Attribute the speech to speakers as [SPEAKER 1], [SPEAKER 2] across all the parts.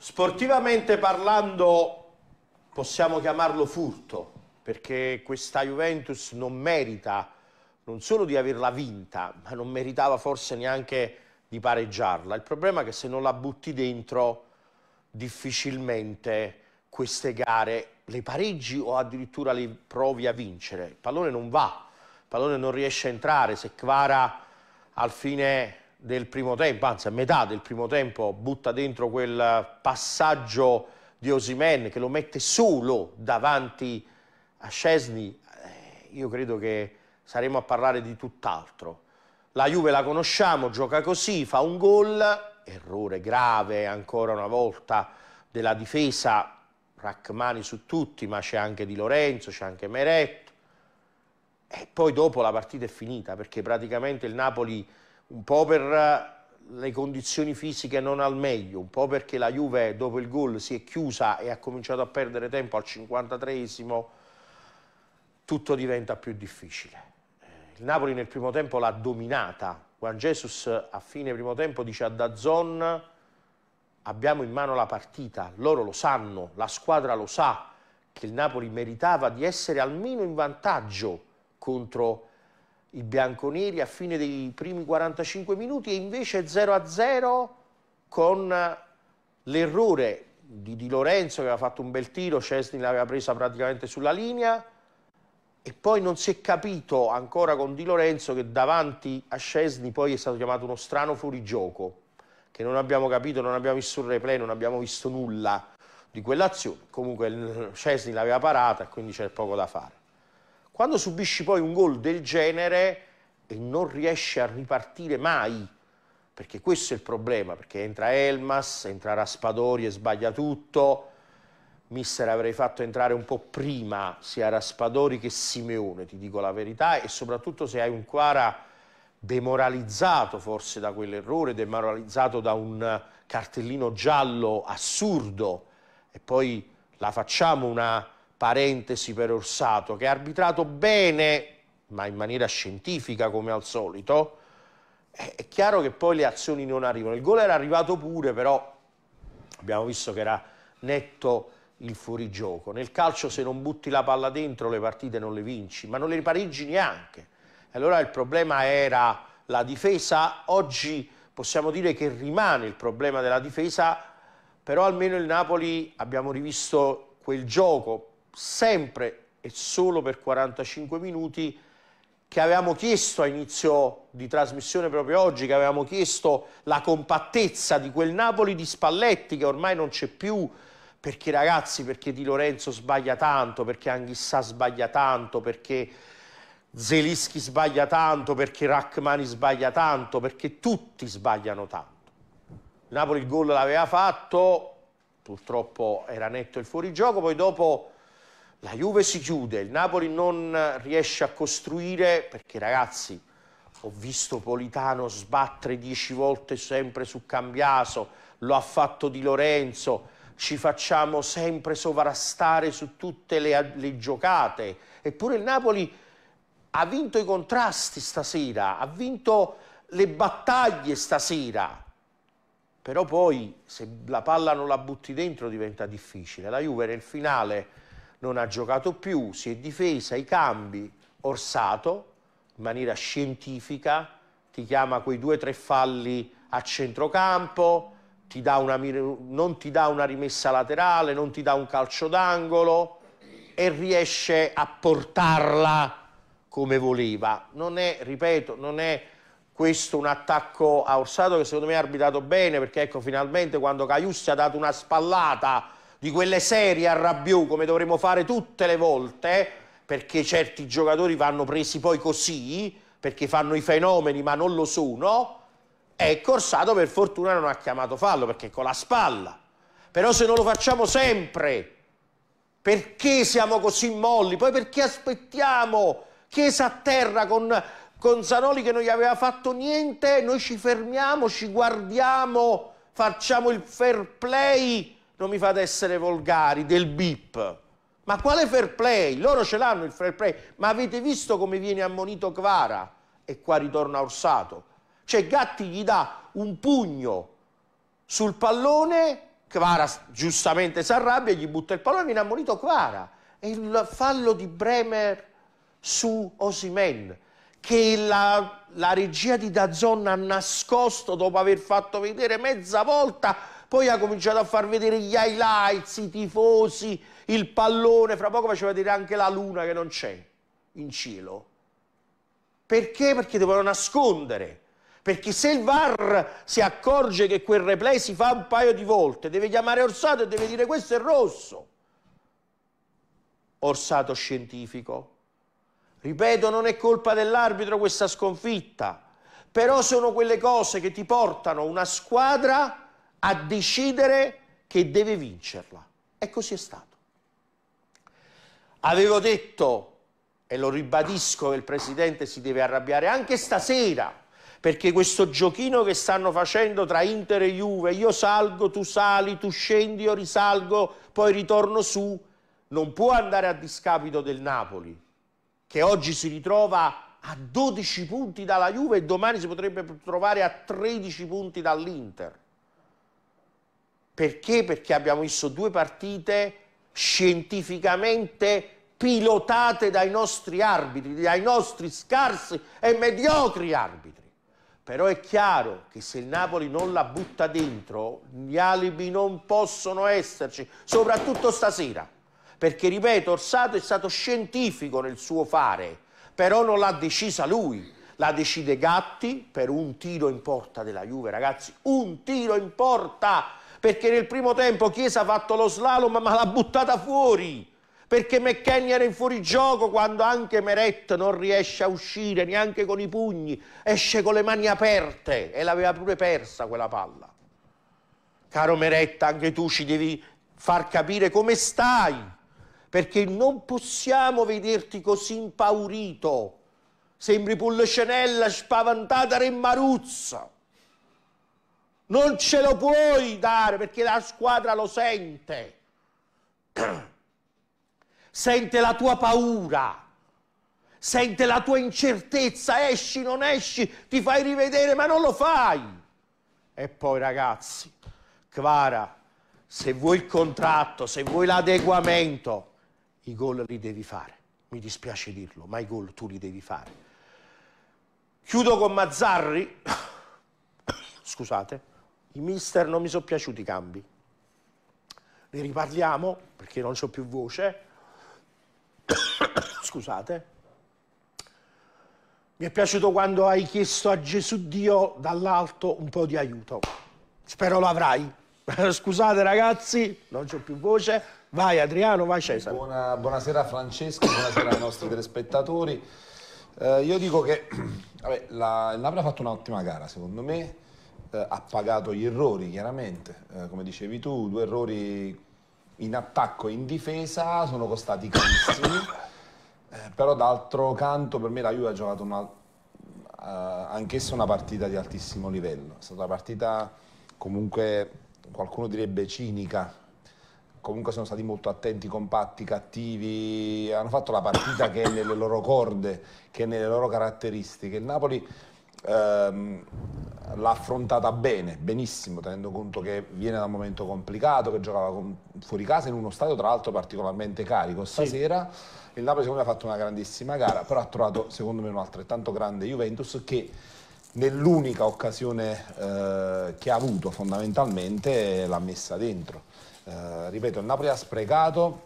[SPEAKER 1] Sportivamente parlando possiamo chiamarlo furto, perché questa Juventus non merita non solo di averla vinta, ma non meritava forse neanche di pareggiarla. Il problema è che se non la butti dentro difficilmente queste gare le pareggi o addirittura le provi a vincere. Il pallone non va, il pallone non riesce a entrare, se Kvara al fine del primo tempo, anzi a metà del primo tempo, butta dentro quel passaggio di Osimen che lo mette solo davanti a Scesni, eh, io credo che saremo a parlare di tutt'altro. La Juve la conosciamo, gioca così, fa un gol, errore grave ancora una volta della difesa, Rachmani su tutti, ma c'è anche Di Lorenzo, c'è anche Meret. E poi dopo la partita è finita perché praticamente il Napoli un po' per eh, le condizioni fisiche non al meglio, un po' perché la Juve dopo il gol si è chiusa e ha cominciato a perdere tempo al 53esimo, tutto diventa più difficile. Eh, il Napoli nel primo tempo l'ha dominata, Juan Jesus a fine primo tempo dice a Dazzon abbiamo in mano la partita, loro lo sanno, la squadra lo sa che il Napoli meritava di essere almeno in vantaggio contro i bianconeri a fine dei primi 45 minuti e invece 0-0 con l'errore di Di Lorenzo che aveva fatto un bel tiro, Cesni l'aveva presa praticamente sulla linea e poi non si è capito ancora con Di Lorenzo che davanti a Cesni poi è stato chiamato uno strano fuorigioco che non abbiamo capito, non abbiamo visto il replay, non abbiamo visto nulla di quell'azione. Comunque Cesni l'aveva parata e quindi c'è poco da fare. Quando subisci poi un gol del genere e non riesci a ripartire mai, perché questo è il problema, perché entra Elmas, entra Raspadori e sbaglia tutto, mister avrei fatto entrare un po' prima sia Raspadori che Simeone, ti dico la verità, e soprattutto se hai un Quara demoralizzato forse da quell'errore, demoralizzato da un cartellino giallo assurdo, e poi la facciamo una parentesi per Orsato, che ha arbitrato bene, ma in maniera scientifica come al solito, è chiaro che poi le azioni non arrivano. Il gol era arrivato pure, però abbiamo visto che era netto il fuorigioco. Nel calcio se non butti la palla dentro le partite non le vinci, ma non le pareggi neanche. Allora il problema era la difesa, oggi possiamo dire che rimane il problema della difesa, però almeno il Napoli abbiamo rivisto quel gioco sempre e solo per 45 minuti che avevamo chiesto a inizio di trasmissione proprio oggi, che avevamo chiesto la compattezza di quel Napoli di Spalletti che ormai non c'è più, perché ragazzi, perché Di Lorenzo sbaglia tanto, perché Anghissà sbaglia tanto, perché Zelischi sbaglia tanto, perché Rachmani sbaglia tanto, perché tutti sbagliano tanto. Napoli il gol l'aveva fatto, purtroppo era netto il fuorigioco, poi dopo la Juve si chiude, il Napoli non riesce a costruire perché ragazzi ho visto Politano sbattere dieci volte sempre su Cambiaso, lo ha fatto Di Lorenzo, ci facciamo sempre sovrastare su tutte le, le giocate, eppure il Napoli ha vinto i contrasti stasera, ha vinto le battaglie stasera, però poi se la palla non la butti dentro diventa difficile. La Juve nel finale non ha giocato più, si è difesa, i cambi, Orsato, in maniera scientifica, ti chiama quei due o tre falli a centrocampo, ti una, non ti dà una rimessa laterale, non ti dà un calcio d'angolo e riesce a portarla come voleva. Non è, ripeto, non è questo un attacco a Orsato che secondo me ha arbitrato bene perché ecco finalmente quando Caiussi ha dato una spallata di quelle serie a Rabiot come dovremmo fare tutte le volte, perché certi giocatori vanno presi poi così, perché fanno i fenomeni ma non lo sono, e Corsato per fortuna non ha chiamato fallo perché con la spalla. Però se non lo facciamo sempre, perché siamo così molli? Poi perché aspettiamo? Chiesa a terra con, con Zanoli che non gli aveva fatto niente, noi ci fermiamo, ci guardiamo, facciamo il fair play non mi fate essere volgari, del BIP. Ma quale fair play? Loro ce l'hanno il fair play, ma avete visto come viene ammonito Kvara? E qua ritorna Orsato. Cioè Gatti gli dà un pugno sul pallone Kvara giustamente si arrabbia, gli butta il pallone, viene ammonito Kvara. E il fallo di Bremer su Osimen, che la, la regia di Dazzon ha nascosto dopo aver fatto vedere mezza volta, poi ha cominciato a far vedere gli highlights, i tifosi, il pallone, fra poco faceva vedere anche la luna che non c'è in cielo. Perché? Perché devono nascondere. Perché se il VAR si accorge che quel replay si fa un paio di volte, deve chiamare Orsato e deve dire questo è rosso. Orsato scientifico. Ripeto, non è colpa dell'arbitro questa sconfitta, però sono quelle cose che ti portano una squadra a decidere che deve vincerla. E così è stato. Avevo detto, e lo ribadisco, che il Presidente si deve arrabbiare anche stasera, perché questo giochino che stanno facendo tra Inter e Juve, io salgo, tu sali, tu scendi, io risalgo, poi ritorno su, non può andare a discapito del Napoli, che oggi si ritrova a 12 punti dalla Juve e domani si potrebbe trovare a 13 punti dall'Inter. Perché? Perché abbiamo visto due partite scientificamente pilotate dai nostri arbitri, dai nostri scarsi e mediocri arbitri. Però è chiaro che se il Napoli non la butta dentro, gli alibi non possono esserci, soprattutto stasera. Perché, ripeto, Orsato è stato scientifico nel suo fare, però non l'ha decisa lui. La decide Gatti per un tiro in porta della Juve, ragazzi. Un tiro in porta! Perché nel primo tempo Chiesa ha fatto lo slalom, ma l'ha buttata fuori perché McKenny era in fuorigioco quando anche Meret non riesce a uscire neanche con i pugni, esce con le mani aperte e l'aveva pure persa quella palla. Caro Meretta, anche tu ci devi far capire come stai, perché non possiamo vederti così impaurito. Sembri Pulcinella spaventata re Maruzza. Non ce lo puoi dare perché la squadra lo sente. sente la tua paura, sente la tua incertezza, esci, non esci, ti fai rivedere, ma non lo fai. E poi ragazzi, Kvara, se vuoi il contratto, se vuoi l'adeguamento, i gol li devi fare. Mi dispiace dirlo, ma i gol tu li devi fare. Chiudo con Mazzarri. Scusate, i mister non mi sono piaciuti i cambi. Ne riparliamo perché non ho più voce scusate, mi è piaciuto quando hai chiesto a Gesù Dio dall'alto un po' di aiuto. Spero lo avrai. Scusate ragazzi, non c'ho più voce. Vai Adriano, vai Cesare.
[SPEAKER 2] Buona, buonasera Francesco, buonasera ai nostri telespettatori. Eh, io dico che vabbè, la, il Napoli ha fatto un'ottima gara, secondo me. Eh, ha pagato gli errori, chiaramente. Eh, come dicevi tu, due errori in attacco e in difesa sono costati carissimi, eh, però d'altro canto per me la Juve ha giocato una, uh, anch'essa una partita di altissimo livello, è stata una partita comunque qualcuno direbbe cinica, comunque sono stati molto attenti, compatti, cattivi, hanno fatto la partita che è nelle loro corde, che è nelle loro caratteristiche. Il Napoli ehm, l'ha affrontata bene, benissimo, tenendo conto che viene da un momento complicato, che giocava con, fuori casa in uno stadio tra l'altro particolarmente carico. Stasera sì. il Napoli secondo me ha fatto una grandissima gara, però ha trovato secondo me un altrettanto grande Juventus che nell'unica occasione eh, che ha avuto fondamentalmente l'ha messa dentro. Eh, ripeto, il Napoli ha sprecato,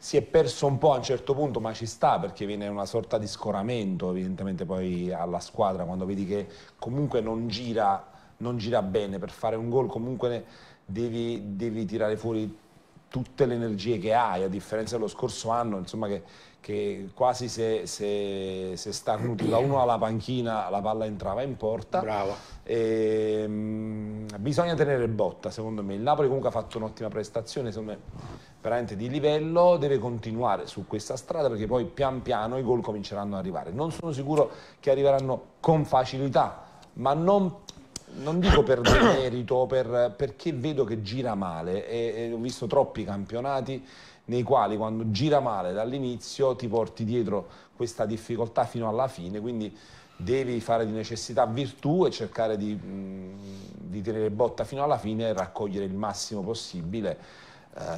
[SPEAKER 2] si è perso un po' a un certo punto, ma ci sta perché viene una sorta di scoramento evidentemente poi alla squadra quando vedi che comunque non gira, non gira bene, per fare un gol comunque devi, devi tirare fuori tutte le energie che hai, a differenza dello scorso anno, insomma che, che quasi se, se, se starnuti da uno alla panchina la palla entrava in porta.
[SPEAKER 1] Brava.
[SPEAKER 2] E, mh, mm, bisogna tenere botta, secondo me. Il Napoli comunque ha fatto un'ottima prestazione, secondo me veramente di livello, deve continuare su questa strada perché poi pian piano i gol cominceranno ad arrivare. Non sono sicuro che arriveranno con facilità, ma non non dico per demerito, per, perché vedo che gira male e, e, ho visto troppi campionati nei quali quando gira male dall'inizio ti porti dietro questa difficoltà fino alla fine, quindi devi fare di necessità virtù e cercare di, mh, di tenere botta fino alla fine e raccogliere il massimo possibile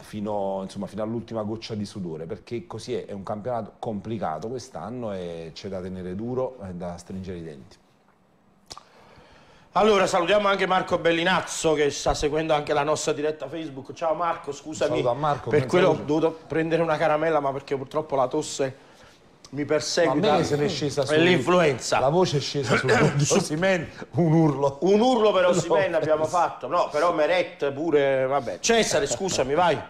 [SPEAKER 2] fino, fino all'ultima goccia di sudore, perché così è, è un campionato complicato quest'anno e c'è da tenere duro e da stringere i denti.
[SPEAKER 1] Allora salutiamo anche Marco Bellinazzo che sta seguendo anche la nostra diretta Facebook. Ciao Marco, scusami
[SPEAKER 2] Marco,
[SPEAKER 1] per quello ho dovuto prendere una caramella ma perché purtroppo la tosse mi perseguita.
[SPEAKER 2] Ma me se ne è scesa
[SPEAKER 1] su l'influenza.
[SPEAKER 2] La voce è scesa su Osimen, un urlo.
[SPEAKER 1] Un urlo per Osimen abbiamo fatto. No, però Meret pure, vabbè. Cesare, scusami, vai.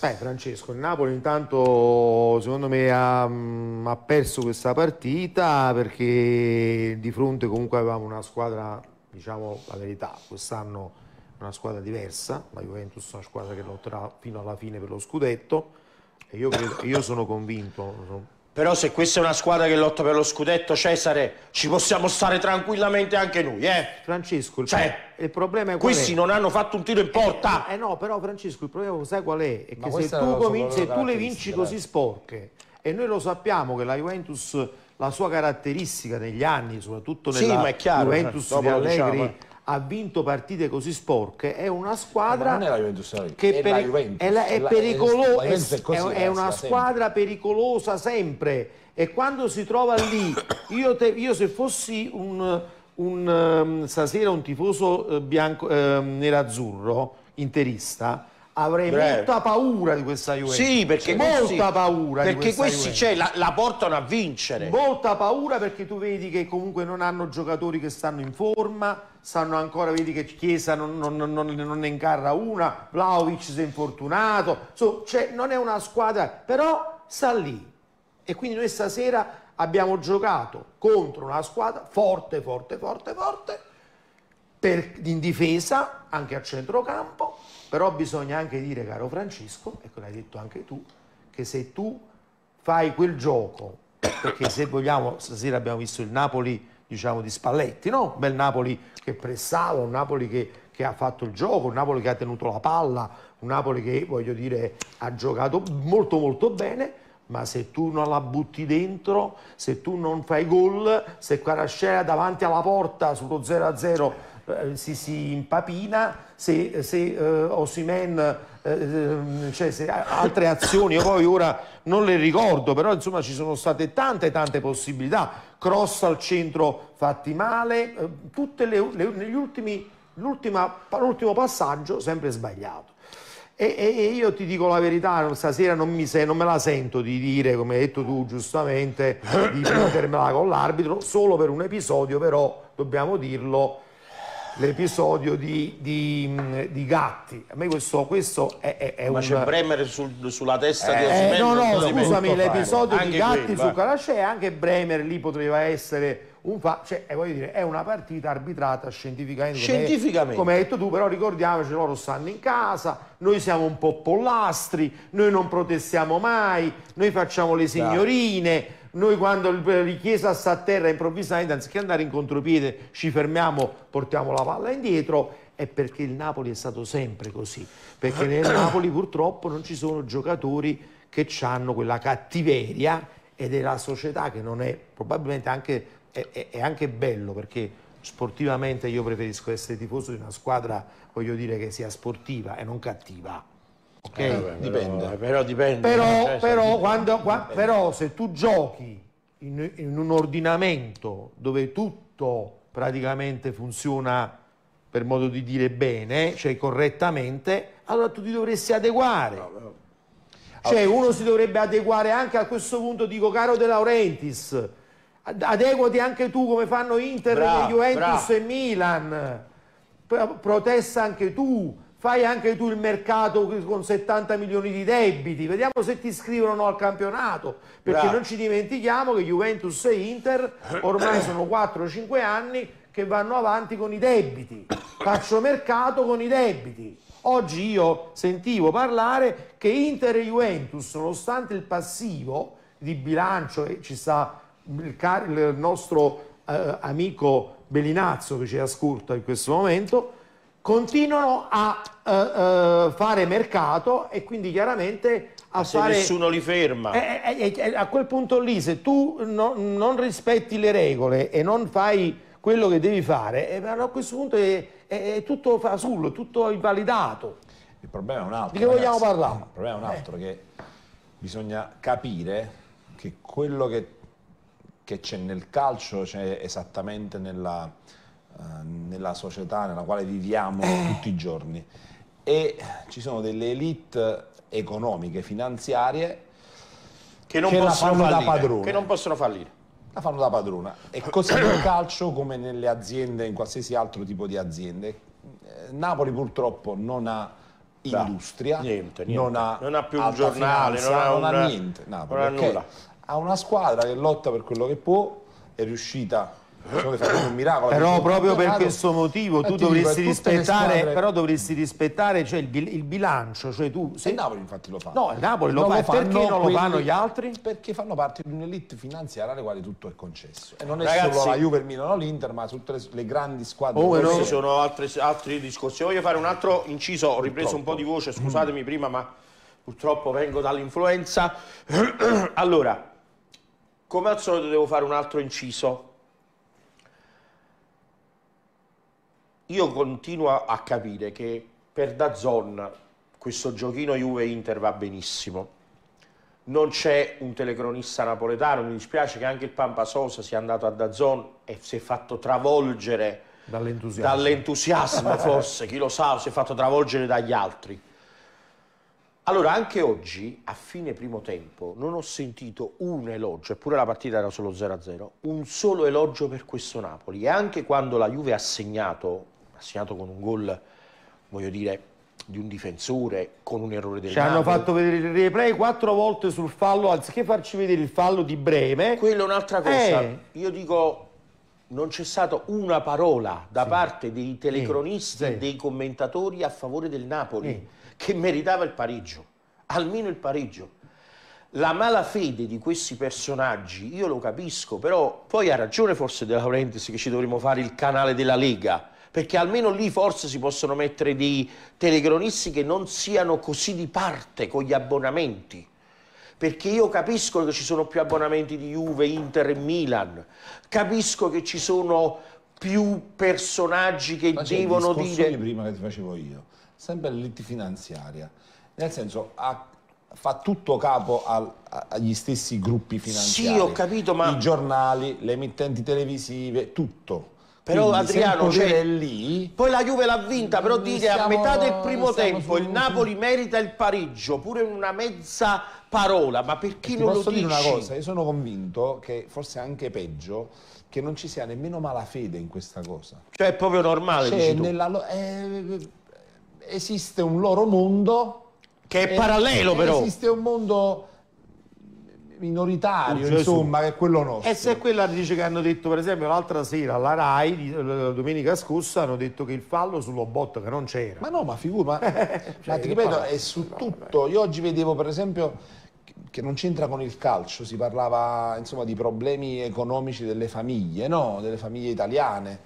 [SPEAKER 3] Beh, Francesco, il Napoli intanto secondo me ha, mm, ha, perso questa partita perché di fronte comunque avevamo una squadra, diciamo la verità, quest'anno una squadra diversa, la Juventus è una squadra che lotterà fino alla fine per lo scudetto e io, credo, io sono convinto,
[SPEAKER 1] però se questa è una squadra che lotta per lo scudetto, Cesare, ci possiamo stare tranquillamente anche noi, eh?
[SPEAKER 3] Francesco, il, cioè, il problema è
[SPEAKER 1] qual Questi
[SPEAKER 3] è?
[SPEAKER 1] non hanno fatto un tiro in porta.
[SPEAKER 3] Eh, eh no, però Francesco, il problema sai qual è? È che se tu, cominci, se tu le vinci così sporche, e noi lo sappiamo che la Juventus, la sua caratteristica negli anni, soprattutto nella
[SPEAKER 1] sì, chiaro,
[SPEAKER 3] Juventus di Allegri... Diciamo, ha vinto partite così sporche è una squadra
[SPEAKER 2] è Juventus,
[SPEAKER 3] che è, peri Juventus, è, la, è, è, è, una squadra sempre. pericolosa sempre. E quando si trova lì io, te, io se fossi un, un um, stasera un tifoso uh, bianco, uh, nerazzurro interista avrei Breve. molta paura di questa Juventus.
[SPEAKER 1] Sì, perché
[SPEAKER 3] molta
[SPEAKER 1] questi,
[SPEAKER 3] paura
[SPEAKER 1] perché questi c'è, la, la, portano a vincere.
[SPEAKER 3] Molta paura perché tu vedi che comunque non hanno giocatori che stanno in forma, stanno ancora, vedi che Chiesa non, non, non, non ne incarra una, Vlaovic si è infortunato, so, cioè, non è una squadra, però sta lì. E quindi noi stasera abbiamo giocato contro una squadra forte, forte, forte, forte, per, in difesa, anche a centrocampo, però bisogna anche dire, caro Francesco, e l'hai detto anche tu, che se tu fai quel gioco, perché se vogliamo, stasera abbiamo visto il Napoli, diciamo, di Spalletti, no? Un bel Napoli che pressava, un Napoli che, che ha fatto il gioco, un Napoli che ha tenuto la palla, un Napoli che, voglio dire, ha giocato molto molto bene, ma se tu non la butti dentro, se tu non fai gol, se Quarascea davanti alla porta sullo 0-0 eh, si, si, impapina, se, se eh, Osimen, eh, ehm, cioè altre azioni, io poi ora non le ricordo, però insomma ci sono state tante tante possibilità, cross al centro fatti male, eh, tutte le, le, negli ultimi, l'ultimo passaggio sempre sbagliato. E, e, io ti dico la verità, stasera non, mi se, non me la sento di dire, come hai detto tu giustamente, di prendermela con l'arbitro, solo per un episodio, però dobbiamo dirlo, l'episodio di, di, di, Gatti. A me questo, questo è, è, è
[SPEAKER 1] Ma
[SPEAKER 3] un...
[SPEAKER 1] c'è Bremer sul, sulla testa
[SPEAKER 3] eh,
[SPEAKER 1] di Osimhen?
[SPEAKER 3] No, no, scusami, l'episodio di Gatti quello, su Calacè, anche Bremer lì poteva essere un fa... Cioè, eh, voglio dire, è una partita arbitrata scientificamente.
[SPEAKER 1] Scientificamente.
[SPEAKER 3] Come hai detto tu, però ricordiamoci, loro stanno in casa, noi siamo un po' pollastri, noi non protestiamo mai, noi facciamo le signorine noi quando il Chiesa sta a terra improvvisamente, anziché andare in contropiede, ci fermiamo, portiamo la palla indietro, è perché il Napoli è stato sempre così. Perché nel Napoli purtroppo non ci sono giocatori che hanno quella cattiveria ed è la società che non è, probabilmente anche, è, è anche bello perché sportivamente io preferisco essere tifoso di una squadra, voglio dire, che sia sportiva e non cattiva Okay?
[SPEAKER 1] Eh, vabbè, dipende. Però, però dipende.
[SPEAKER 3] Però, cioè, però, quando, quando, però, se tu giochi in, in, un ordinamento dove tutto praticamente funziona per modo di dire bene, cioè correttamente, allora tu ti dovresti adeguare. No, no. Cioè uno si dovrebbe adeguare anche a questo punto, dico caro De Laurentiis, adeguati anche tu come fanno Inter, bravo, Juventus bravo. e Milan, protesta anche tu, fai anche tu il mercato con 70 milioni di debiti, vediamo se ti iscrivono al campionato, perché Bravo. non ci dimentichiamo che Juventus e Inter ormai sono 4-5 anni che vanno avanti con i debiti, faccio mercato con i debiti. Oggi io sentivo parlare che Inter e Juventus, nonostante il passivo di bilancio, e ci sta il, il nostro eh, amico Belinazzo che ci ascolta in questo momento, continuano a eh, eh, fare mercato e quindi chiaramente a
[SPEAKER 1] Se
[SPEAKER 3] fare...
[SPEAKER 1] nessuno li ferma.
[SPEAKER 3] Eh, eh, eh, a quel punto lì, se tu no- non rispetti le regole e non fai quello che devi fare, eh, allora a questo punto è, è- è tutto fasullo, tutto invalidato.
[SPEAKER 2] Il problema è un altro.
[SPEAKER 3] Di che vogliamo
[SPEAKER 2] ragazzi.
[SPEAKER 3] parlare?
[SPEAKER 2] Il problema è un altro, che bisogna capire che quello che, che c'è nel calcio c'è esattamente nella, eh, nella società nella quale viviamo
[SPEAKER 3] Eh.
[SPEAKER 2] tutti i giorni. E ci sono delle elite economiche, finanziarie,
[SPEAKER 1] che non
[SPEAKER 2] che la
[SPEAKER 1] possono
[SPEAKER 2] fanno da
[SPEAKER 1] fallire.
[SPEAKER 2] padrone.
[SPEAKER 1] Che non possono fallire.
[SPEAKER 2] la fanno da padrona. E così nel calcio come nelle aziende, in qualsiasi altro tipo di aziende. Eh, Napoli purtroppo non ha industria,
[SPEAKER 1] Niente, niente.
[SPEAKER 2] non ha,
[SPEAKER 1] Non ha più un giornale,
[SPEAKER 2] finanza,
[SPEAKER 1] non ha un-
[SPEAKER 2] niente. Napoli,
[SPEAKER 1] non ha nulla.
[SPEAKER 2] ha una squadra che lotta per quello che può, è riuscita un miracolo.
[SPEAKER 3] Però proprio per questo motivo tu dovresti rispettare,
[SPEAKER 2] squadre-
[SPEAKER 3] però dovresti rispettare cioè, il, bil- il bilancio, cioè tu se-
[SPEAKER 2] il Napoli infatti lo fa.
[SPEAKER 3] No, il Napoli lo
[SPEAKER 2] Non
[SPEAKER 3] fa, e perché non lo
[SPEAKER 2] quelli-
[SPEAKER 3] fanno gli altri?
[SPEAKER 2] Perché fanno parte di un'elite finanziaria alle quali tutto è concesso. E non è
[SPEAKER 1] Ragazzi-
[SPEAKER 2] solo la Juve, il Milano, l'Inter, ma tutte le, le grandi squadre.
[SPEAKER 3] Oh, no.
[SPEAKER 1] Questi sono altri, altri discorsi. Voglio fare un altro inciso, ho ripreso un po' di voce, scusatemi prima, ma purtroppo vengo dall'influenza. allora, come al solito devo fare un altro inciso. Io continuo a capire che per Dazon questo giochino Juve-Inter va benissimo. Non c'è un telecronista napoletano, mi dispiace che anche il Pampa Sosa sia andato a Dazon e si è fatto travolgere
[SPEAKER 3] Dall'entusiasmo.
[SPEAKER 1] dall'entusiasmo forse, chi lo sa, si è fatto travolgere dagli altri. Allora, anche oggi, a fine primo tempo, non ho sentito un elogio, eppure la partita era solo 0-0, un solo elogio per questo Napoli. E anche quando la Juve ha segnato, ha segnato con un gol, voglio dire, di un difensore, con un errore del
[SPEAKER 3] Ci hanno fatto vedere il replay quattro volte sul fallo, anziché farci vedere il fallo di Breme.
[SPEAKER 1] Quella è un'altra cosa.
[SPEAKER 3] Eh.
[SPEAKER 1] Io dico, non c'è stata una parola da parte dei telecronisti
[SPEAKER 3] Sì.
[SPEAKER 1] e dei commentatori a favore del Napoli,
[SPEAKER 3] Sì.
[SPEAKER 1] che meritava il pareggio, almeno il pareggio. La malafede di questi personaggi, io lo capisco, però poi ha ragione forse De Laurentiis che ci dovremmo fare il canale della Lega, perché almeno lì forse si possono mettere dei telecronisti che non siano così di parte con gli abbonamenti perché io capisco che ci sono più abbonamenti di Juve, Inter e Milan, capisco che ci sono più personaggi che
[SPEAKER 2] Ma
[SPEAKER 1] devono dire...
[SPEAKER 2] di prima che ti facevo io, sempre l'elite finanziaria, nel senso ha- fa tutto capo al- a- agli stessi gruppi finanziari.
[SPEAKER 1] Sì, ho capito, ma-
[SPEAKER 2] I giornali, le emittenti televisive, tutto.
[SPEAKER 1] Però
[SPEAKER 2] Quindi,
[SPEAKER 1] Adriano,
[SPEAKER 2] potere
[SPEAKER 1] cioè,
[SPEAKER 2] lì,
[SPEAKER 1] Poi la Juve l'ha vinta, però dite a
[SPEAKER 2] stiamo-
[SPEAKER 1] metà del primo tempo il Napoli merita il pareggio, pure in una mezza parola, ma perché non lo
[SPEAKER 2] posso
[SPEAKER 1] dici?
[SPEAKER 2] dire una cosa, io sono convinto che forse anche peggio che non ci sia nemmeno malafede in questa cosa.
[SPEAKER 1] Cioè è proprio normale,
[SPEAKER 2] Cioè, nella lo- eh, esiste un loro mondo
[SPEAKER 1] Che è parallelo però.
[SPEAKER 2] Esiste un mondo minoritario, insomma, che è quello nostro.
[SPEAKER 3] E se quella dice che hanno detto, per esempio, l'altra sera alla Rai, la domenica scorsa, hanno detto che il fallo sullo botto che non c'era.
[SPEAKER 2] Ma no, ma figura, ma, ma ti ripeto,
[SPEAKER 3] parla-
[SPEAKER 2] è su tutto. Io oggi vedevo, per esempio, che- non c'entra con il calcio, si parlava insomma di problemi economici delle famiglie, no? Delle famiglie italiane,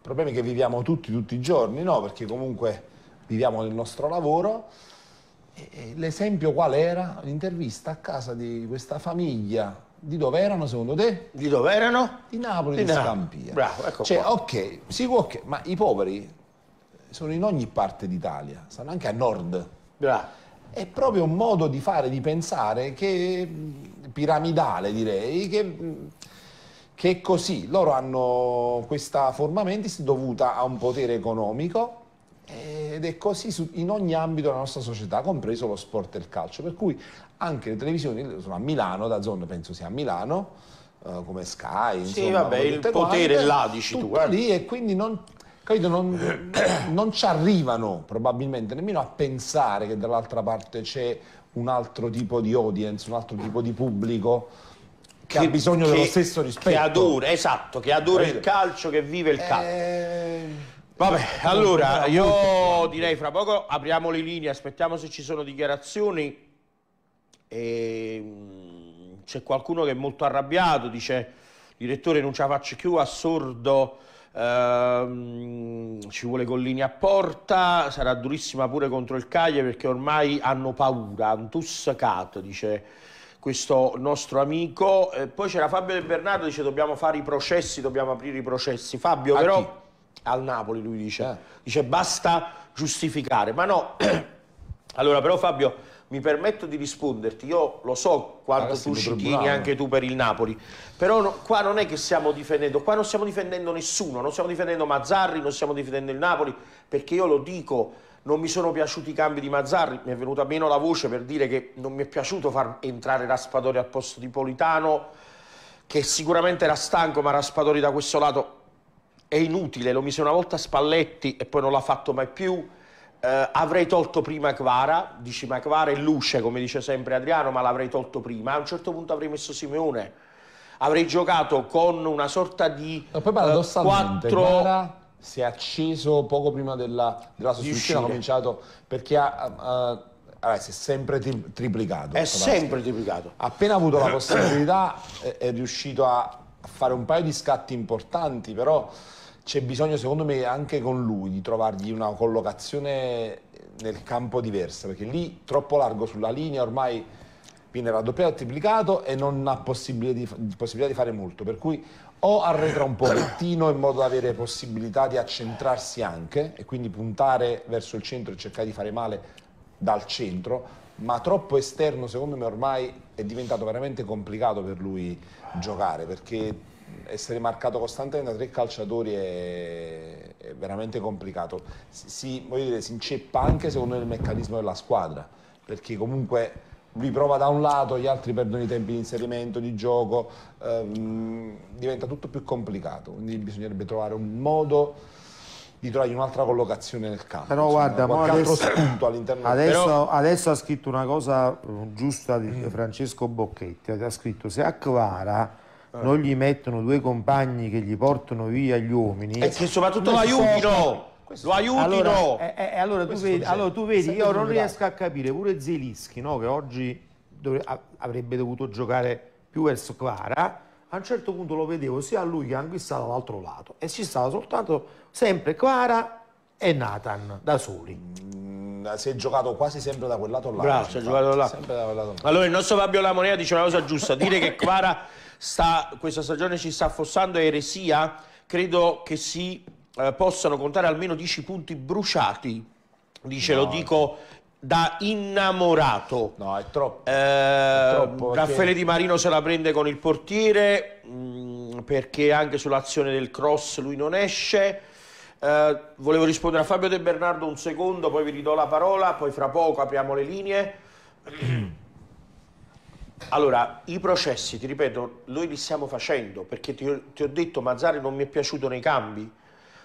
[SPEAKER 2] problemi che viviamo tutti, tutti i giorni, no? Perché comunque viviamo del nostro lavoro. L'esempio qual era? L'intervista a casa di questa famiglia. Di dove erano secondo te?
[SPEAKER 1] Di dove erano?
[SPEAKER 2] Di Napoli,
[SPEAKER 1] Di
[SPEAKER 2] di,
[SPEAKER 1] Napoli.
[SPEAKER 2] Scampia.
[SPEAKER 1] Bravo, ecco
[SPEAKER 2] cioè,
[SPEAKER 1] qua.
[SPEAKER 2] ok, sì, ok, ma i poveri sono in ogni parte d'Italia, stanno anche a nord.
[SPEAKER 1] Bravo.
[SPEAKER 2] È proprio un modo di fare, di pensare che piramidale, direi, che, che è così. Loro hanno questa forma mentis dovuta a un potere economico ed è così in ogni ambito della nostra società, compreso lo sport e il calcio. Per cui anche le televisioni sono a Milano, da zona penso sia a Milano, eh, come Sky.
[SPEAKER 1] Sì,
[SPEAKER 2] insomma,
[SPEAKER 1] vabbè,
[SPEAKER 2] come
[SPEAKER 1] il potere
[SPEAKER 2] quante,
[SPEAKER 1] là, dici tu, eh.
[SPEAKER 2] lì e quindi non, capito, non, non ci arrivano probabilmente nemmeno a pensare che dall'altra parte c'è un altro tipo di audience, un altro tipo di pubblico che, ha bisogno dello stesso rispetto.
[SPEAKER 1] Che adora, esatto, che adora il calcio, che vive il calcio.
[SPEAKER 2] Eh,
[SPEAKER 1] Vabbè, allora io direi fra poco apriamo le linee, aspettiamo se ci sono dichiarazioni. E, mm, c'è qualcuno che è molto arrabbiato, dice direttore non ce la faccio più, assurdo Ehm, ci vuole Gollini a porta, sarà durissima pure contro il Cagliari perché ormai hanno paura, Antus Cat, dice questo nostro amico. E poi c'era Fabio De Bernardo, dice dobbiamo fare i processi, dobbiamo aprire i processi. Fabio
[SPEAKER 2] A
[SPEAKER 1] però
[SPEAKER 2] chi?
[SPEAKER 1] Al Napoli lui dice,
[SPEAKER 2] Eh.
[SPEAKER 1] dice basta giustificare, ma no. allora però Fabio mi permetto di risponderti, io lo so quanto tu
[SPEAKER 2] mi
[SPEAKER 1] ci
[SPEAKER 2] trovo
[SPEAKER 1] tieni
[SPEAKER 2] bravo.
[SPEAKER 1] anche tu per il Napoli, però no- qua non è che stiamo difendendo, qua non stiamo difendendo nessuno, non stiamo difendendo Mazzarri, non stiamo difendendo il Napoli, perché io lo dico, non mi sono piaciuti i cambi di Mazzarri, mi è venuta meno la voce per dire che non mi è piaciuto far entrare Raspadori al posto di Politano, che sicuramente era stanco, ma Raspadori da questo lato è inutile, lo mise una volta a Spalletti e poi non l'ha fatto mai più. Eh, avrei tolto prima Kvara, dici ma Kvara è luce, come dice sempre Adriano, ma l'avrei tolto prima. A un certo punto avrei messo Simeone. Avrei giocato con una sorta di
[SPEAKER 2] E poi
[SPEAKER 1] eh,
[SPEAKER 2] paradossalmente
[SPEAKER 1] quattro
[SPEAKER 2] Guevara si è acceso poco prima della, della sostituzione, ha cominciato perché ha, ha- allora, si è sempre tri- triplicato.
[SPEAKER 1] è sempre triplicato.
[SPEAKER 2] Appena avuto la possibilità è, è riuscito a, a fare un paio di scatti importanti, però c'è bisogno secondo me anche con lui di trovargli una collocazione nel campo diversa, perché lì troppo largo sulla linea ormai viene raddoppiato e triplicato e non ha possibilità di, possibilità di fare molto, per cui o arretra un pochettino in modo da avere possibilità di accentrarsi anche e quindi puntare verso il centro e cercare di fare male dal centro, ma troppo esterno secondo me ormai è diventato veramente complicato per lui giocare perché essere marcato costantemente da tre calciatori è, è veramente complicato. Si, si- voglio dire, si inceppa anche secondo me nel meccanismo della squadra perché comunque lui prova da un lato, gli altri perdono i tempi di inserimento, di gioco, ehm, diventa tutto più complicato, quindi bisognerebbe trovare un modo di trovare un'altra collocazione nel campo.
[SPEAKER 3] Però
[SPEAKER 2] insomma,
[SPEAKER 3] guarda, adesso-
[SPEAKER 2] spunto all'interno del
[SPEAKER 3] Adesso,
[SPEAKER 1] Però-
[SPEAKER 3] adesso ha scritto una cosa giusta di Francesco Bocchetti, ha scritto se a Kvara non gli mettono due compagni che gli portano via gli uomini...
[SPEAKER 1] E che soprattutto lo aiutino! Lo aiutino!
[SPEAKER 3] Allora, eh, eh, allora tu vedi, allora tu vedi, io non riesco a capire pure Zelischi, no, che oggi dovre- a- avrebbe dovuto giocare più verso Kvara, a un certo punto lo vedevo sia a lui che anche sta dall'altro lato e ci stava soltanto sempre Kvara e Nathan da soli.
[SPEAKER 2] Mm, si è giocato quasi sempre da quel lato là.
[SPEAKER 1] Bravo, si è giocato là.
[SPEAKER 2] Sempre da quel lato là.
[SPEAKER 1] Allora il nostro Fabio Lamonea dice una cosa giusta, dire che Kvara sta, questa stagione ci sta affossando è eresia, credo che si eh, possano contare almeno 10 punti bruciati, dice lo dico da innamorato.
[SPEAKER 2] No, è troppo.
[SPEAKER 1] Eh,
[SPEAKER 2] troppo, perché-
[SPEAKER 1] Raffaele Di Marino se la prende con il portiere mm, perché anche sull'azione del cross lui non esce. Eh, volevo rispondere a Fabio De Bernardo un secondo, poi vi ridò la parola, poi fra poco apriamo le linee. Allora, i processi, ti ripeto, noi li stiamo facendo perché ti, ho- ti ho detto Mazzari non mi è piaciuto nei cambi,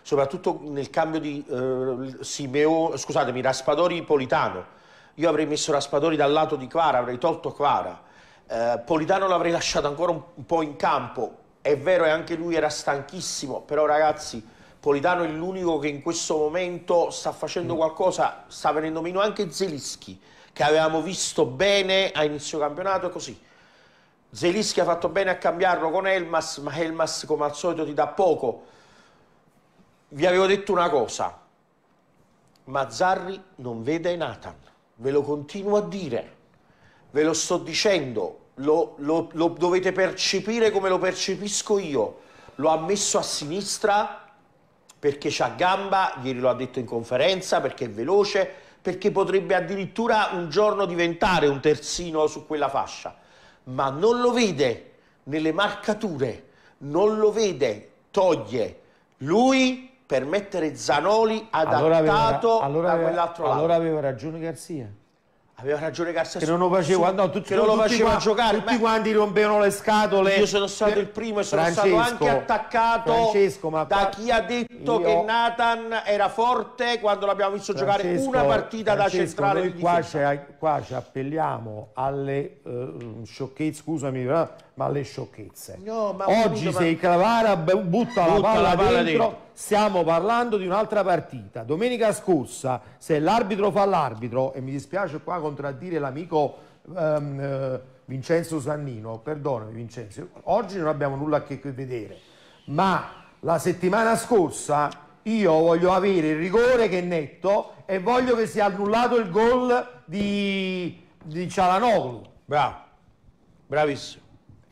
[SPEAKER 1] soprattutto nel cambio di eh, Simeo, scusatemi, Raspadori Politano. Io avrei messo Raspadori dal lato di Quara, avrei tolto Quara. Eh, Politano l'avrei lasciato ancora un, un po' in campo. È vero, e anche lui era stanchissimo, però ragazzi, Politano è l'unico che in questo momento sta facendo qualcosa, sta venendo meno anche Zelischi, che avevamo visto bene a inizio campionato e così. Zelischi ha fatto bene a cambiarlo con Elmas, ma Elmas come al solito ti dà poco. Vi avevo detto una cosa, Mazzarri non vede Nathan, ve lo continuo a dire, ve lo sto dicendo, lo, lo- lo dovete percepire come lo percepisco io. Lo ha messo a sinistra perché c'ha gamba, ieri lo ha detto in conferenza, perché è veloce, perché potrebbe addirittura un giorno diventare un terzino su quella fascia, ma non lo vede nelle marcature, non lo vede, toglie lui per mettere Zanoli adattato
[SPEAKER 3] allora
[SPEAKER 1] a
[SPEAKER 3] aveva-
[SPEAKER 1] quell'altro lato.
[SPEAKER 3] allora aveva ragione Garzia.
[SPEAKER 1] Aveva ragione Garcia
[SPEAKER 3] Che non lo faceva, no, tutti,
[SPEAKER 1] che non lo faceva giocare.
[SPEAKER 3] Tutti
[SPEAKER 1] ma-
[SPEAKER 3] quanti rompevano le scatole.
[SPEAKER 1] Io sono stato il primo e sono stato
[SPEAKER 3] Francesco,
[SPEAKER 1] anche attaccato
[SPEAKER 3] Francesco, ma
[SPEAKER 1] da chi ha detto
[SPEAKER 3] io-
[SPEAKER 1] che Nathan era forte quando l'abbiamo visto giocare
[SPEAKER 3] Francesco,
[SPEAKER 1] una partita da
[SPEAKER 3] Francesco,
[SPEAKER 1] centrale
[SPEAKER 3] noi
[SPEAKER 1] di
[SPEAKER 3] qua, ci- appelliamo alle eh, sciocchezze, scusami, però, ma alle sciocchezze.
[SPEAKER 1] No, ma
[SPEAKER 3] Oggi se
[SPEAKER 1] ma-
[SPEAKER 3] il Cavara b- butta, la
[SPEAKER 1] Butta
[SPEAKER 3] palla,
[SPEAKER 1] la palla
[SPEAKER 3] dentro,
[SPEAKER 1] dentro.
[SPEAKER 3] stiamo parlando di un'altra partita. Domenica scorsa, se l'arbitro fa l'arbitro, e mi dispiace qua contraddire l'amico ehm, eh, Vincenzo Sannino, perdonami Vincenzo, oggi non abbiamo nulla a che vedere, ma la settimana scorsa io voglio avere il rigore che è netto e voglio che sia annullato il gol di, di Cialanoglu.
[SPEAKER 1] Bravo, bravissimo.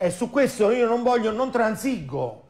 [SPEAKER 3] E su questo io non voglio, non transigo.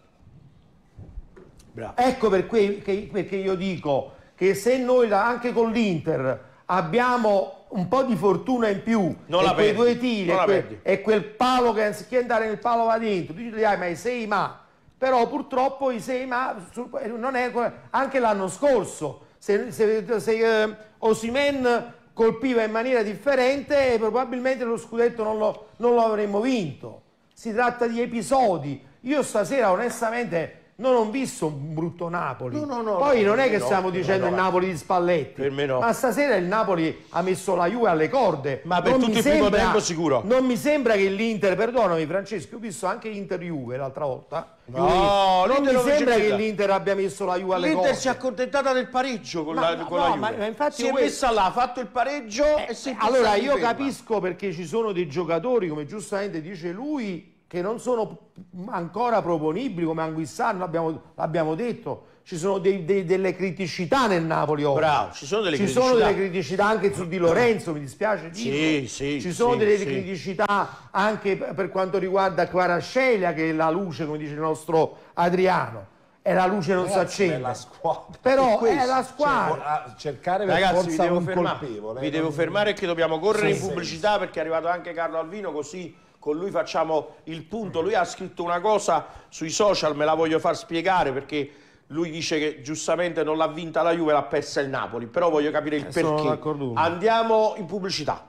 [SPEAKER 1] Bravo.
[SPEAKER 3] Ecco per que- che- perché io dico che se noi anche con l'Inter abbiamo un po' di fortuna in più
[SPEAKER 1] Non
[SPEAKER 3] e
[SPEAKER 1] la
[SPEAKER 3] quei due tiri e, quel, e quel palo che anziché andare nel palo va dentro, tu dici "Dai, ma i sei ma però purtroppo i sei ma sul- non è anche l'anno scorso se, se, se eh, Osimen colpiva in maniera differente probabilmente lo scudetto non lo, non lo avremmo vinto si tratta di episodi. Io stasera onestamente non ho visto un brutto Napoli
[SPEAKER 1] No, no, no,
[SPEAKER 3] poi
[SPEAKER 1] no,
[SPEAKER 3] non è che stiamo dicendo il. Napoli di Spalletti ma stasera il Napoli ha messo la Juve alle corde
[SPEAKER 1] Ma per
[SPEAKER 3] Non
[SPEAKER 1] tutto il primo
[SPEAKER 3] sembra-
[SPEAKER 1] tempo sicuro.
[SPEAKER 3] non mi sembra che l'Inter perdonami Francesco ho visto anche l'Inter Juve l'altra volta
[SPEAKER 1] No,
[SPEAKER 3] non mi sembra che l'Inter abbia messo la Juve alle corde
[SPEAKER 1] L'Inter si è accontentata del pareggio con,
[SPEAKER 3] Ma-
[SPEAKER 1] la, con
[SPEAKER 3] no,
[SPEAKER 1] la Juve.
[SPEAKER 3] ma- ma infatti
[SPEAKER 1] si è messa là, ha fatto il pareggio e si è
[SPEAKER 3] allora io
[SPEAKER 1] ferma.
[SPEAKER 3] capisco perché ci sono dei giocatori, come giustamente dice lui, che non sono ancora proponibili come Anguissano, l'abbiamo, l'abbiamo detto. Ci sono dei- dei- delle criticità nel Napoli oggi.
[SPEAKER 1] Bravo, ci sono delle
[SPEAKER 3] Ci
[SPEAKER 1] criticità.
[SPEAKER 3] sono delle criticità anche su Di Lorenzo, mi dispiace dirlo.
[SPEAKER 1] Sì, sì,
[SPEAKER 3] Ci sono
[SPEAKER 1] sì,
[SPEAKER 3] delle
[SPEAKER 1] sì.
[SPEAKER 3] criticità anche per quanto riguarda Kvaratskhelia, che è la luce, come dice il nostro Adriano. E la luce non si accende.
[SPEAKER 2] è la squadra.
[SPEAKER 3] Però
[SPEAKER 2] questo.
[SPEAKER 3] è la squadra.
[SPEAKER 2] Cioè, cercare per
[SPEAKER 1] Ragazzi, vi
[SPEAKER 2] forza
[SPEAKER 1] devo
[SPEAKER 2] un
[SPEAKER 1] fermare.
[SPEAKER 2] colpevole.
[SPEAKER 1] Vi devo
[SPEAKER 2] non-
[SPEAKER 1] fermare che dobbiamo correre
[SPEAKER 2] Sì,
[SPEAKER 1] in
[SPEAKER 2] sì.
[SPEAKER 1] pubblicità perché è arrivato anche Carlo Alvino, così con lui facciamo il punto. Lui ha scritto una cosa sui social, me la voglio far spiegare perché lui dice che giustamente non l'ha vinta la Juve, l'ha persa il Napoli, però voglio capire il
[SPEAKER 3] Eh,
[SPEAKER 1] perché. Andiamo in pubblicità.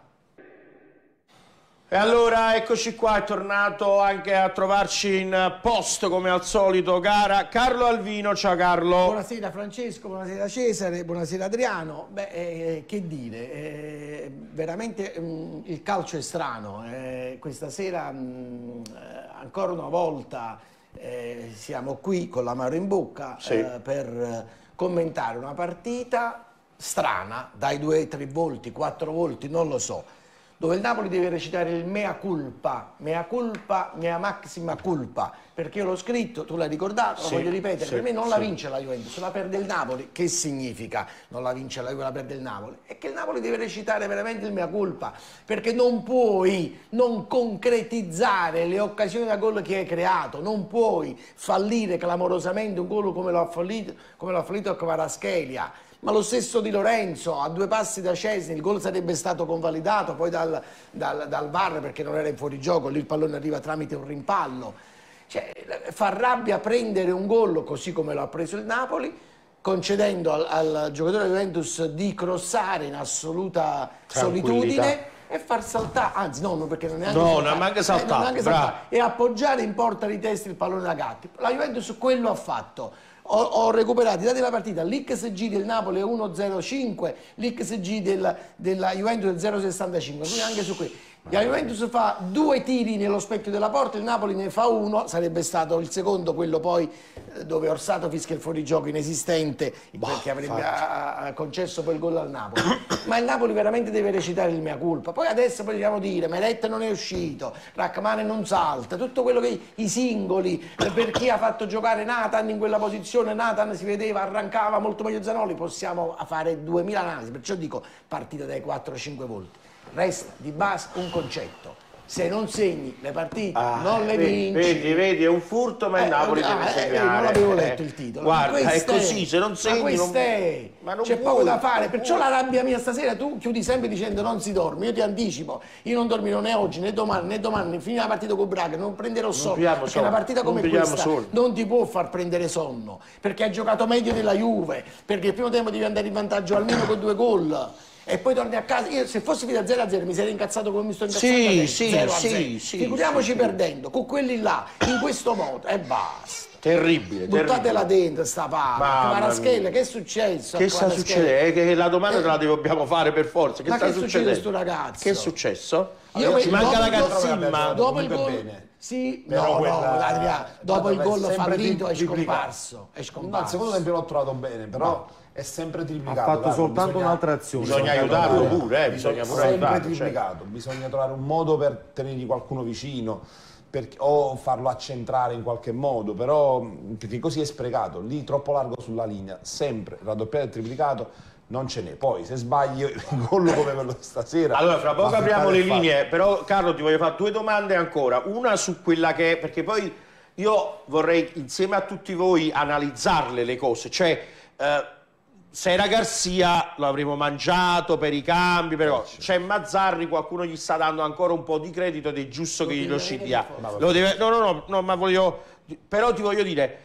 [SPEAKER 1] E allora eccoci qua, è tornato anche a trovarci in posto come al solito, cara Carlo Alvino. Ciao Carlo.
[SPEAKER 4] Buonasera Francesco, buonasera Cesare, buonasera Adriano. Beh, eh, che dire, eh, veramente mm, il calcio è strano. eh, questa sera mm, eh, ancora una volta eh, siamo qui con l'amaro in bocca
[SPEAKER 1] Sì.
[SPEAKER 4] eh, per eh, commentare una partita strana, dai due, tre volti, quattro volti, non lo so dove il Napoli deve recitare il mea culpa, mea culpa, mea maxima culpa, perché io l'ho scritto, tu l'hai ricordato,
[SPEAKER 1] Sì,
[SPEAKER 4] lo voglio ripetere,
[SPEAKER 1] sì,
[SPEAKER 4] per me non la
[SPEAKER 1] sì.
[SPEAKER 4] vince la Juventus, la perde il Napoli, che significa non la vince la Juve, la perde il Napoli? È che il Napoli deve recitare veramente il mea culpa, perché non puoi non concretizzare le occasioni da gol che hai creato, non puoi fallire clamorosamente un gol come lo ha fallito, come lo ha fallito a Kvaratskhelia, ma lo stesso di Lorenzo, a due passi da Cesni, il gol sarebbe stato convalidato poi dal, dal, dal VAR perché non era in fuorigioco, lì il pallone arriva tramite un rimpallo. Cioè, fa rabbia prendere un gol così come lo ha preso il Napoli, concedendo al, al giocatore Juventus di crossare in assoluta solitudine e far saltare, anzi no, no, perché non è neanche
[SPEAKER 1] No,
[SPEAKER 4] saltato,
[SPEAKER 1] non neanche
[SPEAKER 4] Eh,
[SPEAKER 1] saltato,
[SPEAKER 4] non ha neanche
[SPEAKER 1] bravo.
[SPEAKER 4] saltato e appoggiare in porta di testa il pallone da Gatti. La Juventus quello ha fatto. Ho, ho recuperato i dati della partita, l'XG del Napoli è 1,05, l'XG del- della Juventus è 0,65, quindi anche su qui. La Juventus fa due tiri nello specchio della porta, il Napoli ne fa uno, sarebbe stato il secondo, quello poi eh, dove Orsato fischia il fuorigioco inesistente perché avrebbe ha- ha concesso poi il gol al Napoli. Ma il Napoli veramente deve recitare il mea culpa. Poi adesso dobbiamo dire, Meret non è uscito, Rachmane non salta, tutto quello che i singoli, eh, per chi ha fatto giocare Nathan in quella posizione, Nathan si vedeva, arrancava molto meglio Zanoli, possiamo fare 2000 analisi, perciò dico partita dai 4-5 volti. Resta di base un concetto. Se non segni le partite,
[SPEAKER 1] Ah,
[SPEAKER 4] non le
[SPEAKER 1] vedi,
[SPEAKER 4] vinci.
[SPEAKER 1] Vedi, vedi, è un furto, ma il
[SPEAKER 4] Eh,
[SPEAKER 1] Napoli
[SPEAKER 4] ah,
[SPEAKER 1] deve
[SPEAKER 4] eh,
[SPEAKER 1] segnare.
[SPEAKER 4] non l'avevo
[SPEAKER 1] eh.
[SPEAKER 4] letto il titolo.
[SPEAKER 1] Guarda, è così, se non segni non...
[SPEAKER 4] è.
[SPEAKER 1] Ma non
[SPEAKER 4] C'è poco da fare,
[SPEAKER 1] non
[SPEAKER 4] perciò la rabbia mia stasera tu chiudi sempre dicendo non si dorme. Io ti anticipo, io non dormirò né oggi né domani né domani, finire la partita con Braga, non prenderò sonno. Perché
[SPEAKER 1] sonno,
[SPEAKER 4] una partita
[SPEAKER 1] non
[SPEAKER 4] come
[SPEAKER 1] pigliamo
[SPEAKER 4] questa
[SPEAKER 1] sonno.
[SPEAKER 4] non ti può far prendere sonno, perché hai giocato meglio della Juve, perché il primo tempo devi andare in vantaggio almeno con due gol. E poi torni a casa. Io se fossi finita 0-0 mi sarei incazzato come mi sto incazzando
[SPEAKER 1] Sì,
[SPEAKER 4] adesso,
[SPEAKER 1] sì,
[SPEAKER 4] 0 a
[SPEAKER 1] sì,
[SPEAKER 4] 0.
[SPEAKER 1] sì,
[SPEAKER 4] Figuriamoci
[SPEAKER 1] sì, sì.
[SPEAKER 4] perdendo con quelli là, in questo modo, e basta.
[SPEAKER 1] Terribile,
[SPEAKER 4] Buttatela
[SPEAKER 1] terribile.
[SPEAKER 4] dentro sta palla.
[SPEAKER 1] Mia.
[SPEAKER 4] che è successo? a
[SPEAKER 1] Che sta succedendo? È che la domanda te la dobbiamo fare per forza. Che
[SPEAKER 4] Ma
[SPEAKER 1] sta
[SPEAKER 4] che succede
[SPEAKER 1] succedendo?
[SPEAKER 4] a sto ragazzo?
[SPEAKER 1] Che è successo?
[SPEAKER 4] Io
[SPEAKER 1] Ci
[SPEAKER 4] vedo-
[SPEAKER 1] manca la cazzimma.
[SPEAKER 4] Dopo il gol,
[SPEAKER 2] bene.
[SPEAKER 4] sì,
[SPEAKER 2] Però
[SPEAKER 4] no,
[SPEAKER 2] quella-
[SPEAKER 4] no, Adriano, dopo il gol fallito è scomparso. È
[SPEAKER 2] No,
[SPEAKER 4] scomparso.
[SPEAKER 2] secondo tempo l'ho trovato bene, però è sempre
[SPEAKER 3] ha
[SPEAKER 2] triplicato.
[SPEAKER 3] fatto
[SPEAKER 2] Carlo,
[SPEAKER 3] soltanto
[SPEAKER 2] bisogna-
[SPEAKER 3] un'altra azione
[SPEAKER 1] Bisogna
[SPEAKER 2] bisogna
[SPEAKER 1] aiutarlo
[SPEAKER 2] trovare-
[SPEAKER 1] pure, eh, bisogna pure
[SPEAKER 2] sempre
[SPEAKER 1] aiutarlo. cioè.
[SPEAKER 2] triplicato, bisogna trovare un modo per tenergli qualcuno vicino, perché- o farlo accentrare in qualche modo, però perché così è sprecato, lì troppo largo sulla linea, sempre raddoppiato e triplicato, non ce n'è. Poi se sbaglio il gol come quello di stasera.
[SPEAKER 1] Allora, fra poco apriamo le linee, però Carlo ti voglio fare due domande ancora. Una su quella che è, perché poi io vorrei insieme a tutti voi analizzarle le cose, cioè eh, se era Garzia lo avremmo mangiato per i cambi, però c'è Mazzarri, qualcuno gli sta dando ancora un po' di credito ed è giusto che glielo ci dia. Lo deve- no, no, no, no, ma voglio, però ti voglio dire,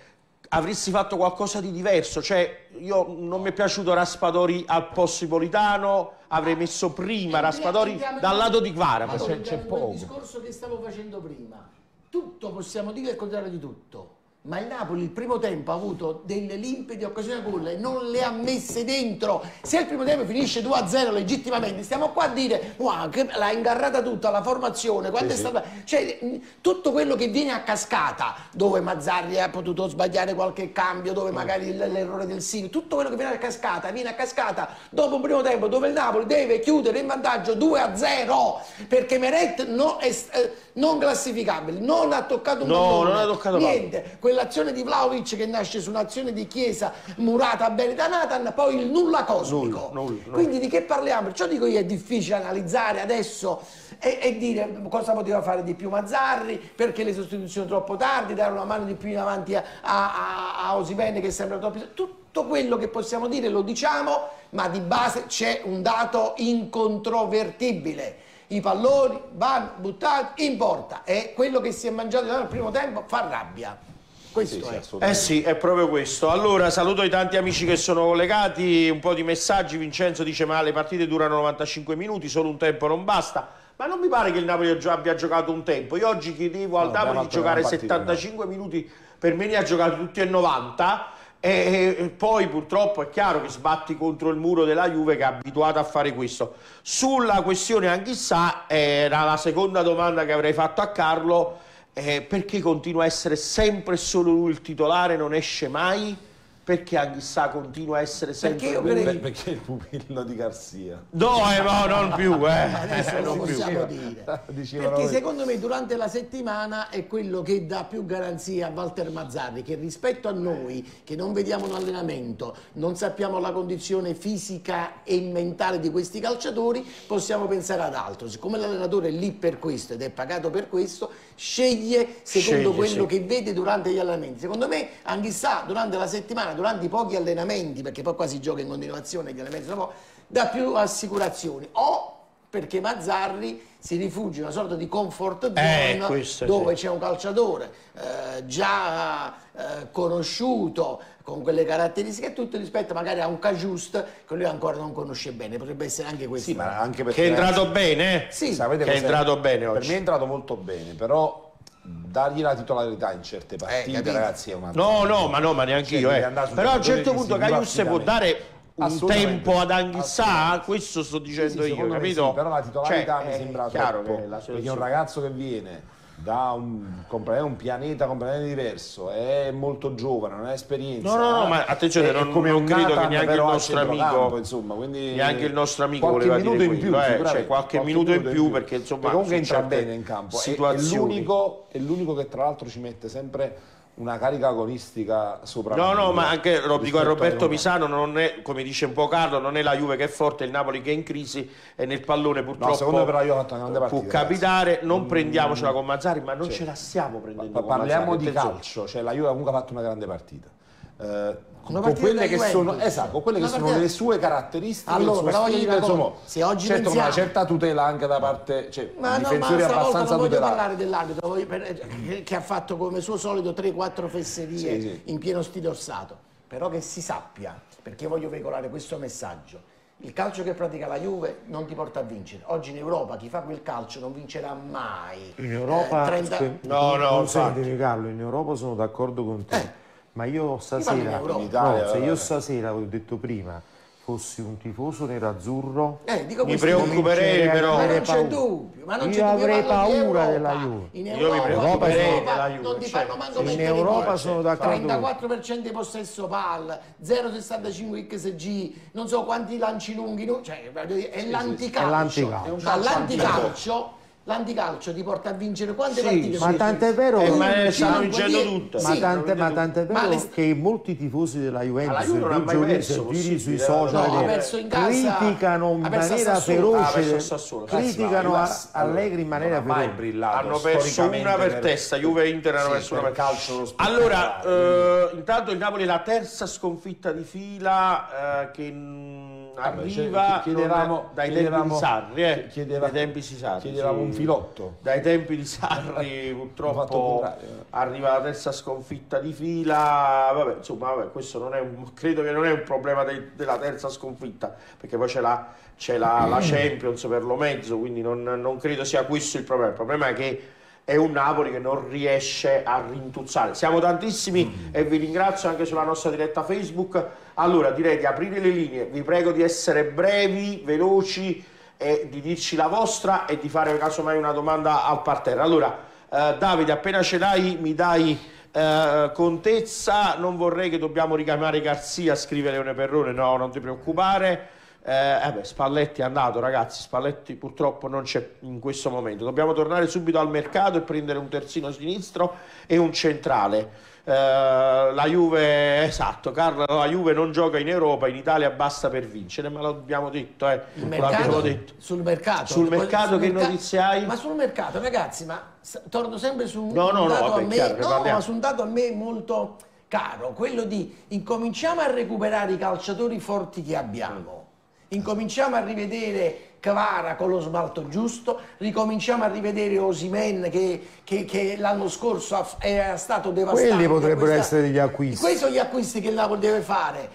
[SPEAKER 1] avresti fatto qualcosa di diverso, cioè io non mi è piaciuto Raspadori al posto Ipolitano, avrei messo prima Raspadori dal lato di Kvara.
[SPEAKER 4] Allora,
[SPEAKER 2] c'è- poco.
[SPEAKER 4] discorso che stavo facendo prima. Tutto possiamo dire il contrario di tutto. Ma il Napoli il primo tempo ha avuto delle limpide occasioni a gol e non le ha messe dentro. Se il primo tempo finisce 2-0 legittimamente, stiamo qua a dire wow, che l'ha ingarrata tutta la formazione, quando è stata. Cioè, tutto quello che viene a cascata, dove Mazzarri ha potuto sbagliare qualche cambio, dove magari l- l'errore del Sini, tutto quello che viene a cascata, viene a cascata dopo un primo tempo dove il Napoli deve chiudere in vantaggio 2-0 perché Meret no- è, eh, non classificabile, non ha toccato un
[SPEAKER 1] No, non ha toccato
[SPEAKER 4] niente. Quell'azione di Vlaovic che nasce su un'azione di Chiesa murata bene da Nathan, poi il nulla cosmico.
[SPEAKER 1] Nulla, nulla, nulla.
[SPEAKER 4] Quindi di che parliamo? Perciò dico io è difficile analizzare adesso e, e dire cosa poteva fare di più Mazzarri, perché le sostituzioni troppo tardi, dare una mano di più in avanti a, a, a- a Osimhen che sembra troppo... Tutto quello che possiamo dire lo diciamo, ma di base c'è un dato incontrovertibile. I palloni vanno buttati in porta e quello che si è mangiato nel primo tempo fa rabbia. Questo
[SPEAKER 2] Sì, sì,
[SPEAKER 4] è.
[SPEAKER 2] assolutamente.
[SPEAKER 1] Eh sì, è proprio questo. Allora, saluto i tanti amici che sono collegati, un po' di messaggi. Vincenzo dice: Ma le partite durano 95 minuti, solo un tempo non basta. Ma non mi pare che il Napoli abbia giocato un tempo. Io oggi chiedevo al
[SPEAKER 2] No,
[SPEAKER 1] Napoli di giocare
[SPEAKER 2] partita,
[SPEAKER 1] 75 minuti, per me ne ha giocato tutti e 90. E, e poi purtroppo è chiaro che sbatti contro il muro della Juve che è abituata a fare questo. Sulla questione Anghissà, era la seconda domanda che avrei fatto a Carlo. Eh, perché continua a essere sempre solo lui il titolare, non esce mai? Perché Anghissà continua a essere sempre
[SPEAKER 4] Perché
[SPEAKER 1] lui?
[SPEAKER 4] credo-
[SPEAKER 2] Per- perché il pupillo di Garzia.
[SPEAKER 1] No, eh, no, non più, eh.
[SPEAKER 4] Adesso
[SPEAKER 1] Eh,
[SPEAKER 4] lo
[SPEAKER 1] non più.
[SPEAKER 4] possiamo dire.
[SPEAKER 2] Dicevano
[SPEAKER 4] Perché secondo me durante la settimana è quello che dà più garanzia a Walter Mazzarri, che rispetto a noi che non vediamo un allenamento, non sappiamo la condizione fisica e mentale di questi calciatori, possiamo pensare ad altro. Siccome l'allenatore è lì per questo ed è pagato per questo, sceglie secondo
[SPEAKER 1] Sceglie,
[SPEAKER 4] quello
[SPEAKER 1] sì.
[SPEAKER 4] che vede durante gli allenamenti. Secondo me, Anghissà, durante la settimana, durante i pochi allenamenti, perché poi qua si gioca in continuazione, gli allenamenti sono pochi, dà più assicurazioni. O perché Mazzarri si rifugia in una sorta di comfort zone
[SPEAKER 1] Eh, questo
[SPEAKER 4] dove
[SPEAKER 1] sì.
[SPEAKER 4] c'è un calciatore eh, già eh, conosciuto con quelle caratteristiche e tutto rispetto magari a un Cajust che lui ancora non conosce bene, potrebbe essere anche questo.
[SPEAKER 2] Sì, ma anche perché
[SPEAKER 1] Che è entrato bene, eh?
[SPEAKER 4] Sì.
[SPEAKER 2] Sapete
[SPEAKER 1] che è entrato bene
[SPEAKER 2] Per
[SPEAKER 1] oggi.
[SPEAKER 2] me è entrato molto bene, però dargli la titolarità in certe partite,
[SPEAKER 4] capito?
[SPEAKER 2] ragazzi, è una
[SPEAKER 1] No, no, ma no, ma neanche
[SPEAKER 2] Cioè,
[SPEAKER 1] io. Eh. Però a un certo punto Caius può dare un tempo ad Anghissà, questo sto
[SPEAKER 2] Sì,
[SPEAKER 1] dicendo
[SPEAKER 2] sì,
[SPEAKER 1] io,
[SPEAKER 2] secondo me
[SPEAKER 1] capito?
[SPEAKER 2] sì, però la titolarità
[SPEAKER 1] Cioè,
[SPEAKER 2] mi
[SPEAKER 1] è
[SPEAKER 2] sembra
[SPEAKER 1] chiaro
[SPEAKER 2] troppo,
[SPEAKER 1] che la
[SPEAKER 2] perché un ragazzo che viene da un, completamente un pianeta completamente diverso, è molto giovane, non ha esperienza.
[SPEAKER 1] No, no, no,
[SPEAKER 2] eh,
[SPEAKER 1] ma attenzione,
[SPEAKER 2] è
[SPEAKER 1] non-
[SPEAKER 2] come
[SPEAKER 1] non
[SPEAKER 2] un
[SPEAKER 1] credo che neanche il nostro amico-
[SPEAKER 2] insomma, quindi
[SPEAKER 1] neanche il nostro amico
[SPEAKER 2] qualche
[SPEAKER 1] voleva
[SPEAKER 2] minuto
[SPEAKER 1] dire
[SPEAKER 2] in più,
[SPEAKER 1] quello, eh, cioè qualche minuto in più, perché, insomma,
[SPEAKER 2] Perché comunque entra bene in campo, è- è l'unico, è l'unico che tra l'altro ci mette sempre una carica agonistica sopra
[SPEAKER 1] No, no, ma anche lo dico a Roberto. Misano, non è, come dice un po' Carlo, non è la Juve che è forte, è il Napoli che è in crisi e nel pallone purtroppo
[SPEAKER 2] secondo me però la Juve ha fatto una grande
[SPEAKER 1] può
[SPEAKER 2] partita, ragazzi.
[SPEAKER 1] capitare, non prendiamocela con Mazzari, ma non
[SPEAKER 2] Cioè,
[SPEAKER 1] ce la stiamo prendendo
[SPEAKER 2] Pa- parliamo
[SPEAKER 1] Mazzari,
[SPEAKER 2] di calcio, cioè la Juve comunque ha fatto una grande partita. Eh, con quelle che sono,
[SPEAKER 4] Juventus.
[SPEAKER 2] esatto, con quelle che sono le sue caratteristiche,
[SPEAKER 4] Allora,
[SPEAKER 2] il suo
[SPEAKER 4] però voglio
[SPEAKER 2] stile, insomma,
[SPEAKER 4] se oggi
[SPEAKER 2] certo con una
[SPEAKER 4] pensiamo-
[SPEAKER 2] certa tutela anche da parte, cioè
[SPEAKER 4] Ma no, stavolta
[SPEAKER 2] abbastanza
[SPEAKER 4] non voglio
[SPEAKER 2] tutelati.
[SPEAKER 4] parlare dell'arbitro, per- che, che ha fatto come suo solito 3-4 fesserie
[SPEAKER 2] Sì, sì.
[SPEAKER 4] in pieno stile orsato. Però che si sappia, perché voglio veicolare questo messaggio. Il calcio che pratica la Juve non ti porta a vincere. Oggi in Europa chi fa quel calcio non vincerà mai.
[SPEAKER 3] In Europa,
[SPEAKER 4] Eh, 30
[SPEAKER 3] scusa,
[SPEAKER 1] No, no,
[SPEAKER 3] consentimi Carlo, in Europa sono d'accordo con te, ma io stasera,
[SPEAKER 4] Europa.
[SPEAKER 2] In Italia,
[SPEAKER 3] no, se io stasera, ho detto prima, fossi un tifoso nerazzurro,
[SPEAKER 4] Eh,
[SPEAKER 1] Mi preoccuperei, però-
[SPEAKER 4] Ma
[SPEAKER 3] avere
[SPEAKER 4] non c'è
[SPEAKER 3] paura.
[SPEAKER 4] dubbio, ma non
[SPEAKER 3] Io
[SPEAKER 4] c'è dubbio.
[SPEAKER 3] avrei paura
[SPEAKER 4] Europa.
[SPEAKER 3] della Juve.
[SPEAKER 4] In
[SPEAKER 1] Io mi
[SPEAKER 4] Europa,
[SPEAKER 1] preoccuperei
[SPEAKER 4] Europa
[SPEAKER 1] della Juve,
[SPEAKER 4] non ti fanno manco
[SPEAKER 3] in Europa sono d'accordo.
[SPEAKER 4] 34% di possesso palla, 0,65 XG, non so quanti lanci lunghi, no? cioè, è l'anticalcio.
[SPEAKER 3] È l'anticalcio.
[SPEAKER 2] È
[SPEAKER 4] l'anticalcio ti porta a vincere quante
[SPEAKER 1] Sì,
[SPEAKER 4] partite?
[SPEAKER 3] Ma
[SPEAKER 4] queste?
[SPEAKER 3] tant'è vero
[SPEAKER 1] Eh,
[SPEAKER 3] che-
[SPEAKER 1] ma stanno vincendo tutte.
[SPEAKER 3] Ma
[SPEAKER 4] Sì,
[SPEAKER 3] tant'è, ma tant'è vero
[SPEAKER 4] Ma le-
[SPEAKER 3] che molti tifosi della Juventus,
[SPEAKER 1] Ma la Juve non ha
[SPEAKER 3] tu
[SPEAKER 1] mai
[SPEAKER 3] giochi-
[SPEAKER 1] perso,
[SPEAKER 3] giri sui social,
[SPEAKER 4] no, ha
[SPEAKER 3] e
[SPEAKER 4] perso in casa-
[SPEAKER 3] criticano in maniera feroce, criticano Allegri in maniera
[SPEAKER 2] ha mai
[SPEAKER 3] feroce.
[SPEAKER 2] brillato
[SPEAKER 1] hanno perso una per testa, Juve e Inter hanno
[SPEAKER 2] Sì,
[SPEAKER 1] perso una
[SPEAKER 2] per calcio
[SPEAKER 1] Allora, eh, intanto il Napoli è la terza sconfitta di fila eh, che arriva
[SPEAKER 2] chiedevamo-
[SPEAKER 1] non è- dai
[SPEAKER 2] chiedevamo-
[SPEAKER 1] tempi di Sarri, eh.
[SPEAKER 2] chiedeva-
[SPEAKER 1] dai tempi di Sarri.
[SPEAKER 2] chiedevamo
[SPEAKER 1] sì.
[SPEAKER 2] un filotto.
[SPEAKER 1] Dai tempi di Sarri purtroppo arriva la terza sconfitta di fila, vabbè, insomma, vabbè, questo non è un, credo che non è un problema dei- della terza sconfitta, perché poi c'è la, c'è la, la Champions per lo mezzo, quindi non, non credo sia questo il problema. Il problema è che è un Napoli che non riesce a rintuzzare. Siamo tantissimi e vi ringrazio anche sulla nostra diretta Facebook. Allora, direi di aprire le linee, vi prego di essere brevi, veloci e di dirci la vostra e di fare casomai una domanda al parterre. Allora, eh, Davide, appena ce l'hai mi dai eh, contezza, non vorrei che dobbiamo richiamare Garzia, scrive Leone Perrone, no, non ti preoccupare. Eh, eh beh, Spalletti è andato, ragazzi. Spalletti purtroppo non c'è in questo momento. Dobbiamo tornare subito al mercato e prendere un terzino sinistro e un centrale. Eh, la Juve, esatto, Carlo, la Juve non gioca in Europa, in Italia basta per vincere, ma l'abbiamo detto, eh.
[SPEAKER 4] Mercato,
[SPEAKER 1] detto.
[SPEAKER 4] sul mercato
[SPEAKER 1] Sul mercato che
[SPEAKER 4] merca-
[SPEAKER 1] notizie hai?
[SPEAKER 4] ma sul mercato ragazzi ma torno sempre su
[SPEAKER 1] No, no,
[SPEAKER 4] un
[SPEAKER 1] no,
[SPEAKER 4] dato
[SPEAKER 1] vabbè,
[SPEAKER 4] a me
[SPEAKER 1] chiaro,
[SPEAKER 4] no, ma su un dato a me molto caro quello di incominciamo a recuperare i calciatori forti che abbiamo incominciamo a rivedere Cavara con lo smalto giusto, ricominciamo a rivedere Osimen che, che- che l'anno scorso è stato devastante.
[SPEAKER 3] Quelli potrebbero
[SPEAKER 4] Questa-
[SPEAKER 3] essere degli acquisti.
[SPEAKER 4] Questi sono gli acquisti che il Napoli deve fare.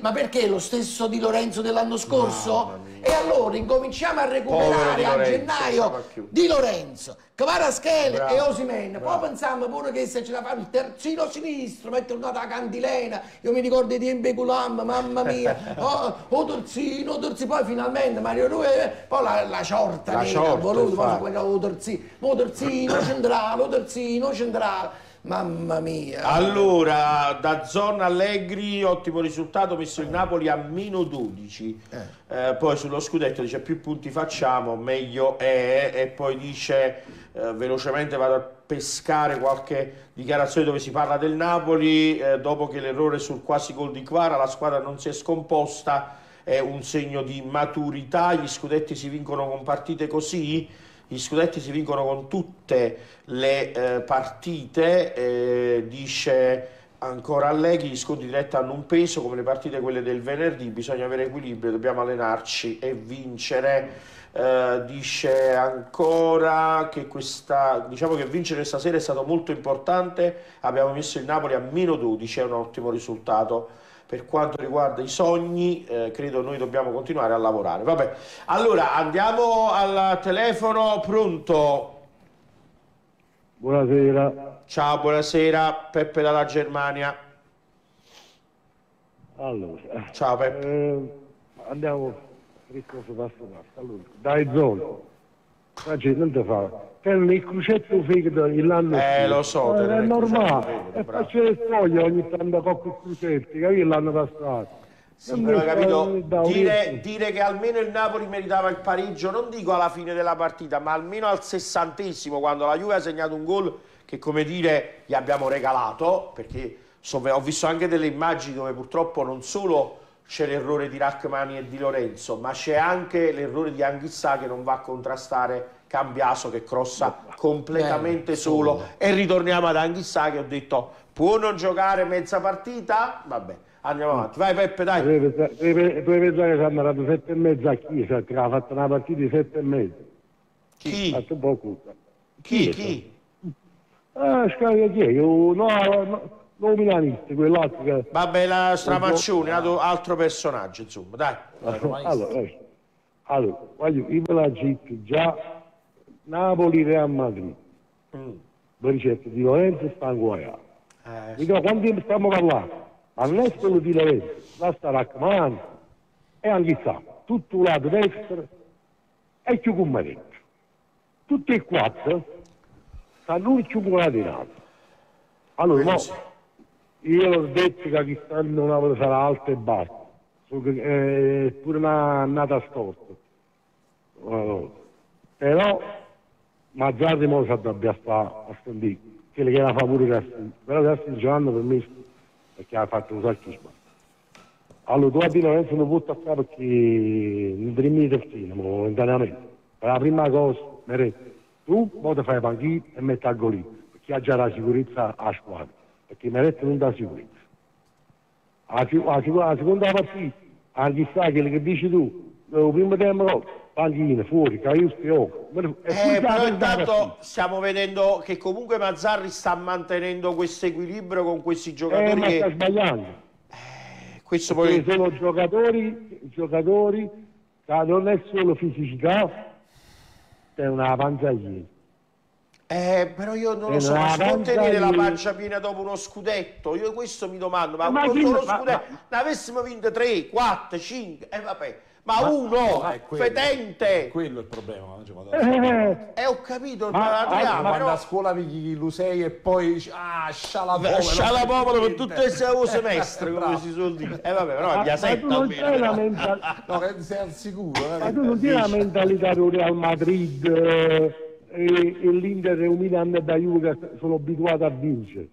[SPEAKER 4] Ma perché lo stesso di Lorenzo dell'anno scorso? E allora incominciamo a recuperare a gennaio. Di Lorenzo, Cavaraschele
[SPEAKER 1] Bravo,
[SPEAKER 4] e Osimen. Poi pensiamo pure che se ce la fanno il terzino sinistro, ma è tornata la cantilena. Io mi ricordo di Embeculam, mamma mia. Oh, oh terzino, oh, terzino. Poi finalmente Mario Rui, eh, poi la, la ciorta
[SPEAKER 1] La
[SPEAKER 4] nera, ha
[SPEAKER 1] ciorta,
[SPEAKER 4] voluto, poi quello oh, terzino, oh, terzino centrale, oh, terzino centrale. Mamma mia.
[SPEAKER 1] Allora, da zona Allegri, ottimo risultato, messo il Napoli a meno 12. Eh, poi sullo scudetto dice più punti facciamo, meglio è. E poi dice eh, velocemente vado a pescare qualche dichiarazione dove si parla del Napoli. eh, dopo che l'errore sul quasi gol di Quara, la squadra non si è scomposta. È un segno di maturità. Gli scudetti si vincono con partite così. Gli scudetti si vincono con tutte le eh, partite, eh, dice ancora Allegri, gli scontri diretti hanno un peso come le partite quelle del venerdì, bisogna avere equilibrio, dobbiamo allenarci e vincere. Eh, dice ancora che questa, diciamo che vincere stasera è stato molto importante, abbiamo messo il Napoli a meno 12, è un ottimo risultato. Per quanto riguarda i sogni, eh, credo noi dobbiamo continuare a lavorare. Vabbè, allora andiamo al telefono, pronto?
[SPEAKER 5] Buonasera.
[SPEAKER 1] Ciao, buonasera, Peppe dalla Germania.
[SPEAKER 5] Allora,
[SPEAKER 1] Ciao Peppe.
[SPEAKER 5] eh, andiamo ricorso passo passo. Allora, dai zone. Non ti fa. Per il crocetto fegato l'anno
[SPEAKER 1] Eh, lo so,
[SPEAKER 5] Eh, è normale.
[SPEAKER 1] fegato,
[SPEAKER 5] E faccio le foglie ogni tanto con i crocetti, capito? L'anno passato.
[SPEAKER 1] Sì, però capito,
[SPEAKER 5] da
[SPEAKER 1] dire, dire che almeno il Napoli meritava il pareggio, non dico alla fine della partita, ma almeno al sessantesimo, quando la Juve ha segnato un gol che, come dire, gli abbiamo regalato, perché so- ho visto anche delle immagini dove purtroppo non solo c'è l'errore di Rachmani e di Lorenzo, ma c'è anche l'errore di Anghissà che non va a contrastare Cambiaso che crossa completamente solo. E ritorniamo ad Anghissà che ho detto, può non giocare mezza partita? Vabbè, andiamo avanti. Vai Peppe, dai.
[SPEAKER 5] Deve pensare- che sono andato sette e mezza a Chiesa, che ha fatto una partita di sette e mezza. Ha
[SPEAKER 1] Chi?
[SPEAKER 5] fatto un po' curta.
[SPEAKER 1] Chi? Chi?
[SPEAKER 5] Ah, scarica chi è? Io- No, no, no, Milanisti, quell'altro che...
[SPEAKER 1] Vabbè, la Stramaccione, altro- altro personaggio, insomma, dai.
[SPEAKER 5] Allora, allora, voglio, io ve l'ho detto già, Napoli, Real Madrid,
[SPEAKER 1] Mm.
[SPEAKER 5] ricette di Lorenzo sta inguaiato.
[SPEAKER 1] Eh,
[SPEAKER 5] Dico, quanto tempo stiamo parlando? Non solo di Lorenzo, là sta Rachman e anche sa, tutto lato destro e più dentro. Tutti e quattro stanno più come in alto. Allora, mo, io ho detto che quest'anno Napoli sarà alto e che, eh, pure una annata storta. Allora, però Mazzarri mo ci abbia sta a stendere, quello che era fa pure Castro, però Castro non hanno permesso perché ha fatto un sacco di. Allora tu a Di Lorenzo non puoi attaccare perché non ti rimedi il fine, momentaneamente. Per la prima cosa, Meretti, tu mo ti fai panchino e metti a golino, perché ha già la sicurezza a squadra, perché Meretti non dà sicurezza. La, si- si- seconda partita, anche sa quello che dici tu, il primo tempo, panchina, fuori, Caiusti, oh.
[SPEAKER 1] Eh, però intanto stiamo vedendo che comunque Mazzarri sta mantenendo questo equilibrio con questi
[SPEAKER 5] Eh,
[SPEAKER 1] giocatori
[SPEAKER 5] ma sta
[SPEAKER 1] che
[SPEAKER 5] sbagliando.
[SPEAKER 1] questo
[SPEAKER 5] Perché
[SPEAKER 1] poi
[SPEAKER 5] sono giocatori, giocatori che non è solo fisicità, è una panza piena.
[SPEAKER 1] Eh, però io non lo
[SPEAKER 5] Eh,
[SPEAKER 1] so, ma si può
[SPEAKER 5] pancia
[SPEAKER 1] tenere la pancia piena dopo uno scudetto? Io questo mi domando, ma,
[SPEAKER 5] Ma ma-
[SPEAKER 1] scudetto,
[SPEAKER 5] ma-
[SPEAKER 1] ne avessimo vinto 3, 4, 5, e vabbè, ma, uno,
[SPEAKER 2] è quello.
[SPEAKER 1] fetente,
[SPEAKER 2] Quello è il problema. gioco da-
[SPEAKER 5] Eh,
[SPEAKER 1] e ho capito,
[SPEAKER 5] Ma-
[SPEAKER 1] ma, Adriano,
[SPEAKER 5] ma-
[SPEAKER 2] Quando
[SPEAKER 1] però...
[SPEAKER 2] a scuola pigli chi lo sei e poi ah, scialapopolo.
[SPEAKER 1] Lascia la popolo per le sei
[SPEAKER 2] Eh,
[SPEAKER 1] semestre, come si suol dire. Eh vabbè, però
[SPEAKER 5] ma, ma non c'hai
[SPEAKER 1] almeno.
[SPEAKER 5] la mentalità,
[SPEAKER 2] No, che sei al sicuro. eh,
[SPEAKER 5] ma tu non c'hai la mentalità del Real Madrid eh, e, e l'Inter e un Milan da Juve che sono abituati a vincere.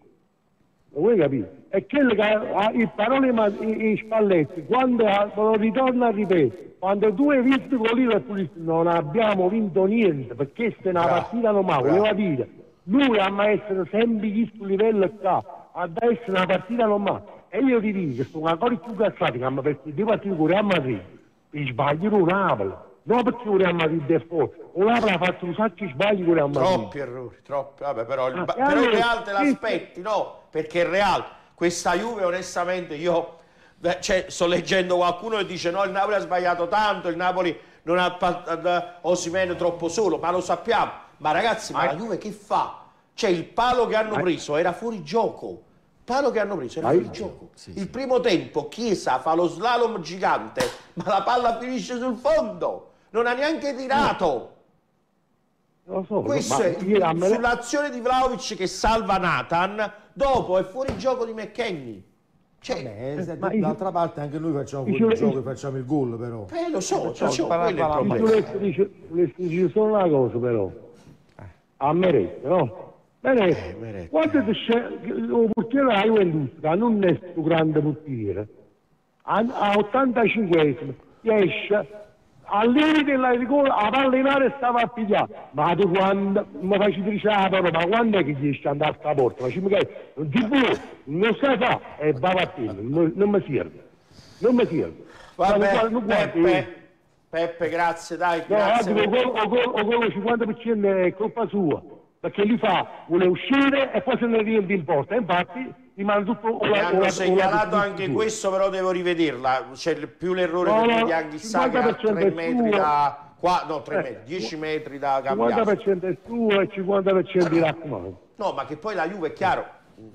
[SPEAKER 5] Lo vuoi capire? È quello che ha il parole ma i, i spalletti, quando, ha- quando ritorna a ripetere, quando tu hai visto con Liverpool non abbiamo vinto niente, perché questa è una partita normale, voleva dire, lui ha mai essere sempre chi sul livello qua, ha da essere una partita normale. E io ti dico che sono ancora più cassato, ma perché due partite con Real Madrid, e sbagliano un Napoli, non perché un Real Madrid è forte, un Napoli ha fatto un sacco di sbagli con Real Madrid.
[SPEAKER 1] Troppi errori, troppi. Vabbè, però il,
[SPEAKER 5] Ah,
[SPEAKER 1] però il
[SPEAKER 5] allora-
[SPEAKER 1] Real te l'aspetti, no? Perché il Real, questa Juve, onestamente, io cioè, sto leggendo qualcuno che dice no, il Napoli ha sbagliato tanto, il Napoli non ha Osimene troppo solo, ma lo sappiamo. Ma ragazzi, ma la Juve che fa? Cioè, il palo che hanno preso era fuori gioco. Il palo che hanno preso era
[SPEAKER 5] Ma
[SPEAKER 1] fuori
[SPEAKER 5] io-
[SPEAKER 1] gioco. Il primo tempo, Chiesa fa lo slalom gigante, ma la palla finisce sul fondo. Non ha neanche tirato.
[SPEAKER 5] Non lo so,
[SPEAKER 1] Questo
[SPEAKER 5] ma
[SPEAKER 1] è sull'azione di Vlaovic che salva Nathan, dopo è fuori gioco di McKenny. Cioè,
[SPEAKER 3] Beh, se-
[SPEAKER 5] ma io-
[SPEAKER 3] d'altra parte anche noi facciamo
[SPEAKER 5] io-
[SPEAKER 3] gioco e facciamo il gol però.
[SPEAKER 1] eh, lo so, lo so,
[SPEAKER 5] dire solo una cosa però, a Merette, no? Merette,
[SPEAKER 1] Merette.
[SPEAKER 5] quando ti scende, il portiere della Juventus, non è questo grande portiere, a, a 85esimo esce, al limite della rigore, a palla in aria stava a pigliare, ma tu quando mi faci parola, ma quando è che riesci ad andare a sta porta? Ma ci mi ti vuoi, non sai fa, e va a pigliare, non, non mi serve, non mi serve.
[SPEAKER 1] Vabbè,
[SPEAKER 5] non guardi-
[SPEAKER 1] Peppe, Peppe, grazie, dai,
[SPEAKER 5] No,
[SPEAKER 1] grazie.
[SPEAKER 5] oggi o quello- o quello o quello 50% è colpa sua, perché lui fa, vuole uscire e poi se ne riempie in porta, infatti rimane tutto... o
[SPEAKER 1] Mi hanno
[SPEAKER 5] la-
[SPEAKER 1] segnalato
[SPEAKER 5] la-
[SPEAKER 1] anche questo, però devo rivederla. C'è più l'errore
[SPEAKER 5] No, no,
[SPEAKER 1] gli Anghissà che a
[SPEAKER 5] 50%
[SPEAKER 1] 3
[SPEAKER 5] è
[SPEAKER 1] metri da... Qua, no, 3
[SPEAKER 5] Eh,
[SPEAKER 1] metri, 10 metri da cambiare.
[SPEAKER 5] 50% è suo e 50% di raccomando.
[SPEAKER 1] No, ma che poi la Juve è chiaro,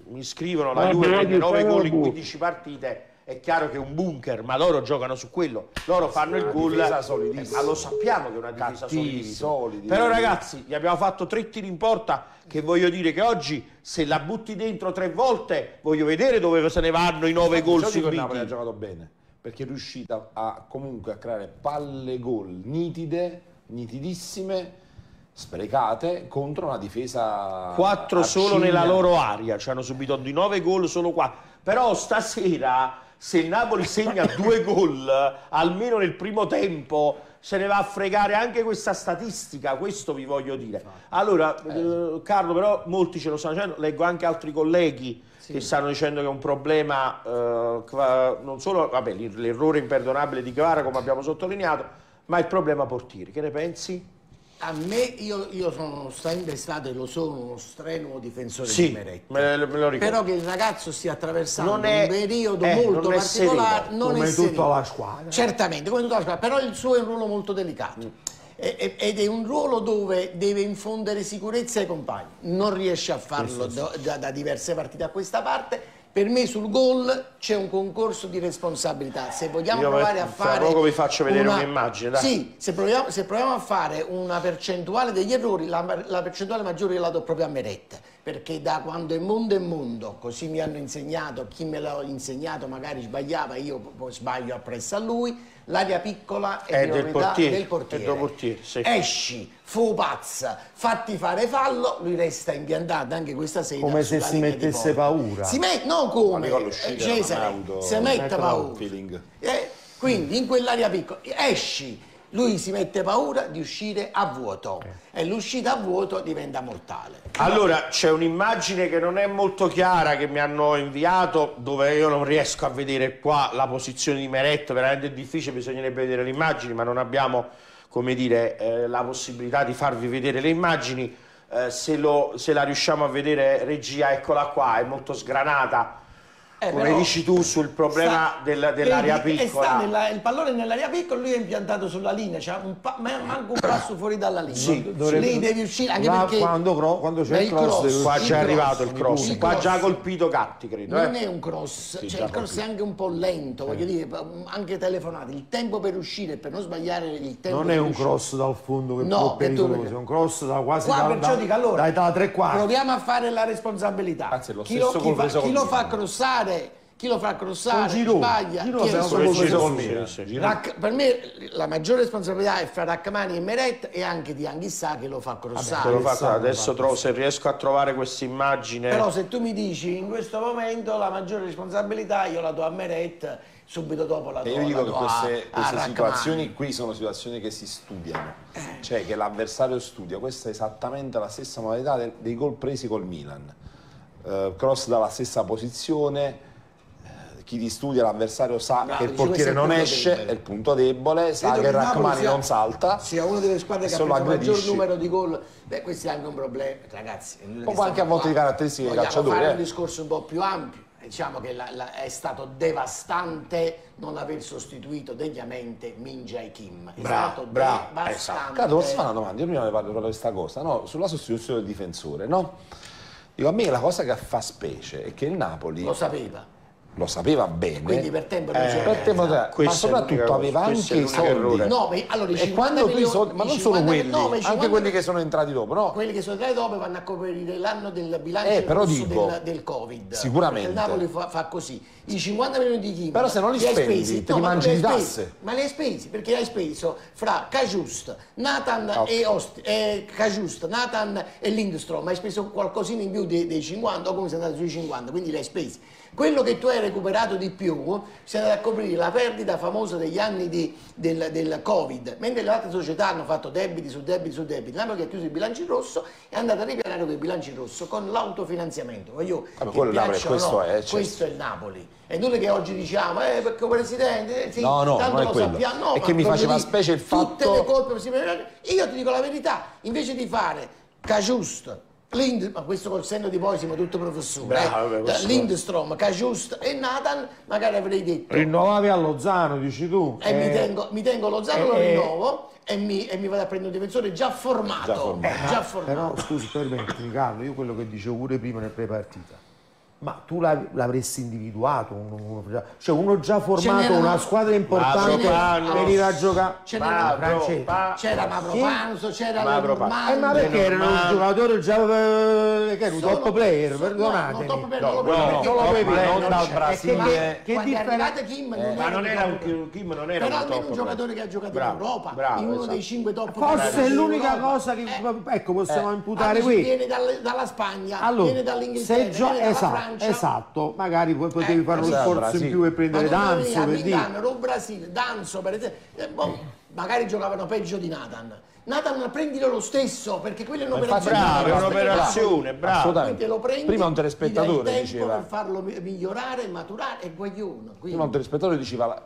[SPEAKER 1] mi scrivono la
[SPEAKER 5] Ma
[SPEAKER 1] Juve prende 9
[SPEAKER 5] fare
[SPEAKER 1] gol in
[SPEAKER 5] bu-
[SPEAKER 1] 15 partite, è chiaro che è un bunker, ma loro giocano su quello, loro fanno il gol,
[SPEAKER 2] difesa solidissima.
[SPEAKER 1] ma lo sappiamo che è una difesa solidissima.
[SPEAKER 2] solidi.
[SPEAKER 1] Però ragazzi, gli abbiamo fatto tre tiri in porta, che voglio dire che oggi se la butti dentro tre volte, voglio vedere dove se ne vanno i 9 gol
[SPEAKER 2] che il Napoli ha
[SPEAKER 1] subiti.
[SPEAKER 2] giocato bene perché è riuscita a comunque a creare palle gol nitide, nitidissime, sprecate contro una difesa
[SPEAKER 1] 4 solo nella loro area, ci hanno subito di 9 gol solo qua. Però stasera se il Napoli segna due gol almeno nel primo tempo se ne va a fregare anche questa statistica, questo vi voglio dire. Allora, eh, Carlo, però molti ce lo stanno dicendo, leggo anche altri colleghi che stanno dicendo che è un problema eh, non solo l'errore imperdonabile di Guevara come abbiamo sottolineato, ma il problema portieri. Che ne pensi?
[SPEAKER 4] A me, io, io sono sempre stato e lo sono uno strenuo difensore
[SPEAKER 1] Sì,
[SPEAKER 4] di Meretti.
[SPEAKER 1] me, me lo.
[SPEAKER 4] Però che il ragazzo stia attraversando
[SPEAKER 1] Non è-
[SPEAKER 4] un periodo
[SPEAKER 1] eh,
[SPEAKER 4] molto
[SPEAKER 1] non è
[SPEAKER 4] particolare,
[SPEAKER 1] sereno,
[SPEAKER 4] non
[SPEAKER 3] come
[SPEAKER 4] è
[SPEAKER 3] tutta
[SPEAKER 4] sereno.
[SPEAKER 3] la squadra.
[SPEAKER 4] Certamente, come tutta la squadra, però il suo è un ruolo molto delicato. E- e- Ed è un ruolo dove deve infondere sicurezza ai compagni. Non riesce a farlo da, da- da diverse partite a questa parte. Per me sul gol c'è un concorso di responsabilità. Se vogliamo
[SPEAKER 1] Io
[SPEAKER 4] provare a fare.
[SPEAKER 1] poco vi faccio vedere
[SPEAKER 4] una-
[SPEAKER 1] un'immagine, dai.
[SPEAKER 4] Sì, se proviamo, se proviamo a fare una percentuale degli errori, la, la percentuale maggiore la do proprio a Merette. Perché da quando è mondo è mondo, così mi hanno insegnato, chi me l'ha insegnato magari sbagliava, io poi sbaglio appresso a lui, l'area piccola è,
[SPEAKER 1] È del portiere,
[SPEAKER 4] del portiere.
[SPEAKER 1] è del portiere, sì.
[SPEAKER 4] Esci, fu pazza, fatti fare fallo, lui resta impiantato anche questa sera
[SPEAKER 3] Come se si mettesse paura.
[SPEAKER 4] Si mette, no come, eh, Cesare, si mette paura. Eh, quindi in quell'area piccola esci, lui si mette paura di uscire a vuoto
[SPEAKER 3] Eh.
[SPEAKER 4] e l'uscita a vuoto diventa mortale.
[SPEAKER 1] Allora, c'è un'immagine che non è molto chiara che mi hanno inviato, dove io non riesco a vedere qua la posizione di Meret, veramente è difficile, bisognerebbe vedere le immagini, ma non abbiamo, come dire, eh, la possibilità di farvi vedere le immagini. Eh, se, lo- se la riusciamo a vedere, regia, eccola qua, è molto sgranata.
[SPEAKER 4] Eh,
[SPEAKER 1] come
[SPEAKER 4] però
[SPEAKER 1] dici tu sul problema
[SPEAKER 4] sta-
[SPEAKER 1] del- dell'area piccola.
[SPEAKER 4] sta nella- il pallone è nell'area piccola, lui è impiantato sulla linea, c'ha un pa- ma- manco un passo fuori dalla linea.
[SPEAKER 1] Sì,
[SPEAKER 3] dovrebbe-
[SPEAKER 4] Lì devi uscire anche perché
[SPEAKER 3] quando, quando c'è il cross, deve
[SPEAKER 1] Qua c'è arrivato il
[SPEAKER 4] cross,
[SPEAKER 1] cross,
[SPEAKER 4] il
[SPEAKER 1] qua ha
[SPEAKER 4] cross.
[SPEAKER 1] già colpito Gatti, credo.
[SPEAKER 4] non
[SPEAKER 1] eh.
[SPEAKER 4] è un cross,
[SPEAKER 2] Sì,
[SPEAKER 4] cioè il cross è anche un po' lento, voglio dire, anche telefonato, il tempo per uscire, per non sbagliare il tempo
[SPEAKER 3] non è un
[SPEAKER 4] uscire.
[SPEAKER 3] cross dal fondo che
[SPEAKER 4] No, tu-
[SPEAKER 3] pericoloso, è un cross da quasi
[SPEAKER 4] Qua
[SPEAKER 3] da,
[SPEAKER 4] perciò
[SPEAKER 3] da,
[SPEAKER 4] dico allora,
[SPEAKER 3] dai da tre quarti.
[SPEAKER 4] proviamo a fare la responsabilità.
[SPEAKER 2] Anzi, è lo
[SPEAKER 4] chi lo, fa,
[SPEAKER 2] compreso
[SPEAKER 4] chi
[SPEAKER 2] col
[SPEAKER 4] lo fa
[SPEAKER 2] Milan.
[SPEAKER 4] crossare, chi lo fa crossare,
[SPEAKER 3] Con Giroud.
[SPEAKER 4] sbaglia.
[SPEAKER 3] Giroud
[SPEAKER 4] chi
[SPEAKER 1] sì.
[SPEAKER 2] Giroud.
[SPEAKER 4] Rac- per me la maggiore responsabilità è fra Rachmani e Meret e anche di Anghissà che lo fa crossare.
[SPEAKER 1] Se lo fa- adesso trovo, se riesco a trovare questa immagine.
[SPEAKER 4] Però se tu mi dici in questo momento la maggiore responsabilità io la do a Meret, subito dopo la do,
[SPEAKER 2] E io dico
[SPEAKER 4] la
[SPEAKER 2] che
[SPEAKER 4] do a-
[SPEAKER 2] queste,
[SPEAKER 4] a
[SPEAKER 2] queste
[SPEAKER 4] Rachmani.
[SPEAKER 2] situazioni qui sono situazioni che si studiano, cioè che l'avversario studia, questa è esattamente la stessa modalità dei gol presi col Milan, Eh, cross dalla stessa posizione, eh, chi ti studia l'avversario sa
[SPEAKER 4] Bravo,
[SPEAKER 2] che il
[SPEAKER 4] dici,
[SPEAKER 2] portiere non esce,
[SPEAKER 4] debole.
[SPEAKER 2] è il punto debole, sa
[SPEAKER 4] Credo
[SPEAKER 2] che Rachmani non salta,
[SPEAKER 4] sia una delle squadre che ha preso il maggior numero di gol. Beh, questo è anche un problema, ragazzi. che
[SPEAKER 2] anche a volte di caratteristiche dei
[SPEAKER 4] Vogliamo
[SPEAKER 2] calciatori,
[SPEAKER 4] fare
[SPEAKER 2] eh.
[SPEAKER 4] un discorso un po' più ampio. Diciamo che la- la- è stato devastante non aver sostituito degnamente Minja e Kim. È
[SPEAKER 1] Bravo,
[SPEAKER 4] stato
[SPEAKER 1] bravo,
[SPEAKER 4] devastante.
[SPEAKER 2] esatto. Cato, posso fare una domanda? Io prima ne parlo proprio di questa cosa, no? Sulla sostituzione del difensore, no? Dico, a me la cosa che fa specie è che il Napoli
[SPEAKER 4] Lo sapeva.
[SPEAKER 2] Lo sapeva bene.
[SPEAKER 4] Quindi per tempo non
[SPEAKER 1] Eh,
[SPEAKER 4] c'era.
[SPEAKER 2] per tempo ma soprattutto aveva anche i soldi.
[SPEAKER 4] No, ma allora i
[SPEAKER 2] E
[SPEAKER 4] 50
[SPEAKER 2] quando
[SPEAKER 4] milioni-
[SPEAKER 2] soldi, ma non solo
[SPEAKER 4] 50
[SPEAKER 2] quelli,
[SPEAKER 4] no,
[SPEAKER 2] anche
[SPEAKER 4] 50
[SPEAKER 2] quelli che sono entrati dopo, no?
[SPEAKER 4] quelli che sono entrati dopo vanno a coprire l'anno del bilancio
[SPEAKER 2] Eh, però dico,
[SPEAKER 4] del, del Covid.
[SPEAKER 2] sicuramente.
[SPEAKER 4] Perché il Napoli fa, fa così. I 50 milioni di Kim.
[SPEAKER 2] Però se non li
[SPEAKER 4] hai
[SPEAKER 2] spendi,
[SPEAKER 4] spesi,
[SPEAKER 2] te
[SPEAKER 4] no,
[SPEAKER 2] li mangi
[SPEAKER 4] li
[SPEAKER 2] di
[SPEAKER 4] hai
[SPEAKER 2] tasse.
[SPEAKER 4] spesi. Ma li hai spesi perché hai speso fra Cajust, Nathan
[SPEAKER 2] ok.
[SPEAKER 4] e, Ost, eh, Cajust, Nathan e Lindstrom. Hai speso qualcosina in più dei, dei 50 o come sei andato sui 50, quindi li hai spesi. Quello che tu hai recuperato di più sei andato a coprire la perdita famosa degli anni di- del, del Covid, mentre le altre società hanno fatto debiti su debiti su debiti. Napoli che ha chiuso il bilancio in rosso è andato a ripianare quei bilanci in rosso con l'autofinanziamento. Voglio
[SPEAKER 2] Vabbè, è il Napoli, questo
[SPEAKER 4] no,
[SPEAKER 2] è, certo.
[SPEAKER 4] questo è il Napoli. E è che oggi diciamo, eh, perché presidente, eh, sì,
[SPEAKER 2] No, no,
[SPEAKER 4] tanto
[SPEAKER 2] non è
[SPEAKER 4] lo
[SPEAKER 2] quello.
[SPEAKER 4] sappiamo. No,
[SPEAKER 2] È che mi faceva
[SPEAKER 4] dire,
[SPEAKER 2] specie il
[SPEAKER 4] Tutte
[SPEAKER 2] fatto-
[SPEAKER 4] le colpe possibili. Io ti dico la verità, invece di fare Cajust, Lind, ma questo col senno di poi siamo tutto professore.
[SPEAKER 1] Bravo,
[SPEAKER 4] eh, Lindstrom, Cajust e Nathan, magari avrei detto.
[SPEAKER 3] Rinnovavi a Lozano, dici tu.
[SPEAKER 4] E mi,
[SPEAKER 3] Eh,
[SPEAKER 4] tengo, mi tengo lo Zano, lo
[SPEAKER 3] eh,
[SPEAKER 4] rinnovo e mi, e mi vado a prendere un difensore già formato.
[SPEAKER 2] Già formato.
[SPEAKER 4] già formato.
[SPEAKER 3] Però scusi, permettimi Carlo, io quello che dicevo pure prima nel prepartita. Ma tu l'av- l'avresti individuato, uno, uno- cioè uno già formato, una squadra importante venire a giocare.
[SPEAKER 4] C'era Mavropanzo, c'era
[SPEAKER 1] Mavropanos.
[SPEAKER 3] Eh, ma perché erano un giocatore già eh, che era un top player,
[SPEAKER 4] sono-
[SPEAKER 3] perdonatemi.
[SPEAKER 4] no, no, top player,
[SPEAKER 2] No,
[SPEAKER 4] non
[SPEAKER 2] dal. Brasile.
[SPEAKER 4] Ma
[SPEAKER 3] Che
[SPEAKER 4] quando è
[SPEAKER 3] differen-
[SPEAKER 4] arrivato Kim non
[SPEAKER 1] Ma non era un Kim, non era un top
[SPEAKER 4] un giocatore che ha giocato in Europa, in uno
[SPEAKER 1] esatto.
[SPEAKER 4] dei cinque top
[SPEAKER 3] Forse è l'unica cosa che
[SPEAKER 4] Eh,
[SPEAKER 3] ecco possiamo imputare
[SPEAKER 4] Amici,
[SPEAKER 3] qui.
[SPEAKER 4] viene dalla Spagna, viene dall'Inghilterra, viene dalla
[SPEAKER 3] esatto,
[SPEAKER 4] Francia.
[SPEAKER 3] esatto, magari poi potevi
[SPEAKER 4] Eh,
[SPEAKER 3] fare uno
[SPEAKER 2] esatto,
[SPEAKER 3] sforzo in più e prendere Danzo per dire.
[SPEAKER 4] Milano, o Brasile, Danzo per esempio, eh, boh, magari giocavano peggio di Nathan. Nathan prendilo lo stesso perché quella è un'operazione.
[SPEAKER 1] Bravo, è un'operazione, bravo.
[SPEAKER 4] Quindi lo prendi,
[SPEAKER 2] Prima un telespettatore
[SPEAKER 4] tempo
[SPEAKER 2] diceva,
[SPEAKER 4] per farlo mi- migliorare, maturare e guaglione.
[SPEAKER 2] prima un telespettatore diceva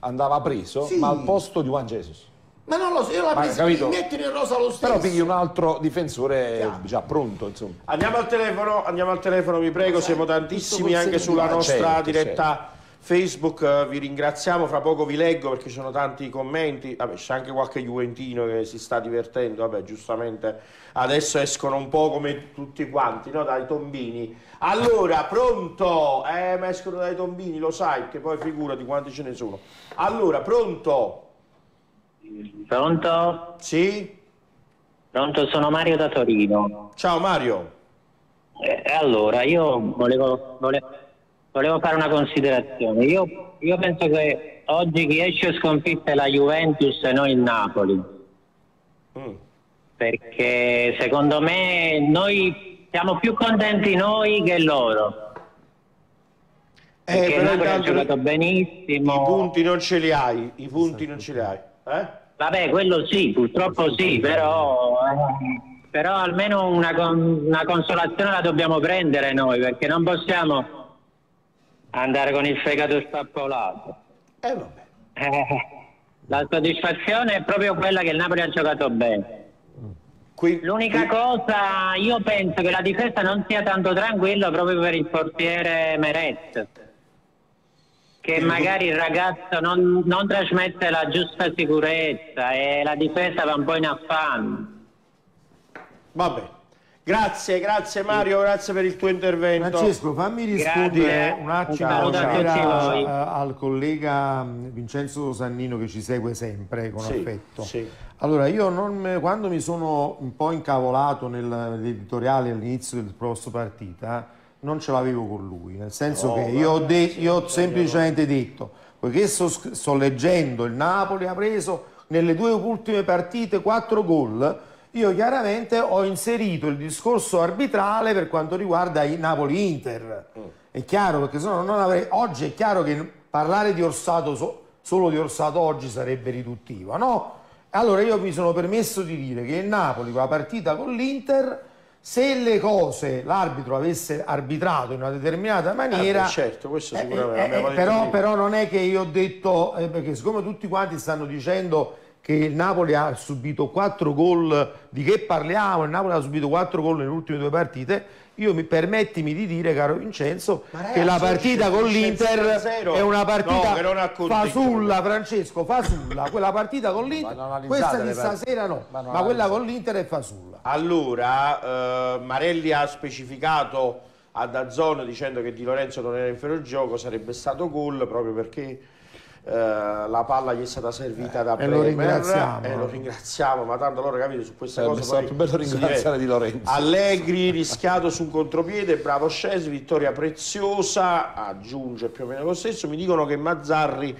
[SPEAKER 2] andava preso,
[SPEAKER 4] Sì.
[SPEAKER 2] ma al posto di Juan Jesus.
[SPEAKER 4] Ma non lo so, io la penso, metti in rosa lo stesso.
[SPEAKER 2] Però pigli un altro difensore
[SPEAKER 4] Chiaro.
[SPEAKER 2] già pronto, insomma.
[SPEAKER 1] Andiamo al telefono, andiamo al telefono, vi prego, siamo tantissimi anche sulla
[SPEAKER 2] di-
[SPEAKER 1] nostra
[SPEAKER 2] certo,
[SPEAKER 1] diretta Facebook, eh, vi ringraziamo, fra poco vi leggo perché ci sono tanti commenti, vabbè c'è anche qualche Juventino che si sta divertendo, vabbè giustamente adesso escono un po' come tutti quanti, no? dai tombini. Allora, pronto? Eh, ma escono dai tombini, lo sai, che poi figurati quanti ce ne sono. Allora, pronto?
[SPEAKER 6] Pronto?
[SPEAKER 1] Sì?
[SPEAKER 6] Pronto, sono Mario da Torino.
[SPEAKER 1] Ciao Mario.
[SPEAKER 6] Eh, allora, io volevo, vole- volevo fare una considerazione. Io, io penso che oggi chi esce sconfitta è la Juventus e non il Napoli. Perché secondo me noi siamo più contenti noi che loro.
[SPEAKER 1] Eh,
[SPEAKER 6] Perché
[SPEAKER 1] però
[SPEAKER 6] Napoli ha giocato
[SPEAKER 1] i
[SPEAKER 6] benissimo.
[SPEAKER 1] punti non ce li hai, i punti non ce li hai. Eh?
[SPEAKER 6] Vabbè, quello sì, purtroppo sì, però, però almeno una, una consolazione la dobbiamo prendere noi, perché non possiamo andare con il fegato spappolato.
[SPEAKER 1] Eh vabbè.
[SPEAKER 6] Eh, la soddisfazione è proprio quella che il Napoli ha giocato bene.
[SPEAKER 1] Qui,
[SPEAKER 6] L'unica cosa, io penso che la difesa non sia tanto tranquilla proprio per il portiere Meret, che magari il ragazzo non, non trasmette la giusta sicurezza e la difesa va un po' in affanno.
[SPEAKER 1] Vabbè. Grazie, grazie Mario, grazie per il tuo intervento.
[SPEAKER 3] Francesco, fammi rispondere
[SPEAKER 6] Grazie.
[SPEAKER 3] un attimo era, eh, al collega mh, Vincenzo Sannino che ci segue sempre con
[SPEAKER 1] Sì,
[SPEAKER 3] affetto.
[SPEAKER 1] sì.
[SPEAKER 3] Allora, io non me- quando mi sono un po' incavolato nel- nell'editoriale all'inizio del prossimo partita, non ce l'avevo con lui, nel senso che io ho, io ho semplicemente detto, poiché sto, sto leggendo il Napoli ha preso nelle due ultime partite quattro gol, io chiaramente ho inserito il discorso arbitrale per quanto riguarda il Napoli-Inter. È chiaro, perché sennò non avrei... Oggi è chiaro che parlare di Orsato, so- solo di Orsato oggi sarebbe riduttivo, no? Allora io mi sono permesso di dire che il Napoli con la partita con l'Inter, se le cose l'arbitro avesse arbitrato in una determinata maniera...
[SPEAKER 1] Eh certo, questo
[SPEAKER 3] Eh,
[SPEAKER 1] sicuramente
[SPEAKER 3] eh, eh, però, però non è che io ho detto, eh, perché siccome tutti quanti stanno dicendo che il Napoli ha subito 4 gol, di che parliamo? Il Napoli ha subito 4 gol nelle ultime due partite. Io mi permettimi di dire, caro Vincenzo,
[SPEAKER 1] ragazzi,
[SPEAKER 3] che la partita con l'Inter
[SPEAKER 1] 0-0,
[SPEAKER 3] è una
[SPEAKER 1] no,
[SPEAKER 3] partita
[SPEAKER 1] conteggio.
[SPEAKER 3] fasulla, Francesco, fasulla. Quella partita con l'Inter, questa di stasera no,
[SPEAKER 2] Ma
[SPEAKER 3] ma, quella con l'Inter è fasulla.
[SPEAKER 1] Allora, eh, Marelli ha specificato a Dazzone dicendo che Di Lorenzo non era in ferro gioco, sarebbe stato gol proprio perché eh, la palla gli è stata servita da
[SPEAKER 3] e lo
[SPEAKER 1] Bremer,
[SPEAKER 3] ringraziamo.
[SPEAKER 1] e lo ringraziamo, ma tanto loro capite su questa
[SPEAKER 2] Sarebbe
[SPEAKER 1] cosa
[SPEAKER 2] stato
[SPEAKER 1] poi
[SPEAKER 2] più bello ringraziare. Di Lorenzo.
[SPEAKER 1] Allegri rischiato su un contropiede, bravo Scesi, vittoria preziosa, aggiunge più o meno lo stesso. Mi dicono che Mazzarri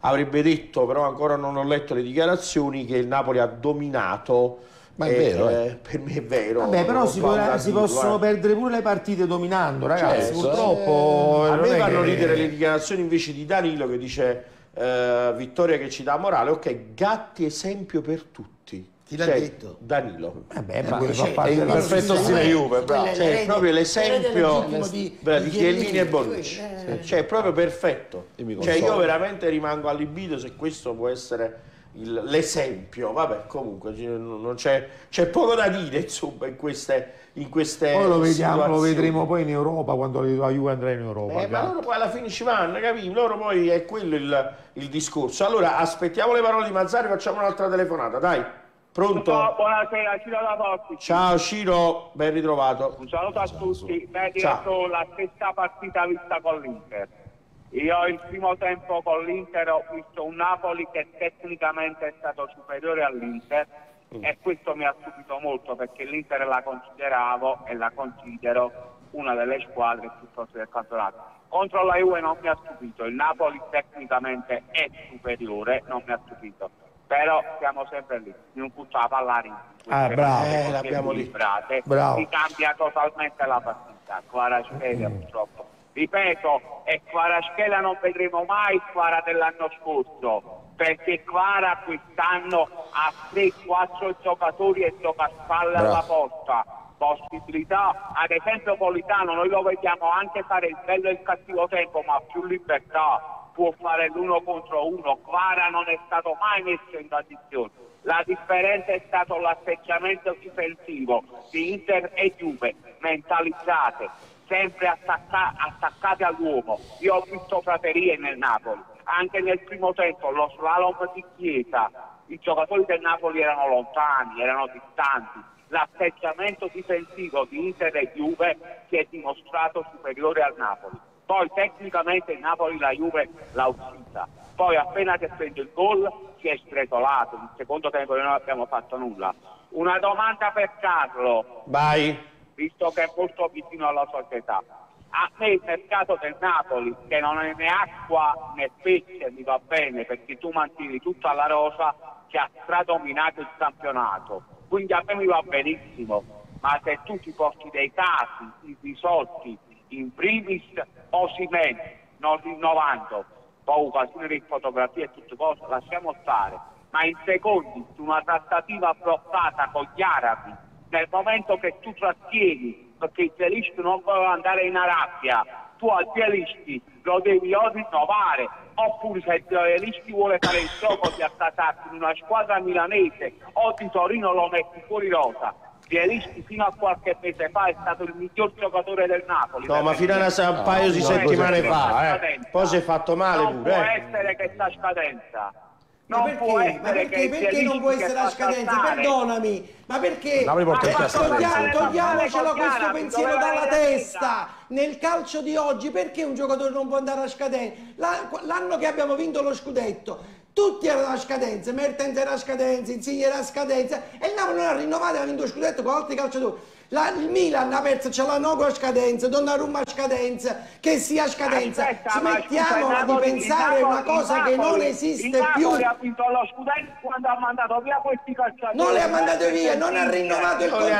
[SPEAKER 1] avrebbe detto, però ancora non ho letto le dichiarazioni, che il Napoli ha dominato.
[SPEAKER 2] Ma è
[SPEAKER 1] E,
[SPEAKER 2] vero, eh.
[SPEAKER 1] Per me è vero.
[SPEAKER 3] Vabbè, però si, può- si possono
[SPEAKER 1] eh.
[SPEAKER 3] perdere pure le partite dominando, ragazzi.
[SPEAKER 2] Certo,
[SPEAKER 3] Purtroppo
[SPEAKER 1] A me
[SPEAKER 3] è
[SPEAKER 1] fanno
[SPEAKER 3] che-
[SPEAKER 1] ridere le dichiarazioni invece di Danilo che dice eh, vittoria che ci dà morale. Ok, Gatti esempio per tutti.
[SPEAKER 4] Chi l'ha
[SPEAKER 1] Cioè,
[SPEAKER 4] detto?
[SPEAKER 1] Danilo.
[SPEAKER 3] Vabbè,
[SPEAKER 4] Eh,
[SPEAKER 3] ma
[SPEAKER 4] quello
[SPEAKER 3] fa
[SPEAKER 4] c'è-
[SPEAKER 3] parte
[SPEAKER 2] è il perfetto stile Juve, bravo.
[SPEAKER 1] Cioè,
[SPEAKER 4] l'erede-
[SPEAKER 1] proprio l'esempio
[SPEAKER 4] di-
[SPEAKER 1] Chiellini e. Bonucci.
[SPEAKER 4] Eh,
[SPEAKER 1] Cioè, è proprio perfetto. Cioè, io veramente rimango allibito se questo può essere il- l'esempio. Vabbè, comunque ci- non c'è, c'è poco da dire, insomma, in queste, in queste
[SPEAKER 3] Poi lo, vediamo, lo vedremo poi in Europa quando la Juve andrà in Europa.
[SPEAKER 1] Eh, ma loro poi alla fine ci vanno, capi? Loro poi è quello il, il discorso. Allora, aspettiamo le parole di Mazzari, facciamo un'altra telefonata, dai. Pronto?
[SPEAKER 7] Ciao, buonasera, Ciro da Posti.
[SPEAKER 1] Ciao Ciro, ben ritrovato.
[SPEAKER 7] Un saluto a tutti. Beh,
[SPEAKER 1] Ciao.
[SPEAKER 7] diretto la stessa partita vista con l'Inter. Io il primo tempo con l'Inter ho visto un Napoli che tecnicamente è stato superiore all'Inter e questo mi ha stupito molto perché l'Inter la consideravo e la considero una delle squadre più forti del campionato. Contro la Juve non mi ha stupito, il Napoli tecnicamente è superiore, non mi ha stupito. Però siamo sempre lì, in un punto a palla
[SPEAKER 3] Ah, bravo.
[SPEAKER 1] Eh, l'abbiamo lì.
[SPEAKER 3] Bravo.
[SPEAKER 7] si cambia totalmente la partita. Kvaratskhelia purtroppo. Ripeto, e Kvaratskhelia non vedremo mai Kvara dell'anno scorso, perché Kvara quest'anno ha 3-4 giocatori e spalle
[SPEAKER 2] Bravo.
[SPEAKER 7] alla porta. Possibilità, ad esempio Politano, noi lo vediamo anche fare il bello e il cattivo tempo, ma più libertà, può fare l'uno contro uno. Kvara non è stato mai messo in condizione. La differenza è stato l'atteggiamento difensivo di Inter e Juve, mentalizzate, sempre attacca- attaccate all'uomo. Io ho visto praterie nel Napoli, anche nel primo tempo, lo slalom di Chiesa, i giocatori del Napoli erano lontani, erano distanti. L'atteggiamento difensivo di Inter e Juve si è dimostrato superiore al Napoli. Poi tecnicamente il Napoli la Juve l'ha uccisa. Poi appena si è preso il gol si è sgretolato. Nel secondo tempo noi non abbiamo fatto nulla. Una domanda per Carlo.
[SPEAKER 1] Vai.
[SPEAKER 7] visto che è molto vicino alla società. A me il mercato del Napoli, che non è né acqua né pesce, mi va bene perché tu mantieni tutta la rosa che ha stradominato il campionato. Quindi a me mi va benissimo, ma se tu ti porti dei casi irrisolti, in primis Osimen, non rinnovando, poi occasione di fotografie e tutte cose, lasciamo stare, ma in secondi una trattativa bloccata con gli arabi, nel momento che tu trattieni perché il Zelisti non voleva andare in Arabia, tu al Zelisti lo devi o rinnovare, oppure se il Zelisti vuole fare il gioco di attaccarti in una squadra milanese o di Torino lo metti fuori rosa. Zielinski fino a qualche mese fa è stato il miglior giocatore del Napoli.
[SPEAKER 1] No, ma fino a un paio di
[SPEAKER 7] Non può
[SPEAKER 1] settimane fa, eh.
[SPEAKER 7] scadenza.
[SPEAKER 1] Poi si è fatto male
[SPEAKER 7] non
[SPEAKER 1] pure,
[SPEAKER 7] può
[SPEAKER 1] eh.
[SPEAKER 7] essere che sta scadenza.
[SPEAKER 4] Ma
[SPEAKER 7] Non
[SPEAKER 4] perché?
[SPEAKER 7] può
[SPEAKER 4] Ma perché, perché non può essere la scadenza? Perdonami, ma perché?
[SPEAKER 7] Ma
[SPEAKER 2] a
[SPEAKER 4] Togliamo, togliamocelo questo pensiero dalla testa. Nel calcio di oggi, perché un giocatore non può andare a scadenza? La- L'anno che abbiamo vinto lo scudetto, tutti erano a scadenza, Mertens era a scadenza, Insigne era a scadenza e il Napoli non ha rinnovato, ha vinto lo scudetto con altri calciatori. La- il Milan ha perso, c'è la Nogo a scadenza, Donnarumma a scadenza, che sia a scadenza.
[SPEAKER 7] Aspetta, ma scusa,
[SPEAKER 4] Smettiamola di
[SPEAKER 7] Napoli-
[SPEAKER 4] pensare a
[SPEAKER 7] Napoli-
[SPEAKER 4] una cosa
[SPEAKER 7] il
[SPEAKER 4] che non
[SPEAKER 7] Napoli-
[SPEAKER 4] esiste
[SPEAKER 7] Napoli
[SPEAKER 4] più.
[SPEAKER 7] ha vinto lo scudetto quando ha mandato via questi calciatori.
[SPEAKER 4] Non le ha mandate via, non ha rinnovato il contratto.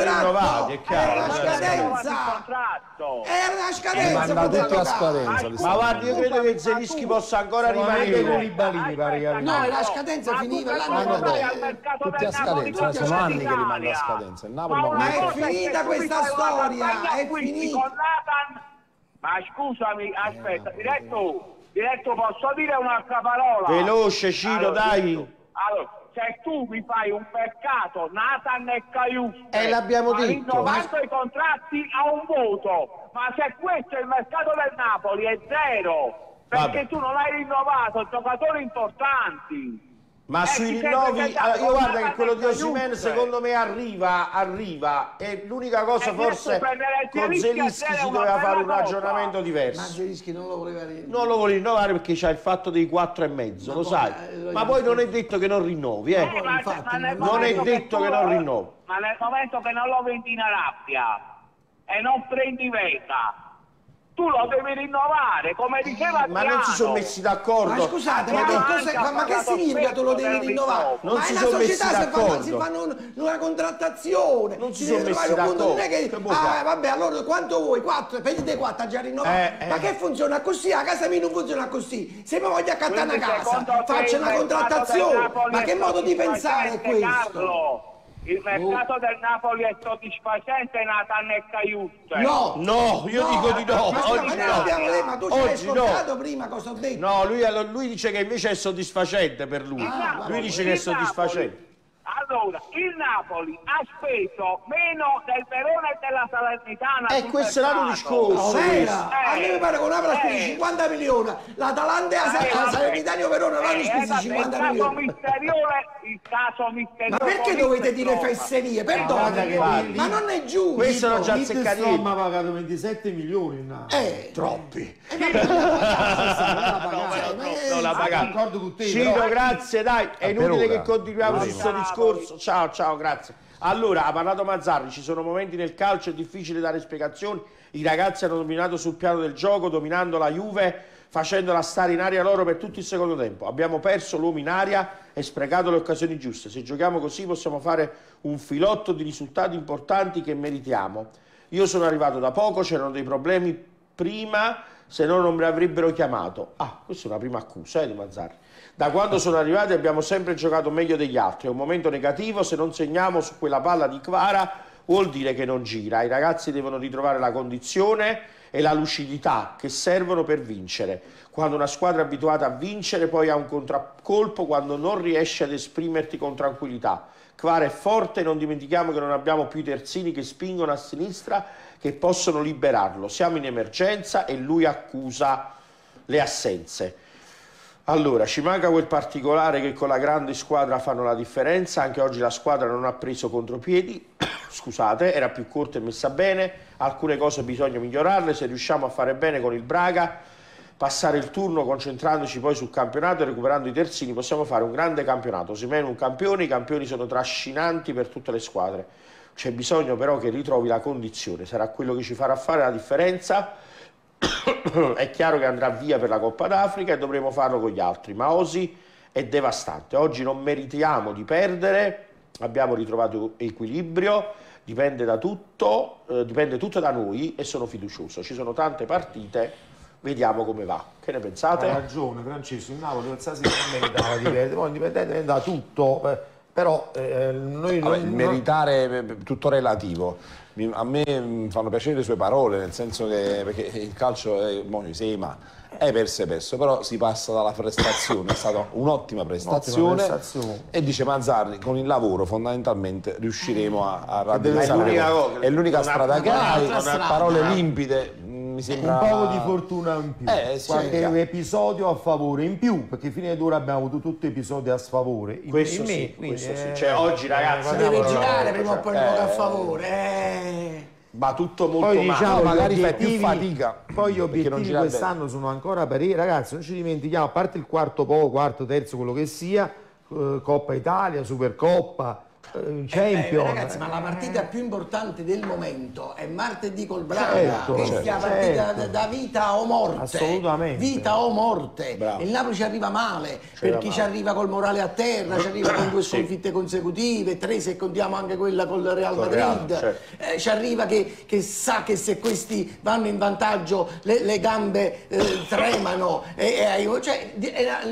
[SPEAKER 4] Era
[SPEAKER 1] ha
[SPEAKER 4] scadenza. Era una scadenza. Proprio
[SPEAKER 2] tutti a scadenza. li
[SPEAKER 1] Ma
[SPEAKER 2] sta
[SPEAKER 1] guardi, io credo che Zelischi possa ancora rimanere.
[SPEAKER 3] Con i balini che
[SPEAKER 4] No, la scadenza finiva l'anno dopo.
[SPEAKER 2] Tutti a scadenza, sono anni che rimane a scadenza. Il Napoli
[SPEAKER 4] Ma è
[SPEAKER 2] vuole-
[SPEAKER 4] finita questa storia, è finita.
[SPEAKER 7] Nathan, ma scusami, aspetta, diretto, diretto posso dire un'altra parola?
[SPEAKER 1] Veloce, Ciro, dai.
[SPEAKER 7] diretto, Allora, se tu mi fai un peccato, Nathan e Caiuste,
[SPEAKER 1] Eh, l'abbiamo
[SPEAKER 7] ma
[SPEAKER 1] detto.
[SPEAKER 7] rinnovando i contratti a un voto, ma se questo è il mercato del Napoli è zero, perché
[SPEAKER 1] Vabbè.
[SPEAKER 7] tu non hai rinnovato giocatori importanti.
[SPEAKER 1] Ma
[SPEAKER 7] Eh,
[SPEAKER 1] sui rinnovi,
[SPEAKER 7] che
[SPEAKER 1] allora, io
[SPEAKER 7] da-
[SPEAKER 1] guarda che quello di Osimen secondo me arriva, arriva e l'unica cosa
[SPEAKER 7] Eh,
[SPEAKER 1] forse con Zelischi
[SPEAKER 7] è
[SPEAKER 1] si doveva fare un ragionamento
[SPEAKER 4] Ma
[SPEAKER 1] diverso.
[SPEAKER 4] Zelischi non lo voleva rinnovare.
[SPEAKER 1] Non lo vuole rinnovare perché c'ha il fatto dei quattro e mezzo, lo
[SPEAKER 4] poi,
[SPEAKER 1] sai.
[SPEAKER 4] eh,
[SPEAKER 1] Ma poi non è detto che non rinnovi,
[SPEAKER 7] Eh,
[SPEAKER 1] eh.
[SPEAKER 7] ma-
[SPEAKER 4] infatti,
[SPEAKER 7] ma
[SPEAKER 4] non è
[SPEAKER 1] detto
[SPEAKER 7] tu
[SPEAKER 1] che non rinnovi.
[SPEAKER 7] Ma nel momento che non lo vendi in Arabia e non prendi Vega, tu lo devi rinnovare, come diceva
[SPEAKER 1] Ma non si sono
[SPEAKER 7] Adriano.
[SPEAKER 1] messi d'accordo.
[SPEAKER 4] Ma scusate, ma che,
[SPEAKER 7] Abbiamo
[SPEAKER 4] cosa, ma, ma che significa tu lo devi rinnovare?
[SPEAKER 1] Non
[SPEAKER 4] ma
[SPEAKER 1] si
[SPEAKER 4] è
[SPEAKER 1] sono
[SPEAKER 4] una
[SPEAKER 1] messi
[SPEAKER 4] società si fanno,
[SPEAKER 1] d'accordo.
[SPEAKER 4] si fanno un- una contrattazione.
[SPEAKER 1] Non si
[SPEAKER 4] si
[SPEAKER 1] sono messi
[SPEAKER 4] punto, non è
[SPEAKER 1] d'accordo.
[SPEAKER 4] che,
[SPEAKER 1] Che
[SPEAKER 4] ah, vabbè, allora quanto vuoi? Quattro, prendi dei quattro, ha già rinnovato.
[SPEAKER 1] Eh, eh.
[SPEAKER 4] Ma che funziona così? A casa mia non funziona così. Se mi voglio accattare una casa, faccio una contrattazione. Ma che modo di pensare è questo?
[SPEAKER 7] Carlo? Il mercato del Napoli è soddisfacente, Nathan e Caiuste.
[SPEAKER 4] No,
[SPEAKER 1] No, io dico di no,
[SPEAKER 4] Ma,
[SPEAKER 1] oggi
[SPEAKER 4] ma
[SPEAKER 1] no.
[SPEAKER 4] abbiamo lei, ma tu ci hai
[SPEAKER 1] Oggi no.
[SPEAKER 4] ascoltato prima cosa ho detto?
[SPEAKER 1] No, lui, lui dice che invece è soddisfacente per lui.
[SPEAKER 4] Ah,
[SPEAKER 1] lui dice che è
[SPEAKER 7] Napoli-
[SPEAKER 1] soddisfacente.
[SPEAKER 7] Allora, il Napoli ha speso meno del Verona e della Salernitana.
[SPEAKER 1] Eh,
[SPEAKER 7] sul
[SPEAKER 1] questo è l'altro
[SPEAKER 7] mercato.
[SPEAKER 1] discorso.
[SPEAKER 4] Oh,
[SPEAKER 1] questo.
[SPEAKER 4] vera? a me mi pare che un'opera ha speso
[SPEAKER 7] eh.
[SPEAKER 4] 50 milioni, l'Atalanta e la
[SPEAKER 7] Eh,
[SPEAKER 4] la. Salernitana e Verona non hanno
[SPEAKER 7] Eh,
[SPEAKER 4] speso
[SPEAKER 7] vabbè,
[SPEAKER 4] 50
[SPEAKER 7] il caso
[SPEAKER 4] milioni.
[SPEAKER 7] misterioso, il caso misterioso.
[SPEAKER 4] Ma perché dovete dire fesserie? Perdonami,
[SPEAKER 3] che
[SPEAKER 4] ma non è giusto.
[SPEAKER 1] Questo non c'ha
[SPEAKER 3] Lid
[SPEAKER 1] azzeccato
[SPEAKER 3] Strom ha pagato 27 milioni il Napoli.
[SPEAKER 4] Eh,
[SPEAKER 1] Troppi.
[SPEAKER 4] cioè, ma
[SPEAKER 1] Non l'ha pagato. Ciro, grazie, dai. È inutile che continuiamo su questo discorso. Ciao, ciao, grazie. Allora, ha parlato Mazzarri, ci sono momenti nel calcio, è difficile dare spiegazioni. I ragazzi hanno dominato sul piano del gioco, dominando la Juve, facendola stare in aria loro per tutto il secondo tempo. Abbiamo perso l'uomo in aria e sprecato le occasioni giuste. Se giochiamo così possiamo fare un filotto di risultati importanti che meritiamo. Io sono arrivato da poco, c'erano dei problemi prima, se no non mi avrebbero chiamato. Ah, questa è una prima accusa eh, di Mazzarri. Da quando sono arrivati abbiamo sempre giocato meglio degli altri, è un momento negativo, se non segniamo su quella palla di Kvara vuol dire che non gira. I ragazzi devono ritrovare la condizione e la lucidità che servono per vincere. Quando una squadra è abituata a vincere poi ha un contraccolpo quando non riesce ad esprimerti con tranquillità. Kvara è forte, non dimentichiamo che non abbiamo più i terzini che spingono a sinistra che possono liberarlo. Siamo in emergenza e lui accusa le assenze. Allora, ci manca quel particolare che con la grande squadra fanno la differenza. Anche oggi la squadra non ha preso contropiedi. Scusate, era più corta e messa bene. Alcune cose bisogna migliorarle. Se riusciamo a fare bene con il Braga, passare il turno concentrandoci poi sul campionato e recuperando i terzini, possiamo fare un grande campionato. Osimhen è un campione, i campioni sono trascinanti per tutte le squadre. c'è bisogno però che ritrovi la condizione, sarà quello che ci farà fare la differenza. È chiaro che andrà via per la Coppa d'Africa e dovremo farlo con gli altri, ma Osi è devastante. Oggi non meritiamo di perdere, abbiamo ritrovato equilibrio, dipende da tutto, eh, dipende tutto da noi e sono fiducioso. Ci sono tante partite, vediamo come va. Che ne pensate?
[SPEAKER 3] Hai ragione Francesco, il Napoli qualsiasi non meritava di perdere, poi indipendentemente da tutto, eh, però eh, noi
[SPEAKER 2] Vabbè,
[SPEAKER 3] non-
[SPEAKER 2] meritare è tutto relativo. A me mm, fanno piacere le sue parole, nel senso che perché il calcio è mo, sì, ma è perso e perso, però si passa dalla prestazione, è stata un'ottima prestazione,
[SPEAKER 3] prestazione.
[SPEAKER 2] e dice Mazzarri con il lavoro fondamentalmente riusciremo a, a raddrizzare È l'unica strada che hai, parole limpide, mi sembra...
[SPEAKER 3] un po' di fortuna in più,
[SPEAKER 2] Eh, sì,
[SPEAKER 3] qualche
[SPEAKER 2] chiaro.
[SPEAKER 3] episodio a favore in più, perché fine d'ora abbiamo avuto tutti episodi a sfavore. In,
[SPEAKER 1] Questo
[SPEAKER 3] me,
[SPEAKER 1] sì,
[SPEAKER 3] quindi,
[SPEAKER 1] questo sì.
[SPEAKER 3] eh,
[SPEAKER 1] Cioè, oggi, ragazzi,
[SPEAKER 3] eh,
[SPEAKER 4] Deve
[SPEAKER 1] Napoli-
[SPEAKER 4] girare prima o poi un
[SPEAKER 2] Eh.
[SPEAKER 4] po' a favore. Eh.
[SPEAKER 2] Va tutto molto
[SPEAKER 3] Poi
[SPEAKER 2] male,
[SPEAKER 3] diciamo,
[SPEAKER 2] magari fai più fatica.
[SPEAKER 3] Poi gli obiettivi quest'anno sono ancora parecchi. Ragazzi, non ci dimentichiamo, a parte il quarto poco, quarto, terzo, quello che sia, eh, Coppa Italia, Supercoppa, eh, Champion.
[SPEAKER 4] Eh, ragazzi, ma la partita più importante del momento è martedì col Braga,
[SPEAKER 3] Certo,
[SPEAKER 4] che
[SPEAKER 3] certo,
[SPEAKER 4] è la partita
[SPEAKER 3] certo.
[SPEAKER 4] da, da vita o morte.
[SPEAKER 3] Assolutamente.
[SPEAKER 4] Vita o morte.
[SPEAKER 2] Bravo.
[SPEAKER 4] Il Napoli ci arriva male,
[SPEAKER 1] Ci
[SPEAKER 4] per
[SPEAKER 1] arriva
[SPEAKER 4] chi
[SPEAKER 1] male.
[SPEAKER 4] ci arriva col morale a terra, ci arriva con due
[SPEAKER 1] Sì.
[SPEAKER 4] sconfitte consecutive, tre se contiamo anche quella col Real Madrid.
[SPEAKER 1] Real, certo.
[SPEAKER 4] Eh, ci arriva che, che sa che se questi vanno in vantaggio le, le gambe eh, tremano. E, e- cioè,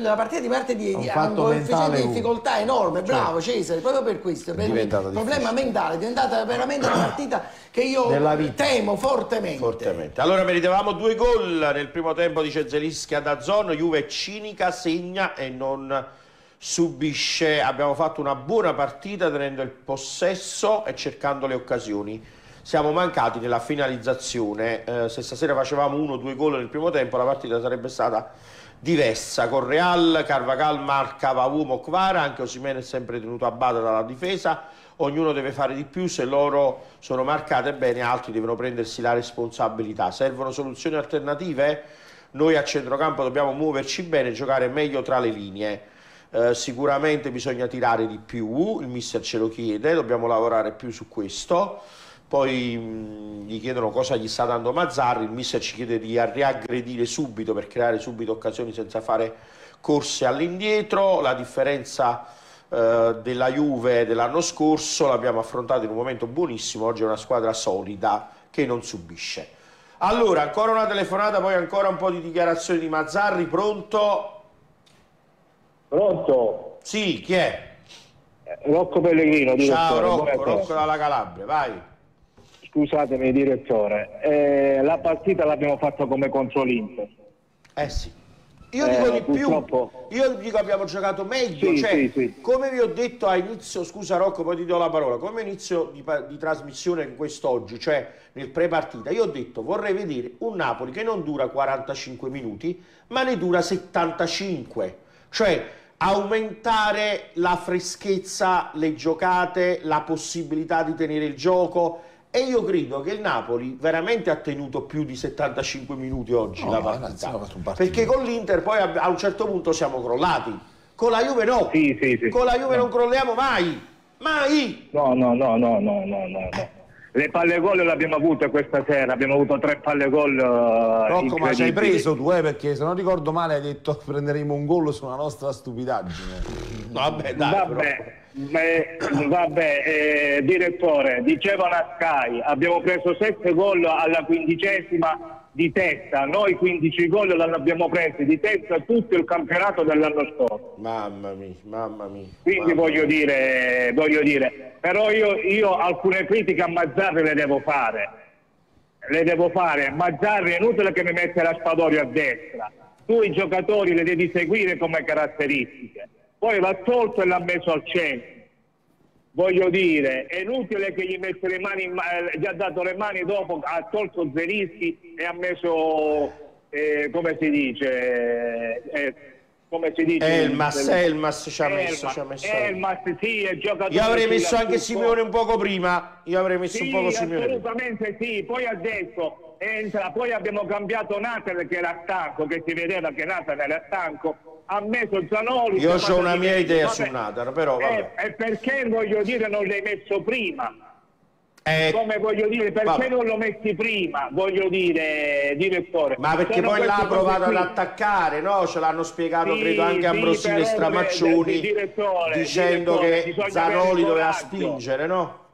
[SPEAKER 4] la, partita di martedì ha un coefficiente di difficoltà enorme, bravo Cesare, proprio per questo. Per il
[SPEAKER 2] diventata
[SPEAKER 4] problema mentale, è diventata veramente una partita che io temo fortemente.
[SPEAKER 1] Fortemente. Allora meritavamo due gol nel primo tempo, dice Zelischi ad Azzon, Juve cinica, segna e non subisce. Abbiamo fatto una buona partita tenendo il possesso e cercando le occasioni. Siamo mancati nella finalizzazione. Eh, se stasera facevamo uno o due gol nel primo tempo, la partita sarebbe stata diversa. Con Real, Carvacal marcava uomo Kvara, anche Osimene è sempre tenuto a bada dalla difesa. Ognuno deve fare di più, se loro sono marcate bene, altri devono prendersi la responsabilità. Servono soluzioni alternative? Noi a centrocampo dobbiamo muoverci bene, giocare meglio tra le linee. Eh, sicuramente bisogna tirare di più, il mister ce lo chiede, dobbiamo lavorare più su questo. Poi mh, gli chiedono cosa gli sta dando Mazzarri, il mister ci chiede di riaggredire subito per creare subito occasioni senza fare corse all'indietro. La differenza eh, della Juve dell'anno scorso l'abbiamo affrontata in un momento buonissimo, oggi è una squadra solida che non subisce. Allora, ancora una telefonata, poi ancora un po' di dichiarazioni di Mazzarri, pronto?
[SPEAKER 8] Pronto?
[SPEAKER 1] Sì, chi è?
[SPEAKER 8] Rocco Pellegrino,
[SPEAKER 1] Ciao. Rocco. Rocco dalla Calabria, vai.
[SPEAKER 8] Scusatemi direttore, eh, la partita l'abbiamo fatta come contro l'Inter.
[SPEAKER 1] Eh sì. Io
[SPEAKER 8] Eh,
[SPEAKER 1] dico di più,
[SPEAKER 8] purtroppo-
[SPEAKER 1] io dico abbiamo giocato meglio,
[SPEAKER 8] Sì,
[SPEAKER 1] cioè,
[SPEAKER 8] sì, sì.
[SPEAKER 1] come vi ho detto a inizio, scusa Rocco, poi ti do la parola, come inizio di, di trasmissione quest'oggi, cioè nel pre-partita, io ho detto vorrei vedere un Napoli che non dura 45 minuti, ma ne dura 75, cioè aumentare la freschezza, le giocate, la possibilità di tenere il gioco. E io credo che il Napoli veramente ha tenuto più di 75 minuti oggi
[SPEAKER 2] No,
[SPEAKER 1] la
[SPEAKER 2] ragazzi,
[SPEAKER 1] partita.
[SPEAKER 2] partito.
[SPEAKER 1] Perché con l'Inter poi a un certo punto siamo crollati. Con la Juve no.
[SPEAKER 8] Sì, sì, sì.
[SPEAKER 1] Con la Juve non crolliamo mai. Mai.
[SPEAKER 8] No, no, no, no, no, no, no. no. Le palle gol le abbiamo avute questa sera, abbiamo avuto tre palle gol. eh,
[SPEAKER 2] Rocco, ma ci hai preso tu, eh, perché se non ricordo male hai detto prenderemo un gol su una nostra stupidaggine.
[SPEAKER 1] Vabbè, dai.
[SPEAKER 8] Vabbè, beh, vabbè eh, direttore, dicevano a Sky, abbiamo preso 7 gol alla quindicesima di testa, noi 15 gol l'abbiamo presi di testa tutto il campionato dell'anno scorso.
[SPEAKER 1] Mamma mia, mamma mia.
[SPEAKER 8] Quindi
[SPEAKER 1] mamma
[SPEAKER 8] voglio dire, voglio dire, però io, io alcune critiche a Mazzarri le devo fare. Le devo fare. Mazzarri è inutile che mi mette la Spadori a destra. Tu i giocatori le devi seguire come caratteristiche. Poi l'ha tolto e l'ha messo al centro. Voglio dire, è inutile che gli mette le mani, eh, gli ha dato le mani dopo, ha tolto Zelischi e ha messo, eh, come si dice, eh, come si dice?
[SPEAKER 1] Elmas, Elmas ci ha messo, ci ha messo.
[SPEAKER 8] Elmas, sì, è giocatore.
[SPEAKER 1] Io avrei messo anche
[SPEAKER 8] sul-
[SPEAKER 1] Simeone un poco prima. Io avrei messo un
[SPEAKER 8] Sì,
[SPEAKER 1] poco Simeone.
[SPEAKER 8] assolutamente sì. Poi adesso entra, poi abbiamo cambiato Nathan che era stanco, che si vedeva che Nathan era stanco. Ha messo Zanoli.
[SPEAKER 1] Io ho una mia idea
[SPEAKER 8] vabbè.
[SPEAKER 1] su Nathan, però vabbè.
[SPEAKER 8] Eh, E perché voglio dire non l'hai messo prima?
[SPEAKER 1] Eh,
[SPEAKER 8] Come voglio dire, perché
[SPEAKER 1] vabbè.
[SPEAKER 8] non lo metti prima, voglio dire, direttore?
[SPEAKER 1] Ma perché
[SPEAKER 8] Sono
[SPEAKER 1] poi là ha
[SPEAKER 8] queste cose
[SPEAKER 1] provato ad attaccare, no? Ce l'hanno spiegato
[SPEAKER 8] Sì,
[SPEAKER 1] credo anche
[SPEAKER 8] sì,
[SPEAKER 1] Ambrosini e Stramaccioni
[SPEAKER 8] direttore,
[SPEAKER 1] dicendo
[SPEAKER 8] direttore,
[SPEAKER 1] che Zanoli doveva spingere, no?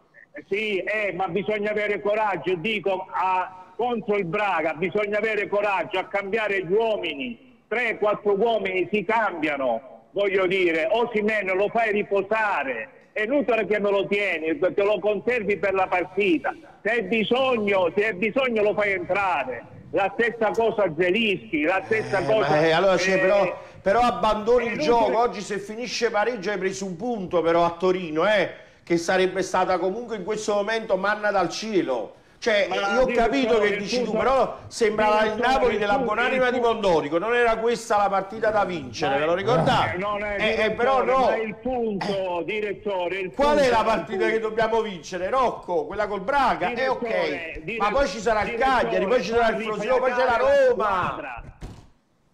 [SPEAKER 8] Sì, eh, ma bisogna avere coraggio, dico, a- contro il Braga bisogna avere coraggio a cambiare gli uomini, tre, quattro uomini si cambiano, voglio dire, Osimeno lo fai riposare, è inutile che me lo tieni, te lo conservi per la partita, se hai bisogno, se hai bisogno lo fai entrare, la stessa cosa Zelischi, la stessa
[SPEAKER 1] Eh,
[SPEAKER 8] cosa...
[SPEAKER 1] eh, allora, cioè,
[SPEAKER 8] eh,
[SPEAKER 1] però, però abbandoni il gioco. Oggi se finisce pareggio hai preso un punto però a Torino, eh, che sarebbe stata comunque in questo momento manna dal cielo. Cioè,
[SPEAKER 8] Ma
[SPEAKER 1] io ho capito che dici tu, però sembrava il Napoli della buonanima di Mondonico, non era questa la partita da vincere, ve lo ricordate?
[SPEAKER 8] Non è
[SPEAKER 1] Eh, eh,
[SPEAKER 8] direttore,
[SPEAKER 1] però no.
[SPEAKER 8] il punto, direttore, il
[SPEAKER 1] Qual
[SPEAKER 8] punto
[SPEAKER 1] è la partita che dobbiamo vincere? Rocco, quella col Braga? Eh ok, ma poi ci sarà il Cagliari, poi ci sarà il Frosinone, poi c'è la Roma.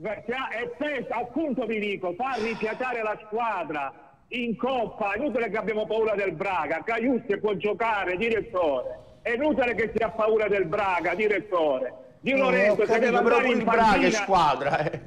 [SPEAKER 8] E questo, appunto vi dico, fa rifiatare la squadra in Coppa, è inutile che abbiamo paura del Braga, Caiuste può giocare, direttore, è inutile che si ha paura del Braga, direttore. Di
[SPEAKER 1] No,
[SPEAKER 8] Lorenzo, andare
[SPEAKER 1] poi
[SPEAKER 8] in
[SPEAKER 1] il Braga è squadra, eh.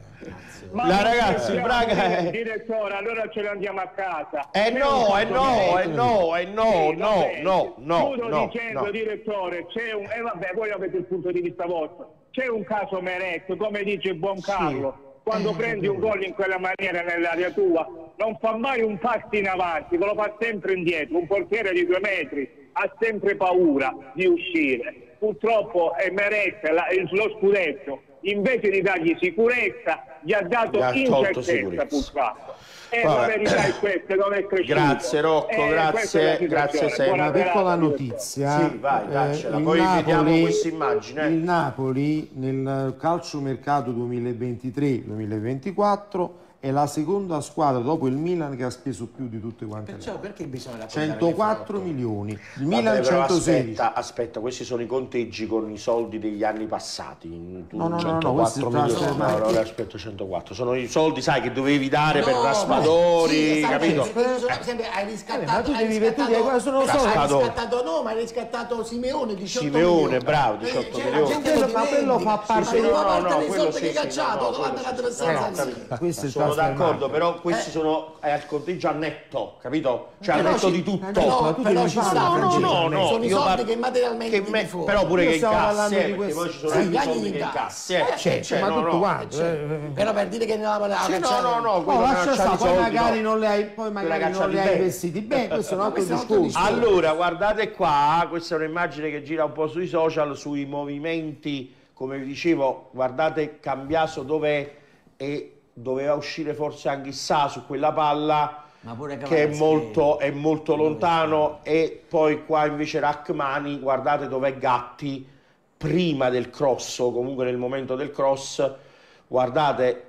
[SPEAKER 8] Ma
[SPEAKER 1] La ragazzi, il Braga è...
[SPEAKER 8] Direttore, allora ce ne andiamo a casa.
[SPEAKER 1] Eh no, eh
[SPEAKER 8] caso
[SPEAKER 1] no, eh no, eh no,
[SPEAKER 8] Sì,
[SPEAKER 1] no, no, no,
[SPEAKER 8] Chiudo
[SPEAKER 1] no,
[SPEAKER 8] dicendo,
[SPEAKER 1] no.
[SPEAKER 8] direttore, c'è un... E vabbè, voi avete il punto di vista vostro. C'è un caso Meret, come dice il buon Carlo, quando prendi un gol in quella maniera nell'area tua, non fa mai un passo in avanti, ve lo fa sempre indietro. Un portiere di due metri ha sempre paura di uscire. Purtroppo è il- lo scudetto, invece di dargli sicurezza, gli ha dato
[SPEAKER 1] Gli
[SPEAKER 8] incertezza
[SPEAKER 1] sicurezza.
[SPEAKER 8] purtroppo. E
[SPEAKER 1] Vabbè.
[SPEAKER 8] la verità è questa, non è cresciuto.
[SPEAKER 1] Grazie, Rocco,
[SPEAKER 8] Eh,
[SPEAKER 1] grazie, grazie sempre.
[SPEAKER 3] Una piccola notizia.
[SPEAKER 1] Sì, vai, daccela,
[SPEAKER 3] il
[SPEAKER 1] poi vediamo
[SPEAKER 3] Napoli-
[SPEAKER 1] questa immagine, eh.
[SPEAKER 3] Il Napoli nel calciomercato 2023-2024 è la seconda squadra dopo il Milan che ha speso più di tutte quante le
[SPEAKER 4] Perciò
[SPEAKER 3] altre.
[SPEAKER 4] perché bisogna raccontare
[SPEAKER 3] 104
[SPEAKER 4] le foto?
[SPEAKER 3] milioni, il
[SPEAKER 1] Vabbè,
[SPEAKER 3] Milan
[SPEAKER 1] però
[SPEAKER 3] 116.
[SPEAKER 1] Aspetta, aspetta, questi sono i conteggi con i soldi degli anni passati. Tu-
[SPEAKER 3] No, no, no, no, questo è
[SPEAKER 1] 104
[SPEAKER 3] il
[SPEAKER 1] milioni.
[SPEAKER 3] trasfer-
[SPEAKER 1] No, no, aspetta, 104. Sono i soldi, sai, che dovevi dare per
[SPEAKER 4] No,
[SPEAKER 1] raspadori,
[SPEAKER 4] sì,
[SPEAKER 1] capito?
[SPEAKER 4] sono sempre- hai riscattato,
[SPEAKER 3] Eh, ma tu
[SPEAKER 4] hai
[SPEAKER 3] devi-
[SPEAKER 4] riscattato-
[SPEAKER 3] tu devi- questo non lo so.
[SPEAKER 4] hai
[SPEAKER 1] Raspadori.
[SPEAKER 4] riscattato no, ma hai riscattato Simeone 18
[SPEAKER 1] Simeone,
[SPEAKER 4] milioni.
[SPEAKER 1] bravo,
[SPEAKER 4] Eh,
[SPEAKER 1] 18
[SPEAKER 4] cioè, la
[SPEAKER 1] milioni.
[SPEAKER 3] ma quello fa parte-
[SPEAKER 4] Sì, sì,
[SPEAKER 1] no, no, no,
[SPEAKER 4] dei
[SPEAKER 1] quello
[SPEAKER 4] soldi
[SPEAKER 1] sì,
[SPEAKER 4] che cacciato,
[SPEAKER 1] no, no, quello sì. No, capito.
[SPEAKER 3] Questo è il
[SPEAKER 1] Sono d'accordo, però questi sono è al conteggio a netto, capito? Cioè al netto
[SPEAKER 4] ci-
[SPEAKER 1] di tutto.
[SPEAKER 3] eh,
[SPEAKER 4] No,
[SPEAKER 3] ma tu
[SPEAKER 4] però ci sta,
[SPEAKER 1] no, no, no, no,
[SPEAKER 4] sono i soldi che materialmente
[SPEAKER 1] che me- però pure
[SPEAKER 3] Io
[SPEAKER 1] che incassi, eh, perché poi ci sono
[SPEAKER 4] Sì,
[SPEAKER 1] anche i soldi che
[SPEAKER 4] in
[SPEAKER 1] incassi, eh.
[SPEAKER 4] Eh, certo,
[SPEAKER 1] Cioè,
[SPEAKER 3] ma
[SPEAKER 1] no,
[SPEAKER 3] tutto quanto. eh, eh.
[SPEAKER 4] Però per dire che non la
[SPEAKER 1] Sì, no, no, no, quello
[SPEAKER 3] lascia
[SPEAKER 1] caccia
[SPEAKER 3] stare,
[SPEAKER 1] di
[SPEAKER 3] poi magari
[SPEAKER 1] no.
[SPEAKER 3] non le hai, poi magari non le hai
[SPEAKER 1] bene.
[SPEAKER 3] investiti bene, questo è un altro
[SPEAKER 4] questo è un altro
[SPEAKER 3] discorso.
[SPEAKER 1] Allora, guardate qua, questa è un'immagine che gira un po' sui social, sui movimenti, come vi dicevo, guardate Cambiaso dov'è e doveva uscire forse anche Issa su quella palla che è molto, è molto lontano. e poi qua invece Rachmani, guardate dov'è Gatti prima del cross o comunque nel momento del cross, guardate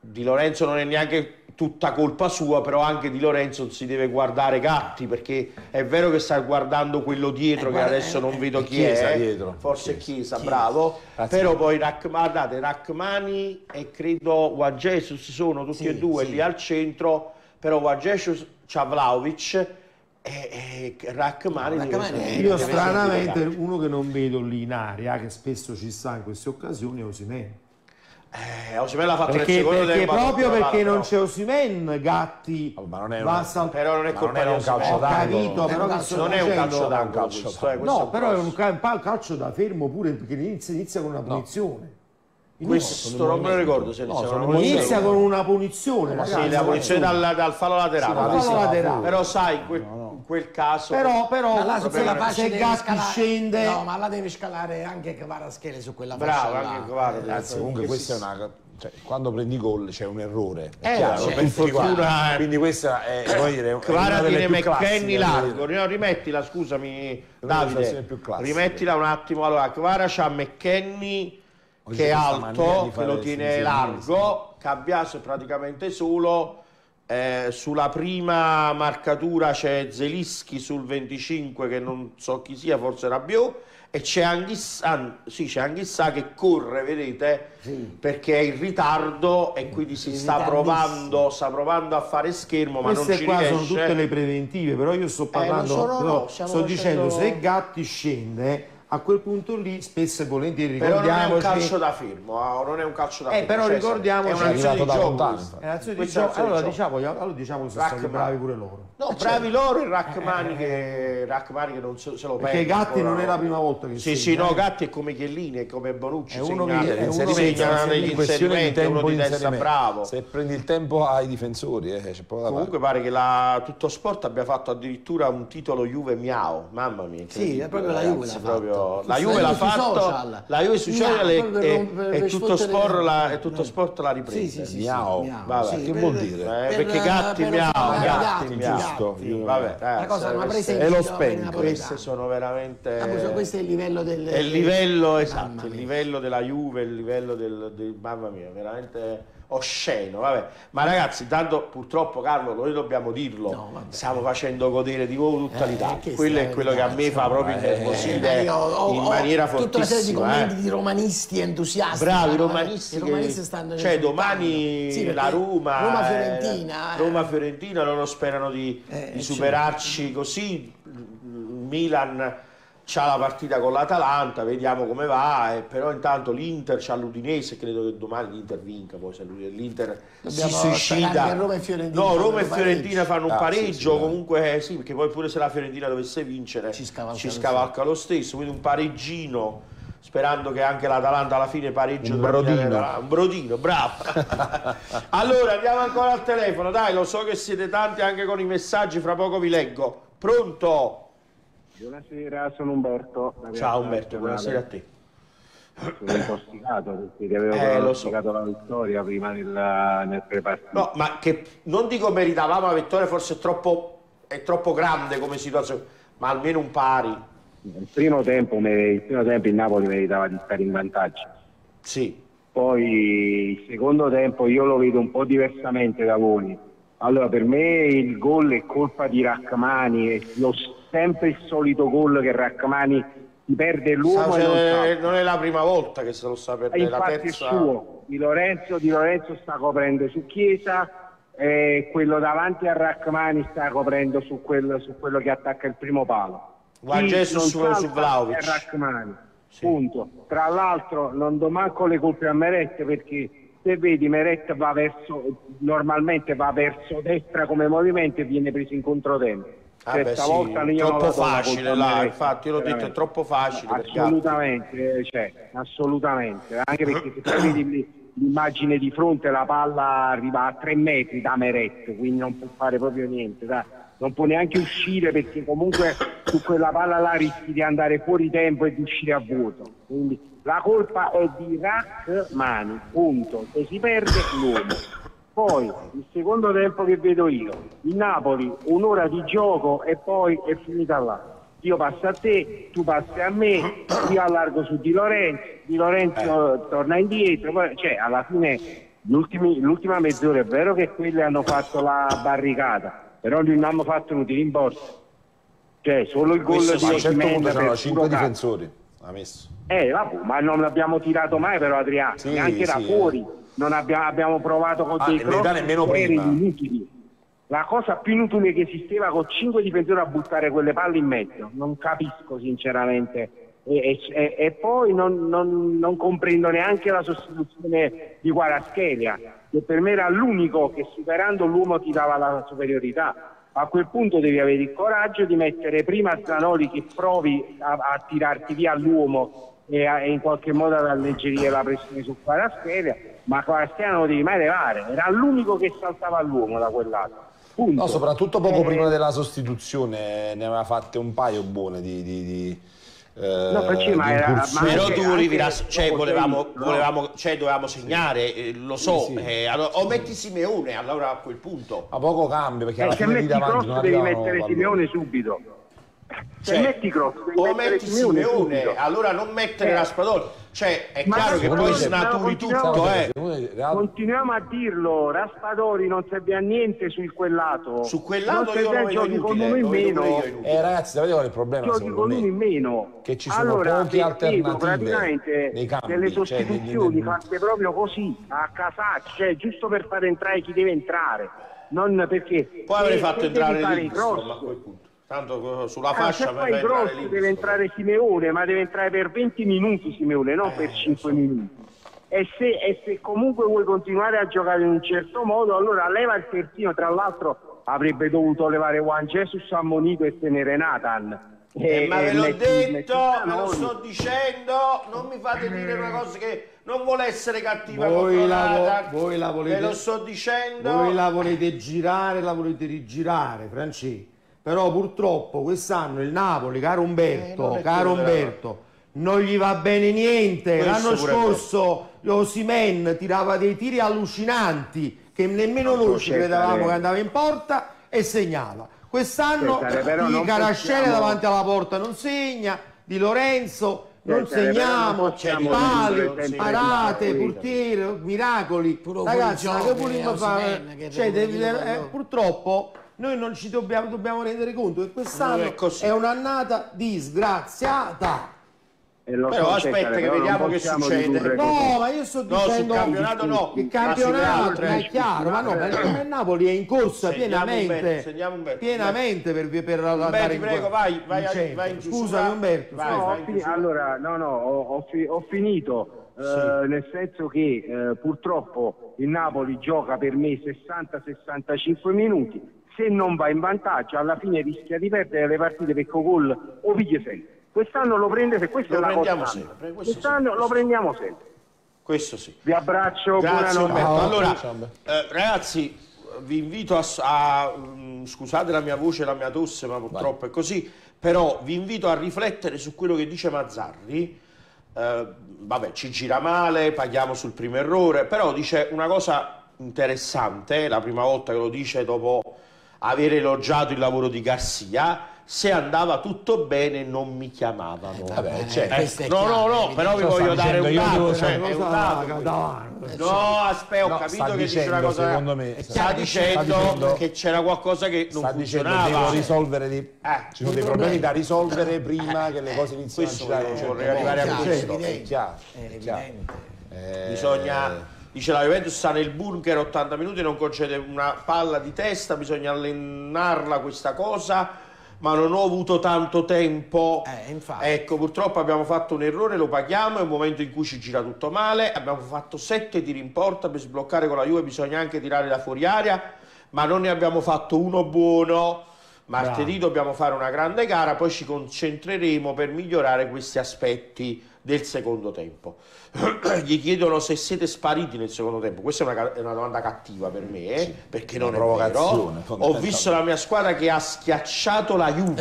[SPEAKER 1] Di Lorenzo non è neanche tutta colpa sua, però anche Di Lorenzo si deve guardare Gatti perché è vero che sta guardando quello dietro
[SPEAKER 4] Eh,
[SPEAKER 1] che
[SPEAKER 4] guarda,
[SPEAKER 1] adesso
[SPEAKER 4] eh,
[SPEAKER 1] non vedo
[SPEAKER 2] è
[SPEAKER 1] chi
[SPEAKER 2] Chiesa
[SPEAKER 1] è,
[SPEAKER 2] dietro.
[SPEAKER 1] forse è
[SPEAKER 2] Chiesa.
[SPEAKER 1] Chiesa, bravo,
[SPEAKER 2] Grazie.
[SPEAKER 1] però poi guardate Rachmani e credo Juan Jesus sono tutti
[SPEAKER 4] Sì,
[SPEAKER 1] e due
[SPEAKER 4] sì.
[SPEAKER 1] lì al centro, però Juan Jesus c'ha Vlaovic e, e Rachmani
[SPEAKER 4] Rachmani, eh,
[SPEAKER 3] Io stranamente uno che non vedo lì in aria, che spesso ci sta in queste occasioni, è Osimhen.
[SPEAKER 1] Eh, Osimhen l'ha fatto nel
[SPEAKER 3] Perché,
[SPEAKER 1] secondo
[SPEAKER 3] perché
[SPEAKER 1] tempo,
[SPEAKER 3] proprio perché non c'è Osimhen, Gatti
[SPEAKER 2] Oh, ma non è
[SPEAKER 3] va
[SPEAKER 2] una-
[SPEAKER 3] a sal-
[SPEAKER 1] Però non è
[SPEAKER 2] Ma
[SPEAKER 1] colpa
[SPEAKER 2] non
[SPEAKER 1] di
[SPEAKER 2] un calcio d'angolo.
[SPEAKER 3] capito, però
[SPEAKER 4] un
[SPEAKER 3] che
[SPEAKER 4] calcio-
[SPEAKER 3] sto
[SPEAKER 1] non è un calcio d'angolo
[SPEAKER 2] calcio
[SPEAKER 1] questo, eh, questo è
[SPEAKER 3] No,
[SPEAKER 1] un
[SPEAKER 3] però è un calcio da fermo pure perché inizia, inizia con una punizione.
[SPEAKER 1] Questo non me lo ricordo se
[SPEAKER 2] No,
[SPEAKER 1] se
[SPEAKER 2] sono
[SPEAKER 1] non
[SPEAKER 2] i
[SPEAKER 1] lo so.
[SPEAKER 3] Inizia con una punizione,
[SPEAKER 1] Sì,
[SPEAKER 3] ragazzi.
[SPEAKER 1] la punizione dal, dal fallo laterale.
[SPEAKER 2] Sì,
[SPEAKER 3] Fallo laterale.
[SPEAKER 1] Però sai, in quel, in quel caso...
[SPEAKER 3] Però, però
[SPEAKER 4] Ma là
[SPEAKER 3] se,
[SPEAKER 4] quella fascia
[SPEAKER 3] se Gatti
[SPEAKER 4] scalare-
[SPEAKER 3] scende,
[SPEAKER 4] No, ma là deve scalare anche Kvaratskhelia su quella
[SPEAKER 1] Bravo,
[SPEAKER 4] fascia
[SPEAKER 1] anche guarda,
[SPEAKER 2] Ragazzi, comunque
[SPEAKER 1] che
[SPEAKER 2] questa è
[SPEAKER 1] si-
[SPEAKER 2] una. Cioè, quando prendi gol c'è un errore. È
[SPEAKER 3] Eh,
[SPEAKER 2] chiaro, tutti
[SPEAKER 1] fortuna, eh.
[SPEAKER 2] Quindi questa è, voglio dire, è una
[SPEAKER 1] Kvara tiene McKenny largo, no, rimettila, scusami Davide, rimettila un attimo. Allora, Kvara c'ha McKenny che è alto, che lo tiene largo, Cambiaso è praticamente solo Eh, sulla prima marcatura c'è Zelischi sul 25 che non so chi sia, forse Rabiot. E c'è Anghissà, sì, c'è Anghissà che corre, vedete, perché è in ritardo e quindi si sta provando, sta provando a fare schermo, ma non
[SPEAKER 3] Queste
[SPEAKER 1] ci
[SPEAKER 3] qua
[SPEAKER 1] riesce.
[SPEAKER 3] sono tutte le preventive, però io sto parlando,
[SPEAKER 1] lo so, no,
[SPEAKER 3] sto dicendo
[SPEAKER 1] facendo-
[SPEAKER 3] se Gatti scende, a quel punto lì spesso e volentieri
[SPEAKER 1] Però non è un
[SPEAKER 3] ricordiamoci
[SPEAKER 1] calcio da fermo, ah, non è un calcio da
[SPEAKER 3] Eh,
[SPEAKER 1] fermo.
[SPEAKER 3] però
[SPEAKER 1] cioè,
[SPEAKER 3] ricordiamoci-
[SPEAKER 1] è un'azione di
[SPEAKER 2] da
[SPEAKER 1] gioco.
[SPEAKER 3] È un'azione di gioco. Allora diciamo, allora diciamo che sono stati bravi pure loro.
[SPEAKER 1] No, bravi loro e Rachmani che, Rachmani che non se, se lo
[SPEAKER 3] Perché
[SPEAKER 1] perde
[SPEAKER 3] Gatti
[SPEAKER 1] ancora.
[SPEAKER 3] non è la prima volta che
[SPEAKER 1] Sì,
[SPEAKER 3] segna,
[SPEAKER 1] sì, no,
[SPEAKER 3] eh.
[SPEAKER 1] Gatti è come Chiellini, è come Bonucci,
[SPEAKER 3] È uno
[SPEAKER 1] segna,
[SPEAKER 3] che- è uno che-
[SPEAKER 1] segna negli
[SPEAKER 2] in questione di tempo
[SPEAKER 1] di testa bravo.
[SPEAKER 2] Se prendi il tempo ai difensori, eh, c'è poco da
[SPEAKER 1] Comunque pare che la Tutto Sport abbia fatto addirittura un titolo Juve Miao, mamma mia.
[SPEAKER 4] Sì, è proprio la Juve l'ha
[SPEAKER 1] proprio- La Juve l'ha
[SPEAKER 4] social.
[SPEAKER 1] fatto, la Juve sui social e, tutto, sport la, e tutto sport l'ha ripresa.
[SPEAKER 4] Sì, sì, sì, sì,
[SPEAKER 2] miao,
[SPEAKER 1] Vabbè,
[SPEAKER 2] che
[SPEAKER 4] per-
[SPEAKER 2] vuol dire?
[SPEAKER 1] Eh,
[SPEAKER 4] per-
[SPEAKER 1] perché Gatti
[SPEAKER 4] per- per-
[SPEAKER 1] Gatti
[SPEAKER 4] Gatti,
[SPEAKER 1] Miao.
[SPEAKER 2] giusto, io-
[SPEAKER 1] vabbè, eh,
[SPEAKER 4] Una cosa, una presa
[SPEAKER 2] e lo spengo.
[SPEAKER 1] Queste sono veramente...
[SPEAKER 4] Ah, questo, è il livello del...
[SPEAKER 1] È il livello, esatto, il livello della Juve, il livello del, del- mamma mia, veramente osceno, vabbè. Ma ragazzi, tanto purtroppo Carlo, noi dobbiamo dirlo,
[SPEAKER 4] No,
[SPEAKER 1] stiamo facendo godere di voi tutta
[SPEAKER 4] Eh,
[SPEAKER 1] l'Italia.
[SPEAKER 4] che
[SPEAKER 1] Quello è quello che a me fa proprio innervosire
[SPEAKER 4] Eh, io ho-
[SPEAKER 1] in maniera
[SPEAKER 4] tutta una serie di
[SPEAKER 1] fortissima.
[SPEAKER 4] commenti
[SPEAKER 1] eh.
[SPEAKER 4] di romanisti entusiasti.
[SPEAKER 1] Bravi romanisti, che-
[SPEAKER 4] romanisti stanno
[SPEAKER 1] cioè domani
[SPEAKER 4] Sì,
[SPEAKER 1] la Roma,
[SPEAKER 4] Roma
[SPEAKER 1] eh,
[SPEAKER 4] Fiorentina.
[SPEAKER 1] Roma Fiorentina loro sperano di,
[SPEAKER 4] Eh,
[SPEAKER 1] di superarci così. Milan c'ha la partita con l'Atalanta, vediamo come va, eh, però intanto l'Inter c'ha l'Udinese, credo che domani l'Inter vinca, poi se l'Inter si suicida.
[SPEAKER 4] Roma e Fiorentina
[SPEAKER 1] no,
[SPEAKER 4] fanno
[SPEAKER 1] Roma e
[SPEAKER 4] un pareggio.
[SPEAKER 1] Fiorentina fanno un
[SPEAKER 2] Ah, sì,
[SPEAKER 1] pareggio,
[SPEAKER 2] sì,
[SPEAKER 1] comunque eh, sì, perché poi pure se la Fiorentina dovesse vincere
[SPEAKER 4] Ci scavalca
[SPEAKER 1] ci
[SPEAKER 4] lo
[SPEAKER 1] scavalca lo stesso, quindi un pareggino sperando che anche l'Atalanta alla fine pareggio
[SPEAKER 2] Un brodino.
[SPEAKER 1] un brodino, bravo. allora andiamo ancora al telefono, dai, lo so che siete tanti anche con i messaggi, fra poco vi leggo. Pronto?
[SPEAKER 9] Buonasera, sono Umberto.
[SPEAKER 1] Ciao Umberto, buonasera a te.
[SPEAKER 9] Sono intossicato perché ti avevo
[SPEAKER 1] Eh, lo so.
[SPEAKER 9] pronosticato la vittoria prima nel, nel pre-partita.
[SPEAKER 1] No, ma che non dico meritavamo la vittoria, forse è troppo, è troppo grande come situazione, ma almeno un pari.
[SPEAKER 9] Il primo, tempo, il primo tempo il Napoli meritava di stare in vantaggio.
[SPEAKER 1] Sì,
[SPEAKER 9] Poi il secondo tempo io lo vedo un po' diversamente da voi. Allora, per me il gol è colpa di Rachmani, è lo, sempre il solito gol che Rachmani si perde l'uomo non
[SPEAKER 1] eh, non è la prima volta che se lo sta perdendo, la terza...
[SPEAKER 9] è suo, di Lorenzo, di Lorenzo sta coprendo su Chiesa, e quello davanti a Rachmani sta coprendo su quello, su quello che attacca il primo palo.
[SPEAKER 1] Va
[SPEAKER 9] Chi
[SPEAKER 1] gesso
[SPEAKER 9] non
[SPEAKER 1] su- su Vlahovic.
[SPEAKER 9] È Rachmani, punto. Tra l'altro non do manco le colpe a Meret perché se vedi Meret va verso, normalmente va verso destra come movimento e viene preso in controtempo.
[SPEAKER 1] Ah, beh, sì,
[SPEAKER 9] stavolta io non
[SPEAKER 1] troppo facile là, infatti io l'ho detto, è troppo facile.
[SPEAKER 9] Assolutamente, eh, cioè, assolutamente. Anche perché se tu vedi l'immagine di fronte, la palla arriva a tre metri da Meret, quindi non può fare proprio niente. dai. Non può neanche uscire perché comunque su quella palla là rischi di andare fuori tempo e di uscire a vuoto. Quindi la colpa è di Rachmani, punto. Se si perde l'uomo. Poi il secondo tempo che vedo io, il Napoli un'ora di gioco e poi è finita là. Io passo a te, tu passi a me, io allargo su Di Lorenzo, Di Lorenzo torna indietro, poi, cioè alla fine l'ultima mezz'ora è vero che quelli hanno fatto la barricata, però non hanno fatto un tiro in borsa. Cioè solo il gol di
[SPEAKER 1] sì,
[SPEAKER 2] Ma a un certo
[SPEAKER 9] Osimhen
[SPEAKER 2] punto
[SPEAKER 9] per
[SPEAKER 2] c'erano
[SPEAKER 9] puro
[SPEAKER 2] 5
[SPEAKER 9] caso.
[SPEAKER 2] difensori. Ha messo.
[SPEAKER 9] Eh, vabbè, ma non l'abbiamo tirato mai però Adriano,
[SPEAKER 2] Sì,
[SPEAKER 9] neanche da
[SPEAKER 2] sì,
[SPEAKER 9] fuori. Non abbia- abbiamo provato con
[SPEAKER 2] Ah,
[SPEAKER 9] dei cross
[SPEAKER 2] nemmeno prima.
[SPEAKER 9] inutili. La cosa più inutile che esisteva con cinque difensori a buttare quelle palle in mezzo. Non capisco sinceramente. E, e- e- poi non, non- non comprendo neanche la sostituzione di Guaraschelia, che per me era l'unico che superando l'uomo ti dava la superiorità. A quel punto devi avere il coraggio di mettere prima Zanoli che provi a, a tirarti via l'uomo e, a- e in qualche modo ad alleggerire la pressione su Quaraschelia, ma lo devi mai levare, era l'unico che saltava all'uomo da quel lato. Punto.
[SPEAKER 2] No, soprattutto poco
[SPEAKER 9] Eh,
[SPEAKER 2] prima della sostituzione ne aveva fatte un paio buone di, di, di, eh,
[SPEAKER 9] No, però sì, ma
[SPEAKER 2] di
[SPEAKER 9] era- ma
[SPEAKER 1] Però
[SPEAKER 9] anche-
[SPEAKER 1] tu da- cioè, volevamo,
[SPEAKER 9] no.
[SPEAKER 1] volevamo- cioè, dovevamo segnare, eh, lo so,
[SPEAKER 2] Sì, sì.
[SPEAKER 1] eh, allora, o metti Simeone allora a quel punto.
[SPEAKER 2] Ma poco cambio perché
[SPEAKER 9] Eh,
[SPEAKER 2] alla
[SPEAKER 9] se
[SPEAKER 2] fine lì
[SPEAKER 9] metti
[SPEAKER 2] davanti non
[SPEAKER 9] cross devi mettere. Simeone subito. Se metti Cross,
[SPEAKER 1] o metti
[SPEAKER 9] Simeone
[SPEAKER 1] allora non mettere
[SPEAKER 9] Eh.
[SPEAKER 1] Raspadori. Cioè, è
[SPEAKER 9] Ma
[SPEAKER 1] chiaro che poi snaturi
[SPEAKER 9] continuiamo-
[SPEAKER 1] tutto, eh.
[SPEAKER 9] Continuiamo a dirlo, Raspadori non serve a niente su quel lato.
[SPEAKER 1] Su quel
[SPEAKER 9] Non
[SPEAKER 1] lato io
[SPEAKER 9] serve-
[SPEAKER 1] lo vedo
[SPEAKER 9] con
[SPEAKER 1] inutile,
[SPEAKER 9] uno in
[SPEAKER 1] lo vedo pure
[SPEAKER 9] meno.
[SPEAKER 1] io.
[SPEAKER 2] Eh ragazzi, sapete qual è il problema
[SPEAKER 9] giochi con uno in
[SPEAKER 2] me?
[SPEAKER 9] meno.
[SPEAKER 2] Che ci sono
[SPEAKER 9] allora,
[SPEAKER 2] poche alternative
[SPEAKER 9] praticamente
[SPEAKER 2] nei campi,
[SPEAKER 9] delle
[SPEAKER 2] cioè,
[SPEAKER 9] sostituzioni
[SPEAKER 2] nel-
[SPEAKER 9] fatte proprio così, a casaccio, cioè giusto per far entrare chi deve entrare. Non perché
[SPEAKER 1] Poi avrei fatto entrare
[SPEAKER 9] devi fare i
[SPEAKER 1] Lindstrom
[SPEAKER 9] cross,
[SPEAKER 1] a quel punto. Tanto eh, sulla
[SPEAKER 9] Ah,
[SPEAKER 1] fascia
[SPEAKER 9] se
[SPEAKER 1] mi
[SPEAKER 9] fai
[SPEAKER 1] fa
[SPEAKER 9] i cross
[SPEAKER 1] entrare
[SPEAKER 9] deve entrare Simeone, ma deve entrare per 20 minuti Simeone, non
[SPEAKER 1] Eh,
[SPEAKER 9] per 5 minuti. E se, e se comunque vuoi continuare a giocare in un certo modo, allora leva il terzino. Tra l'altro avrebbe dovuto levare Juan Jesus ammonito e tenere Nathan.
[SPEAKER 1] Eh, ma ve l'ho detto, ve lo sto dicendo, non mi fate dire una cosa che non vuole essere cattiva
[SPEAKER 3] Voi la, voi la volete,
[SPEAKER 1] Ve lo sto dicendo.
[SPEAKER 3] voi la volete girare, la volete rigirare, Francesco. Però purtroppo quest'anno il Napoli, caro
[SPEAKER 1] Eh,
[SPEAKER 3] Umberto,
[SPEAKER 1] non è
[SPEAKER 3] caro Umberto, non gli va bene niente.
[SPEAKER 1] Questo
[SPEAKER 3] L'anno scorso Osimen tirava dei tiri allucinanti che nemmeno
[SPEAKER 9] Non
[SPEAKER 3] noi ci credevamo che andava in porta e segnava. Quest'anno di
[SPEAKER 9] non
[SPEAKER 3] Carascele
[SPEAKER 9] possiamo-
[SPEAKER 3] davanti alla porta non segna, di Lorenzo non
[SPEAKER 9] però
[SPEAKER 3] segniamo,
[SPEAKER 9] non
[SPEAKER 3] pali, parate, portiere, miracoli.
[SPEAKER 4] Puro
[SPEAKER 3] Ragazzi, ma che
[SPEAKER 4] eh,
[SPEAKER 3] fare? Cioè, eh, purtroppo noi non ci dobbiamo, dobbiamo rendere conto che quest'anno
[SPEAKER 1] è
[SPEAKER 3] è un'annata disgraziata.
[SPEAKER 9] E lo
[SPEAKER 1] Però
[SPEAKER 9] so,
[SPEAKER 1] aspetta che
[SPEAKER 9] però
[SPEAKER 1] vediamo che succede.
[SPEAKER 3] No, ma io sto
[SPEAKER 1] No,
[SPEAKER 3] dicendo
[SPEAKER 1] campionato no.
[SPEAKER 3] il campionato è chiaro, ma no, ma il Napoli è in corsa
[SPEAKER 1] Segniamo
[SPEAKER 3] pienamente,
[SPEAKER 1] Umberto, segniamo Umberto.
[SPEAKER 3] pienamente per, per andare in
[SPEAKER 1] prego, vai, vai, vai in.
[SPEAKER 3] Scusami Umberto,
[SPEAKER 1] Vai,
[SPEAKER 3] scusa.
[SPEAKER 9] No,
[SPEAKER 1] vai.
[SPEAKER 9] allora, no, no, ho, ho fi- ho finito, eh, nel senso che eh, purtroppo il Napoli gioca per me 60-65 minuti, se non va in vantaggio alla fine rischia di perdere le partite perché gol o piglia sempre. Quest'anno lo prende se questa
[SPEAKER 1] Lo
[SPEAKER 9] è la
[SPEAKER 1] prendiamo
[SPEAKER 9] cosa.
[SPEAKER 1] sempre, questo
[SPEAKER 9] Quest'anno lo prendiamo sempre.
[SPEAKER 1] Questo sì.
[SPEAKER 9] Vi abbraccio,
[SPEAKER 1] Grazie
[SPEAKER 9] buonanotte.
[SPEAKER 1] Allora, eh, ragazzi, vi invito a, a- mm, scusate la mia voce, la mia tosse, ma purtroppo è così, però vi invito a riflettere su quello che dice Mazzarri. Eh, vabbè, ci gira male, paghiamo sul primo errore, però dice una cosa interessante, la prima volta che lo dice dopo aver elogiato il lavoro di Garcia, se andava tutto bene non mi chiamavano.
[SPEAKER 2] Vabbè, cioè,
[SPEAKER 1] Eh, no, no, no, però vi
[SPEAKER 2] Sta
[SPEAKER 1] voglio dare
[SPEAKER 2] dicendo,
[SPEAKER 1] un dato, cioè, un dato. No, aspetta, ho
[SPEAKER 2] No,
[SPEAKER 1] capito
[SPEAKER 2] sta
[SPEAKER 1] che dice una
[SPEAKER 2] dicendo,
[SPEAKER 1] cosa.
[SPEAKER 2] secondo me,
[SPEAKER 1] sta,
[SPEAKER 2] sta
[SPEAKER 1] dicendo,
[SPEAKER 2] dicendo-
[SPEAKER 1] che c'era qualcosa che non
[SPEAKER 2] sta dicendo
[SPEAKER 1] funzionava.
[SPEAKER 2] devo risolvere dei,
[SPEAKER 1] Eh.
[SPEAKER 2] ci sono dei problemi da risolvere prima che le cose inizino a
[SPEAKER 1] questo
[SPEAKER 2] girare. un certo
[SPEAKER 1] vorrei arrivare a questo.
[SPEAKER 2] È
[SPEAKER 4] evidente.
[SPEAKER 2] Eh,
[SPEAKER 1] Bisogna, dice la Juventus sta nel bunker 80 minuti, non concede una palla di testa, bisogna allenarla questa cosa, ma non ho avuto tanto tempo.
[SPEAKER 4] Eh, infatti.
[SPEAKER 1] Ecco, purtroppo abbiamo fatto un errore, lo paghiamo, è un momento in cui ci gira tutto male, abbiamo fatto sette tiri in porta, per sbloccare con la Juve bisogna anche tirare da fuori area, ma non ne abbiamo fatto uno buono. Martedì dobbiamo fare una grande gara, poi ci concentreremo per migliorare questi aspetti del secondo tempo. Gli chiedono se siete spariti nel secondo tempo. Questa è una, è una domanda cattiva per me, eh, perché non è vero. Ho visto la mia squadra che ha schiacciato la Juve.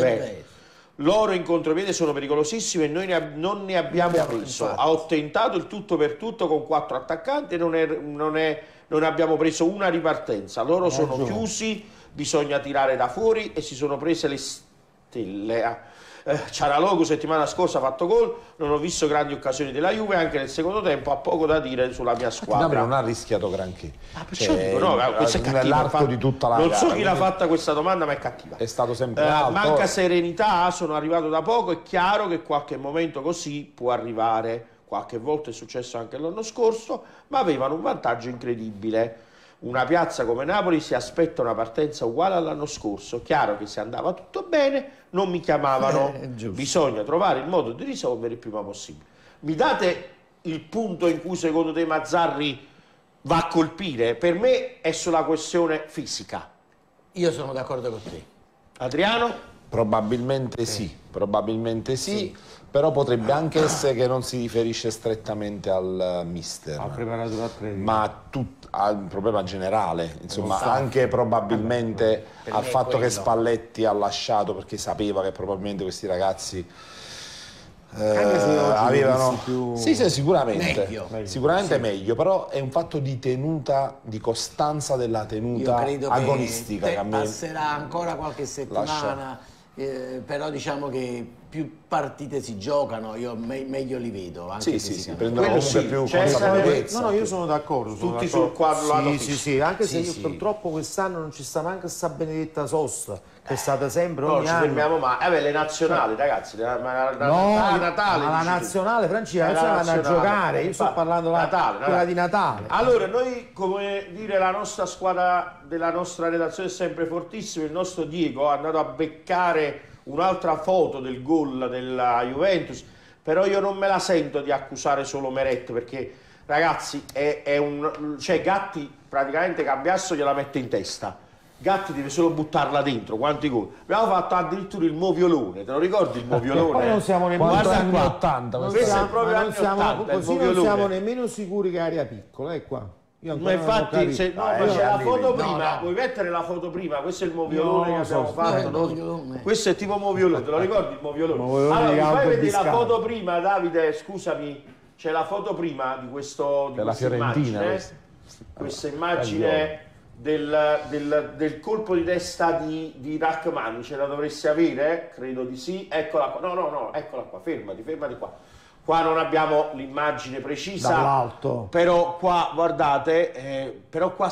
[SPEAKER 1] Loro in contropiede sono pericolosissimi e noi ne non ne abbiamo preso.
[SPEAKER 4] infatti.
[SPEAKER 1] Ho tentato il tutto per tutto con quattro attaccanti e non, è- non è- non abbiamo preso una ripartenza. Loro sono chiusi, bisogna tirare da fuori e si sono prese le stelle. Eh, Ciaralogo settimana scorsa ha fatto gol, non ho visto grandi occasioni della Juve, anche nel secondo tempo ha poco da dire sulla mia
[SPEAKER 2] Il Napoli
[SPEAKER 1] squadra.
[SPEAKER 2] non ha rischiato granché.
[SPEAKER 1] Ah, perciò
[SPEAKER 2] Cioè,
[SPEAKER 1] dico, no, ma questa è cattiva,
[SPEAKER 2] nell'arco di tutta la
[SPEAKER 1] Non
[SPEAKER 2] gara,
[SPEAKER 1] so chi l'ha fatta questa domanda, ma è cattiva.
[SPEAKER 2] È stato sempre
[SPEAKER 1] Eh,
[SPEAKER 2] alto.
[SPEAKER 1] manca serenità, sono arrivato da poco, è chiaro che qualche momento così può arrivare, qualche volta è successo anche l'anno scorso, ma avevano un vantaggio incredibile. Una piazza come Napoli si aspetta una partenza uguale all'anno scorso, chiaro che se andava tutto bene non mi chiamavano,
[SPEAKER 4] Eh, giusto.
[SPEAKER 1] bisogna trovare il modo di risolvere il prima possibile. Mi date il punto in cui secondo te Mazzarri va a colpire? Per me è sulla questione fisica.
[SPEAKER 4] Io sono d'accordo con te.
[SPEAKER 1] Adriano?
[SPEAKER 2] Probabilmente sì, probabilmente sì, però potrebbe anche essere che non si riferisce strettamente al uh, mister,
[SPEAKER 3] Al preparatore atletico.
[SPEAKER 2] ma a tut- al problema generale, insomma, anche probabilmente
[SPEAKER 4] Per
[SPEAKER 2] al fatto che. Spalletti ha lasciato perché sapeva che probabilmente questi ragazzi eh, avevano
[SPEAKER 3] più-
[SPEAKER 2] sì, sì, sicuramente.
[SPEAKER 4] Meglio.
[SPEAKER 2] sicuramente meglio però è un fatto di tenuta di costanza della tenuta agonistica
[SPEAKER 4] che
[SPEAKER 2] che a
[SPEAKER 4] passerà ancora qualche settimana eh, però diciamo che più partite si giocano, io me- meglio li vedo. Anche
[SPEAKER 2] Sì, sì, sì, prendono
[SPEAKER 1] Quello
[SPEAKER 2] comunque
[SPEAKER 1] sì,
[SPEAKER 2] più
[SPEAKER 1] c'è
[SPEAKER 2] consapevolezza.
[SPEAKER 3] No, no, io sono d'accordo.
[SPEAKER 1] Tutti sul quadro lato
[SPEAKER 3] Sì, sì, sì, anche se
[SPEAKER 4] Sì,
[SPEAKER 3] io purtroppo quest'anno non ci sta manco sta benedetta sosta, che è stata sempre
[SPEAKER 1] No,
[SPEAKER 3] ogni
[SPEAKER 1] ci fermiamo mai. Eh beh, le nazionali, ragazzi. La, ma la, la,
[SPEAKER 3] No,
[SPEAKER 1] Natale,
[SPEAKER 3] io-
[SPEAKER 1] Natale,
[SPEAKER 3] ma la nazionale, Franci, la
[SPEAKER 1] Eh, la
[SPEAKER 3] nazionale vanno a giocare. Io sto parlando la,
[SPEAKER 1] Natale,
[SPEAKER 3] quella
[SPEAKER 1] Natale.
[SPEAKER 3] di Natale.
[SPEAKER 1] Allora, noi, come dire, la nostra squadra della nostra redazione è sempre fortissima. Il nostro Diego è andato a beccare un'altra foto del gol della Juventus. Però io non me la sento di accusare solo Meret perché, ragazzi, è, è un. cioè, Gatti praticamente Cambiasso gliela mette in testa. Gatti deve solo buttarla dentro, quanti gol? Abbiamo fatto addirittura il moviolone, te lo ricordi il moviolone?
[SPEAKER 3] Poi non siamo nemmeno
[SPEAKER 2] anni
[SPEAKER 3] qua.
[SPEAKER 2] 80
[SPEAKER 3] Non
[SPEAKER 1] questo è
[SPEAKER 3] siamo-
[SPEAKER 1] proprio anni
[SPEAKER 3] siamo,
[SPEAKER 1] 80, il
[SPEAKER 3] così non siamo nemmeno sicuri che aria piccola, è qua. Io
[SPEAKER 1] Ma infatti, se, no,
[SPEAKER 2] Ah,
[SPEAKER 1] ma
[SPEAKER 2] eh,
[SPEAKER 1] c'è la foto
[SPEAKER 2] venti.
[SPEAKER 1] prima,
[SPEAKER 4] no.
[SPEAKER 1] puoi mettere la foto prima, questo è il moviolone
[SPEAKER 3] No,
[SPEAKER 1] che abbiamo
[SPEAKER 3] so,
[SPEAKER 1] fatto.
[SPEAKER 4] eh,
[SPEAKER 1] no?
[SPEAKER 4] moviolone.
[SPEAKER 1] Questo è tipo moviolone, te lo ricordi il moviolone?
[SPEAKER 3] Moviolone
[SPEAKER 1] allora, mi fai vedere la foto prima, Davide, scusami, c'è la foto prima di questo di
[SPEAKER 2] Della
[SPEAKER 1] questa
[SPEAKER 2] Fiorentina,
[SPEAKER 1] immagine,
[SPEAKER 2] questa.
[SPEAKER 1] questa immagine del, del- del colpo di testa di, di Rachmani, ce la dovresti avere? Credo di sì, eccola qua, no no no, eccola qua, fermati, fermati qua. Qua non abbiamo l'immagine precisa,
[SPEAKER 3] Dall'alto.
[SPEAKER 1] però qua guardate, eh, però qua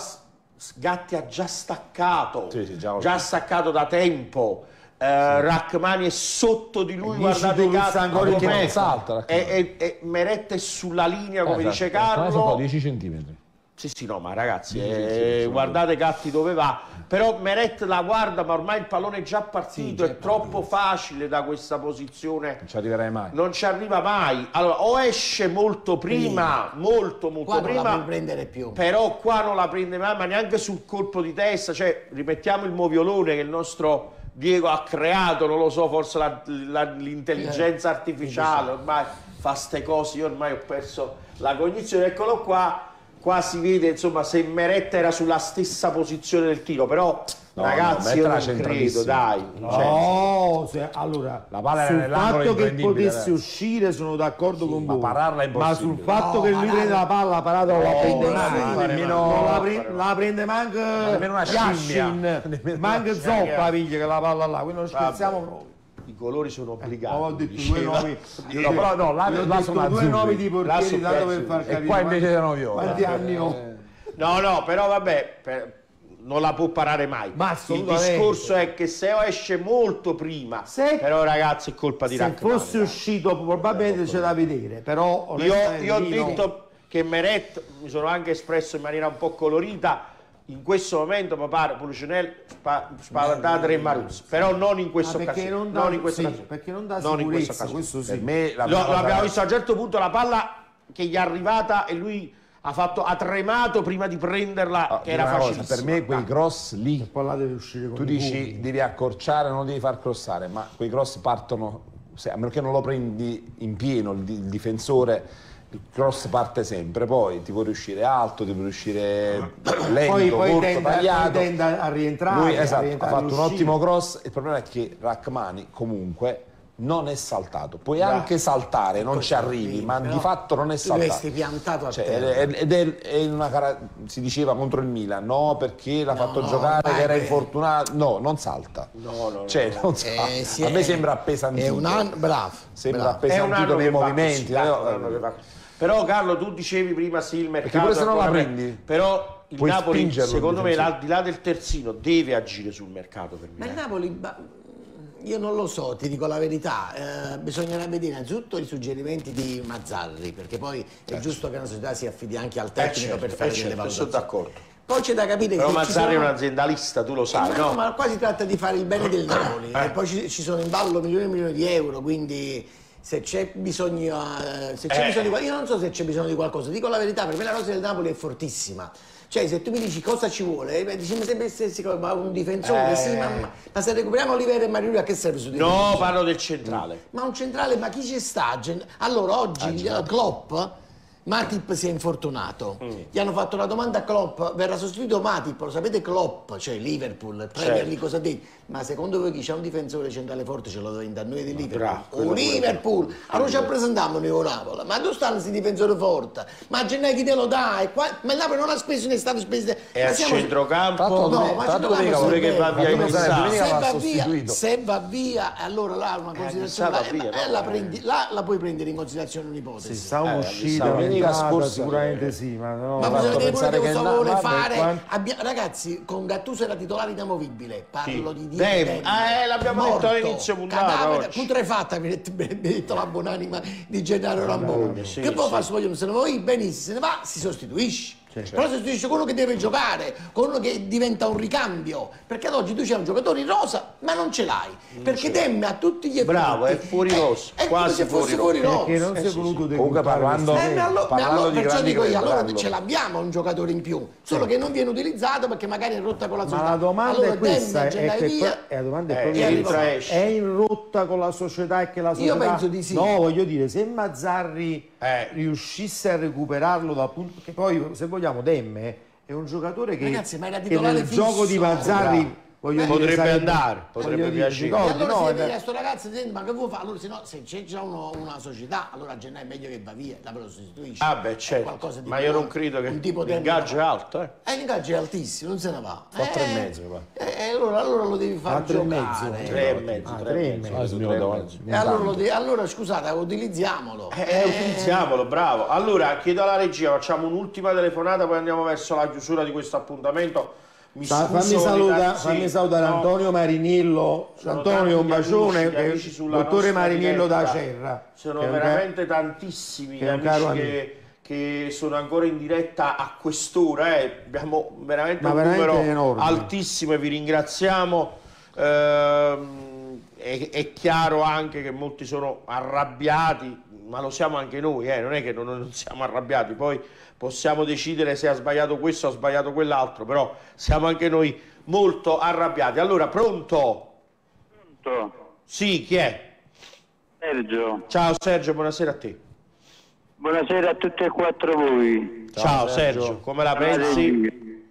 [SPEAKER 1] Gatti ha già staccato,
[SPEAKER 2] Sì, sì, già-
[SPEAKER 1] staccato da tempo. Eh, Rachmani è sotto di lui,
[SPEAKER 3] E
[SPEAKER 1] guardate Gatti
[SPEAKER 3] sta ancora
[SPEAKER 1] come
[SPEAKER 3] in
[SPEAKER 1] è.
[SPEAKER 2] testa alta, Rachmani.
[SPEAKER 1] e, e, e Meret è sulla linea, come dice
[SPEAKER 2] esatto, sono
[SPEAKER 1] Carlo.
[SPEAKER 2] 10 centimetri.
[SPEAKER 1] Sì, sì, no, ma ragazzi,
[SPEAKER 2] Sì,
[SPEAKER 1] eh,
[SPEAKER 2] sì, sì,
[SPEAKER 1] guardate Gatti dove va. Però Meret la guarda, ma ormai il pallone è già partito, è troppo facile da questa posizione.
[SPEAKER 2] Non ci arriverai mai.
[SPEAKER 1] Non ci arriva mai. Allora, o esce molto prima, molto, molto
[SPEAKER 4] Qua non la
[SPEAKER 1] prima.
[SPEAKER 4] prendere più.
[SPEAKER 1] Però qua non la prende mai, ma neanche sul colpo di testa. Cioè, ripetiamo il moviolone che il nostro Diego ha creato, non lo so, forse l'intelligenza artificiale, ormai fa ste cose, io ormai ho perso la cognizione. Eccolo qua, qua si vede, insomma, se Meretta era sulla stessa posizione del tiro, però
[SPEAKER 2] No,
[SPEAKER 1] ragazzi,
[SPEAKER 2] no,
[SPEAKER 1] io non credo, dai. cioè,
[SPEAKER 3] No, se- allora,
[SPEAKER 2] La palla era
[SPEAKER 3] sul fatto che potesse
[SPEAKER 2] eh.
[SPEAKER 3] uscire sono d'accordo con
[SPEAKER 2] ma
[SPEAKER 3] voi.
[SPEAKER 2] pararla è
[SPEAKER 3] Ma sul fatto
[SPEAKER 4] No,
[SPEAKER 3] che lui prende la palla, la parata non la prende
[SPEAKER 1] no, nemmeno-
[SPEAKER 3] non la, pre- prende manco
[SPEAKER 2] Nemmeno una scimmia.
[SPEAKER 3] Manco Zoppa piglia che la palla là, quindi non scherziamo proprio.
[SPEAKER 1] I colori sono obbligati.
[SPEAKER 3] Ho detto due
[SPEAKER 1] diceva.
[SPEAKER 3] nomi,
[SPEAKER 2] No, però no, là-
[SPEAKER 3] Io
[SPEAKER 2] là sono
[SPEAKER 3] due nomi di portieri tanto per far
[SPEAKER 2] E
[SPEAKER 3] capire
[SPEAKER 2] qua invece erano viola.
[SPEAKER 3] quanti anni ho.
[SPEAKER 1] No, no, però vabbè, per- non la può parare mai.
[SPEAKER 3] Ma
[SPEAKER 1] il discorso è che se esce molto prima,
[SPEAKER 3] Se-
[SPEAKER 1] però ragazzi è colpa di
[SPEAKER 3] Se
[SPEAKER 1] Rachmani.
[SPEAKER 3] fosse uscito probabilmente c'è da vedere, però
[SPEAKER 1] Io, io ho detto che Meret, mi sono anche espresso in maniera un po' colorita, in questo momento mi pare Policinel spaventate e Maruz, però non in
[SPEAKER 3] Ah,
[SPEAKER 1] questa
[SPEAKER 3] perché non dà,
[SPEAKER 1] non in questa
[SPEAKER 3] sì, perché non dà
[SPEAKER 1] Non
[SPEAKER 3] sicurezza, questo sì.
[SPEAKER 2] Per me la
[SPEAKER 1] Lo,
[SPEAKER 2] prima
[SPEAKER 1] lo abbiamo
[SPEAKER 2] cosa-
[SPEAKER 1] visto a un certo punto la palla che gli è arrivata e lui ha, fatto, ha tremato prima di prenderla,
[SPEAKER 2] Ah,
[SPEAKER 1] che era facilissima.
[SPEAKER 2] per me quei cross lì tu dici
[SPEAKER 3] pugni.
[SPEAKER 2] devi accorciare, non devi far crossare, ma quei cross partono, se- a meno che non lo prendi in pieno il, il difensore, il cross parte sempre, poi ti può riuscire alto, ti può riuscire lento,
[SPEAKER 3] poi, poi
[SPEAKER 2] corto,
[SPEAKER 3] tende, poi
[SPEAKER 2] tagliato.
[SPEAKER 3] tende a rientrare.
[SPEAKER 2] Lui esatto, ha
[SPEAKER 3] rientrare,
[SPEAKER 2] fatto un ottimo cross, il problema è che Rachmani comunque non è saltato, puoi anche saltare, non ci arrivi, ma di fatto non è saltato.
[SPEAKER 4] piantato a
[SPEAKER 2] Cioè,
[SPEAKER 4] terra.
[SPEAKER 2] ed è, è una cara- si diceva contro il Milan, no perché l'ha fatto
[SPEAKER 4] no,
[SPEAKER 2] giocare che era infortunato, no, non salta.
[SPEAKER 1] No, no,
[SPEAKER 2] Cioè,
[SPEAKER 1] no, no.
[SPEAKER 2] non salta.
[SPEAKER 4] Eh, sì,
[SPEAKER 2] a me sembra appesantito.
[SPEAKER 4] È un anno, bravo.
[SPEAKER 2] Sembra
[SPEAKER 4] bravo.
[SPEAKER 2] Appesantito nei movimenti.
[SPEAKER 1] così, tanto, Però Carlo, tu dicevi prima sì il mercato.
[SPEAKER 2] pure se non la prendi,
[SPEAKER 1] Però il
[SPEAKER 2] puoi
[SPEAKER 1] Napoli, secondo me,
[SPEAKER 2] difensore.
[SPEAKER 1] al di là del terzino, deve agire sul mercato per
[SPEAKER 4] Ma
[SPEAKER 1] me.
[SPEAKER 4] il Napoli, io non lo so, ti dico la verità, eh, bisognerà vedere innanzitutto i suggerimenti di Mazzarri, perché poi è giusto che una società si affidi anche al
[SPEAKER 1] Eh,
[SPEAKER 4] tecnico
[SPEAKER 1] certo,
[SPEAKER 4] per fare
[SPEAKER 1] eh,
[SPEAKER 4] delle
[SPEAKER 1] certo, sono
[SPEAKER 4] valutazioni.
[SPEAKER 1] d'accordo.
[SPEAKER 4] Poi c'è da capire
[SPEAKER 1] Però
[SPEAKER 4] che
[SPEAKER 1] Mazzarri è
[SPEAKER 4] sono-
[SPEAKER 1] un aziendalista, tu lo sai,
[SPEAKER 4] Eh, ma
[SPEAKER 1] no?
[SPEAKER 4] ma qua si tratta di fare il bene del Napoli
[SPEAKER 1] Eh.
[SPEAKER 4] e poi ci, ci sono in ballo milioni e milioni di euro, quindi se c'è bisogno, eh, se c'è
[SPEAKER 1] Eh.
[SPEAKER 4] bisogno di qualcosa, io non so se c'è bisogno di qualcosa, dico la verità, per me la rosa del Napoli è fortissima. Cioè, se tu mi dici cosa ci vuole, eh, beh, dici, mi sembra stessi come ma un difensore,
[SPEAKER 1] Eh.
[SPEAKER 4] sì, ma, ma se recuperiamo Oliveira e Mariuri a che serve su di
[SPEAKER 1] No, parlo del centrale.
[SPEAKER 4] Ma un centrale, ma chi ci sta? Allora, oggi
[SPEAKER 1] Ah,
[SPEAKER 4] eh, Klopp Matip si è infortunato. Gli hanno fatto la domanda a Klopp, verrà sostituito Matip, lo sapete Klopp, cioè Liverpool, Premier
[SPEAKER 1] Certo.
[SPEAKER 4] League cosa ha detto? Ma secondo voi chi c'è un difensore centrale forte ce lo dovete a noi di Liverpool?
[SPEAKER 1] Un
[SPEAKER 4] Liverpool! Allora ci presentiamo noi con Napoli. Ma dove stanno questi difensore forte? Ma a gennaio chi te lo dà? Ma il Napoli non ha speso né stato speso.
[SPEAKER 1] E a
[SPEAKER 4] siamo...
[SPEAKER 1] centrocampo?
[SPEAKER 4] No, ma
[SPEAKER 2] tanto domenica
[SPEAKER 1] pure che va via in
[SPEAKER 4] se, se va via, allora là una eh,
[SPEAKER 1] considerazione.
[SPEAKER 4] Eh,
[SPEAKER 1] via,
[SPEAKER 4] la, prendi, là la puoi prendere in considerazione un'ipotesi.
[SPEAKER 3] Se
[SPEAKER 1] sta
[SPEAKER 3] un'uscita
[SPEAKER 2] domenica scorsa
[SPEAKER 3] sicuramente sì, ma no.
[SPEAKER 4] Ma bisogna vedere pure che cosa vuole fare. Ragazzi, con Gattuso era titolare inamovibile. Parlo di 10
[SPEAKER 1] Devo. Eh, l'abbiamo detto all'inizio puntata.
[SPEAKER 4] Putrefatta, mi ha detto la buonanima di Gennaro Rambone.
[SPEAKER 1] Sì,
[SPEAKER 4] che può
[SPEAKER 1] sì.
[SPEAKER 4] fare se voglio, se ne vuoi benissimo, se ne va, si sostituisce. Però si sostituisce con uno che deve giocare, uno che diventa un ricambio. Perché ad oggi tu c'hai un giocatore in rosa, ma non ce l'hai. Perché Dem ha tutti gli effetti.
[SPEAKER 1] Bravo, è fuori
[SPEAKER 4] È-
[SPEAKER 1] rosa,
[SPEAKER 4] È,
[SPEAKER 1] quasi
[SPEAKER 4] come se fosse
[SPEAKER 1] fuori
[SPEAKER 4] rosa.
[SPEAKER 3] Perché non si è voluto
[SPEAKER 2] Comunque
[SPEAKER 3] debuttare
[SPEAKER 2] parlando-
[SPEAKER 4] Eh, ma allora, ma
[SPEAKER 2] parlando
[SPEAKER 4] allora-
[SPEAKER 2] di
[SPEAKER 4] perciò
[SPEAKER 2] grandi
[SPEAKER 4] dico io, allora ce l'abbiamo un giocatore in più, solo che non viene utilizzato perché magari è rotta con la
[SPEAKER 3] Ma
[SPEAKER 4] società.
[SPEAKER 3] la domanda
[SPEAKER 4] allora
[SPEAKER 3] è questa,
[SPEAKER 4] Dem,
[SPEAKER 3] è, che
[SPEAKER 4] via,
[SPEAKER 3] eh, la domanda è
[SPEAKER 1] Eh,
[SPEAKER 3] proprio è in rotta con la società e che la società...
[SPEAKER 4] penso di sì.
[SPEAKER 3] No, voglio dire, se Mazzarri
[SPEAKER 1] Eh.
[SPEAKER 3] riuscisse a recuperarlo dal punto... Perché poi, se vogliamo, Demme è un giocatore che,
[SPEAKER 4] Ragazzi, ma era
[SPEAKER 3] che nel gioco di
[SPEAKER 4] fisso.
[SPEAKER 3] Mazzarri... voglio dire,
[SPEAKER 1] Potrebbe
[SPEAKER 3] sarebbe-
[SPEAKER 1] andare, potrebbe
[SPEAKER 3] dire,
[SPEAKER 1] piacere.
[SPEAKER 4] E
[SPEAKER 3] ricordi,
[SPEAKER 4] allora
[SPEAKER 3] no,
[SPEAKER 4] si
[SPEAKER 3] è-
[SPEAKER 4] deve dire a sto ragazzo, senti, ma che vuoi fare? Allora, se no, se c'è già uno- una società, allora a gennaio è meglio che va via, la lo sostituisce.
[SPEAKER 1] Ah beh, certo. Ma io non credo che
[SPEAKER 4] Un tipo di-
[SPEAKER 1] l'ingaggio è alto, eh.
[SPEAKER 4] Eh, l'ingaggio è altissimo, non se ne va.
[SPEAKER 2] Quattro e
[SPEAKER 4] Eh,
[SPEAKER 2] mezzo, va.
[SPEAKER 4] eh, allora, allora lo devi far
[SPEAKER 3] Quattro e
[SPEAKER 4] giocare.
[SPEAKER 3] mezzo.
[SPEAKER 1] Tre e mezzo,
[SPEAKER 3] Ah,
[SPEAKER 1] tre
[SPEAKER 3] tre
[SPEAKER 1] e
[SPEAKER 3] e
[SPEAKER 1] mezzo.
[SPEAKER 3] mezzo.
[SPEAKER 2] Ah,
[SPEAKER 1] tre e
[SPEAKER 2] davanti.
[SPEAKER 1] mezzo.
[SPEAKER 4] E allora, lo devi- allora, scusate, utilizziamolo.
[SPEAKER 1] Eh, utilizziamolo, bravo. Allora, chiedo alla regia, facciamo un'ultima telefonata, poi andiamo verso la chiusura di questo appuntamento. Mi
[SPEAKER 3] Sa- fammi, saluta- fammi salutare
[SPEAKER 1] no,
[SPEAKER 3] Antonio Marinillo.
[SPEAKER 1] sono
[SPEAKER 3] Antonio, un bacione. dottore Marinillo da
[SPEAKER 1] diretta.
[SPEAKER 3] Acerra.
[SPEAKER 1] Sono
[SPEAKER 3] che è un ca-
[SPEAKER 1] veramente tantissimi
[SPEAKER 3] che
[SPEAKER 1] amici che, che sono ancora in diretta a quest'ora. eh. Abbiamo veramente
[SPEAKER 3] Ma
[SPEAKER 1] un
[SPEAKER 3] veramente
[SPEAKER 1] numero
[SPEAKER 3] enorme.
[SPEAKER 1] altissimo e vi ringraziamo. Ehm, è, è chiaro anche che molti sono arrabbiati, ma lo siamo anche noi, eh, non è che non, non siamo arrabbiati, poi possiamo decidere se ha sbagliato questo o ha sbagliato quell'altro, però siamo anche noi molto arrabbiati. Allora, pronto? Sì, chi è?
[SPEAKER 10] Sergio,
[SPEAKER 1] Ciao Sergio, buonasera a te.
[SPEAKER 10] buonasera a tutti e quattro voi.
[SPEAKER 1] Ciao, Sergio. come la pensi?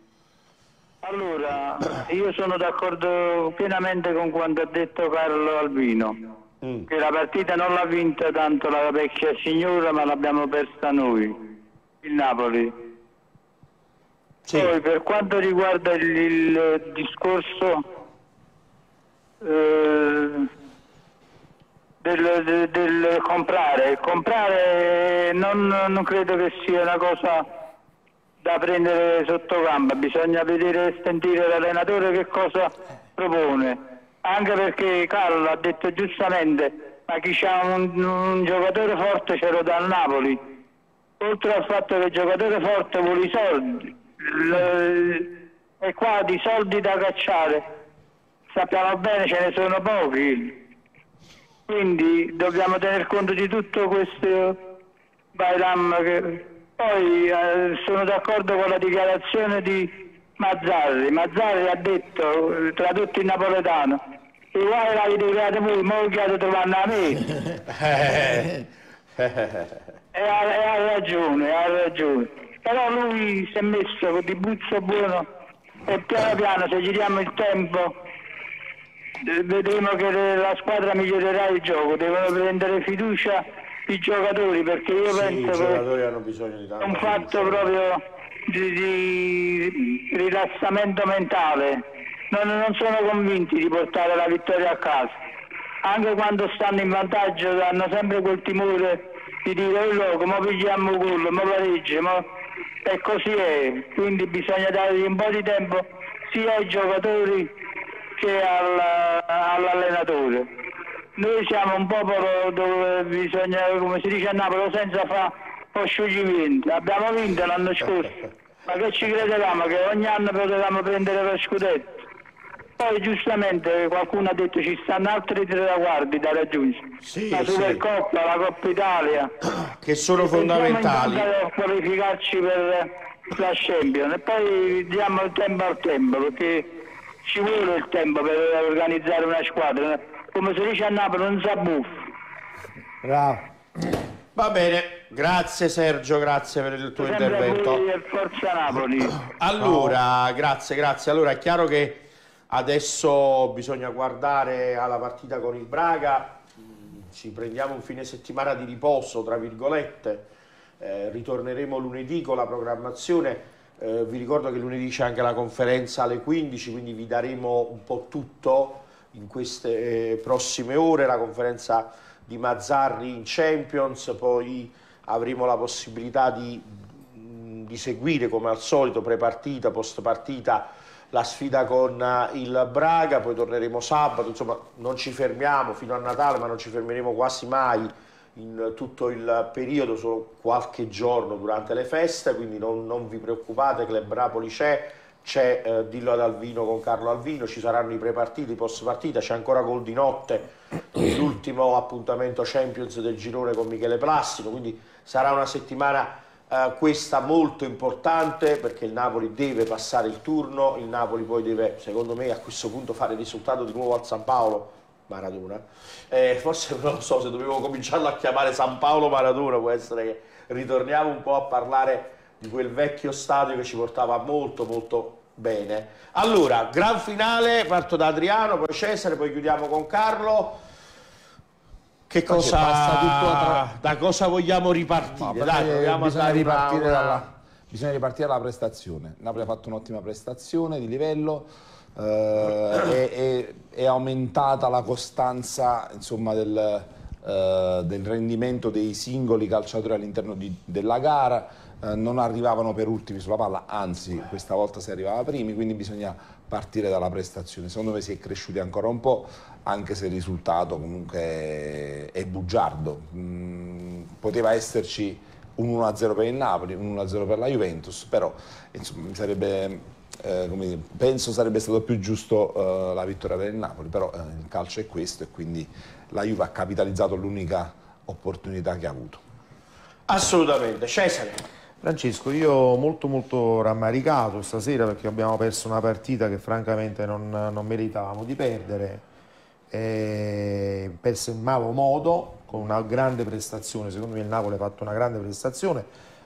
[SPEAKER 10] Allora, io sono d'accordo pienamente con quanto ha detto Carlo Albino,
[SPEAKER 1] Mm.
[SPEAKER 10] che la partita non l'ha vinta tanto la vecchia signora, ma l'abbiamo persa noi, il Napoli.
[SPEAKER 1] Sì.
[SPEAKER 10] Poi per quanto riguarda il, il discorso eh, del, del- del comprare, comprare non, non credo che sia una cosa da prendere sotto gamba, bisogna vedere e sentire l'allenatore che cosa propone, anche perché Carlo ha detto giustamente, ma chi c'ha un, un giocatore forte ce lo dà al Napoli, oltre al fatto che il giocatore forte vuole i soldi, l- e qua di soldi da cacciare, sappiamo bene ce ne sono pochi, quindi dobbiamo tener conto di tutto questo bailam che... Poi eh, sono d'accordo con la dichiarazione di Mazzarri. Mazzarri ha detto, eh, tradotto in napoletano, i guai l'avete creato voi, ma voi chiedete trovando a me. E ha, e ha ragione, ha ragione. Però lui si è messo di buzzo buono e piano piano se giriamo il tempo eh, vedremo che la squadra migliorerà il gioco, devono prendere fiducia i giocatori perché io
[SPEAKER 1] Sì,
[SPEAKER 10] penso che è un fatto proprio di, di rilassamento mentale. Non, non sono convinti di portare la vittoria a casa. Anche quando stanno in vantaggio hanno sempre quel timore di dire oh loco, ma pigliamo gol, ma pareggio, ma... e così è. Quindi bisogna dargli un po' di tempo sia ai giocatori che al- all'allenatore. Noi siamo un popolo dove bisogna, come si dice a Napoli, senza fa po' scioglimento. Abbiamo vinto l'anno scorso, ma che ci credevamo che ogni anno potevamo prendere lo scudetto? Poi giustamente qualcuno ha detto ci stanno altri tre traguardi da raggiungere.
[SPEAKER 1] Sì,
[SPEAKER 10] la
[SPEAKER 1] sì.
[SPEAKER 10] Supercoppa, la Coppa Italia.
[SPEAKER 1] Che sono fondamentali.
[SPEAKER 10] a qualificarci per la Champions e poi diamo il tempo al tempo perché ci vuole il tempo per organizzare una squadra. Come si dice a Napoli, non sa buffo.
[SPEAKER 3] Bravo.
[SPEAKER 1] Va bene, grazie Sergio, grazie per il tuo
[SPEAKER 10] Sempre
[SPEAKER 1] intervento.
[SPEAKER 10] Forza Napoli.
[SPEAKER 1] Allora, grazie, grazie. Allora è chiaro che adesso bisogna guardare alla partita con il Braga, Mm, ci prendiamo un fine settimana di riposo, tra virgolette, Eh, ritorneremo lunedì con la programmazione. Eh, vi ricordo che lunedì c'è anche la conferenza alle 15, quindi vi daremo un po' tutto in queste eh, prossime ore, la conferenza di Mazzarri in Champions, poi avremo la possibilità di mh, di seguire come al solito pre-partita, post-partita la sfida con eh, il Braga, poi torneremo sabato, insomma non ci fermiamo fino a Natale ma non ci fermeremo quasi mai in tutto il periodo, solo qualche giorno durante le feste, quindi non, non vi preoccupate, Club Napoli c'è, c'è eh, Dillo ad Alvino con Carlo Alvino, ci saranno i pre-partiti, post-partita, c'è ancora Gol di Notte, l'ultimo appuntamento Champions del girone con Michele Plastico, quindi sarà una settimana eh, questa molto importante perché il Napoli deve passare il turno, il Napoli poi deve, secondo me, a questo punto fare il risultato di nuovo al San Paolo. Maradona, Eh, forse non lo so se dovevo cominciarlo a chiamare San Paolo Maradona, può essere che ritorniamo un po' a parlare di quel vecchio stadio che ci portava molto molto bene. Allora, gran finale, parto da Adriano, poi Cesare, poi chiudiamo con Carlo. Che cosa, da cosa vogliamo ripartire?
[SPEAKER 2] No,
[SPEAKER 1] Dai,
[SPEAKER 2] bisogna, ripartire
[SPEAKER 1] una-
[SPEAKER 2] dalla, bisogna ripartire dalla prestazione. Napoli ha fatto un'ottima prestazione di livello, eh, è, è- è aumentata la costanza insomma, del, eh, del rendimento dei singoli calciatori all'interno della gara. eh, non arrivavano per ultimi sulla palla, anzi questa volta si arrivava primi, quindi bisogna partire dalla prestazione. Secondo me si è cresciuti ancora un po', anche se il risultato comunque è bugiardo. Mm, poteva esserci un 1-0 per il Napoli, un 1-0 per la Juventus, però insomma, sarebbe, eh, dire, penso sarebbe stato più giusto eh, la vittoria del Napoli, però eh, il calcio è questo e quindi la Juve ha capitalizzato l'unica opportunità che ha avuto.
[SPEAKER 1] Assolutamente, Cesare.
[SPEAKER 3] Francesco, io molto molto rammaricato stasera perché abbiamo perso una partita che francamente non, non meritavamo di perdere. E perso in malo modo, con una grande prestazione. Secondo me il Napoli ha fatto una grande prestazione,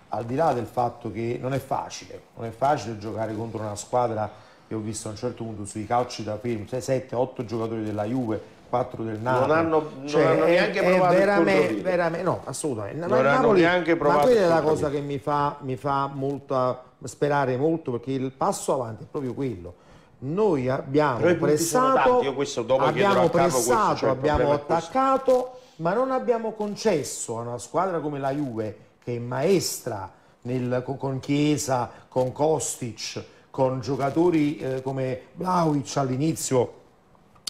[SPEAKER 3] al di là del fatto che non è facile, non è facile giocare contro una squadra che ho visto a un certo punto sui calci da fermo, 7, 8 giocatori della Juve, 4 del Napoli.
[SPEAKER 1] hanno- non
[SPEAKER 3] Cioè,
[SPEAKER 1] hanno
[SPEAKER 3] è-
[SPEAKER 1] neanche
[SPEAKER 3] è
[SPEAKER 1] provato il
[SPEAKER 3] veramente, veramente, no, assolutamente.
[SPEAKER 1] Non
[SPEAKER 3] Ma
[SPEAKER 1] hanno
[SPEAKER 3] Napoli-
[SPEAKER 1] neanche provato
[SPEAKER 3] Ma quella è la cosa che mi fa, mi fa molta, sperare molto perché il passo avanti è proprio quello. Noi abbiamo pressato,
[SPEAKER 1] tanti, io questo dopo chiederò
[SPEAKER 3] abbiamo
[SPEAKER 1] a Carlo questo,
[SPEAKER 3] pressato,
[SPEAKER 1] cioè
[SPEAKER 3] abbiamo
[SPEAKER 1] è
[SPEAKER 3] attaccato, ma non abbiamo concesso a una squadra come la Juve, che è maestra nel- con, con Chiesa, con Kostic, con giocatori eh, come Vlaovic all'inizio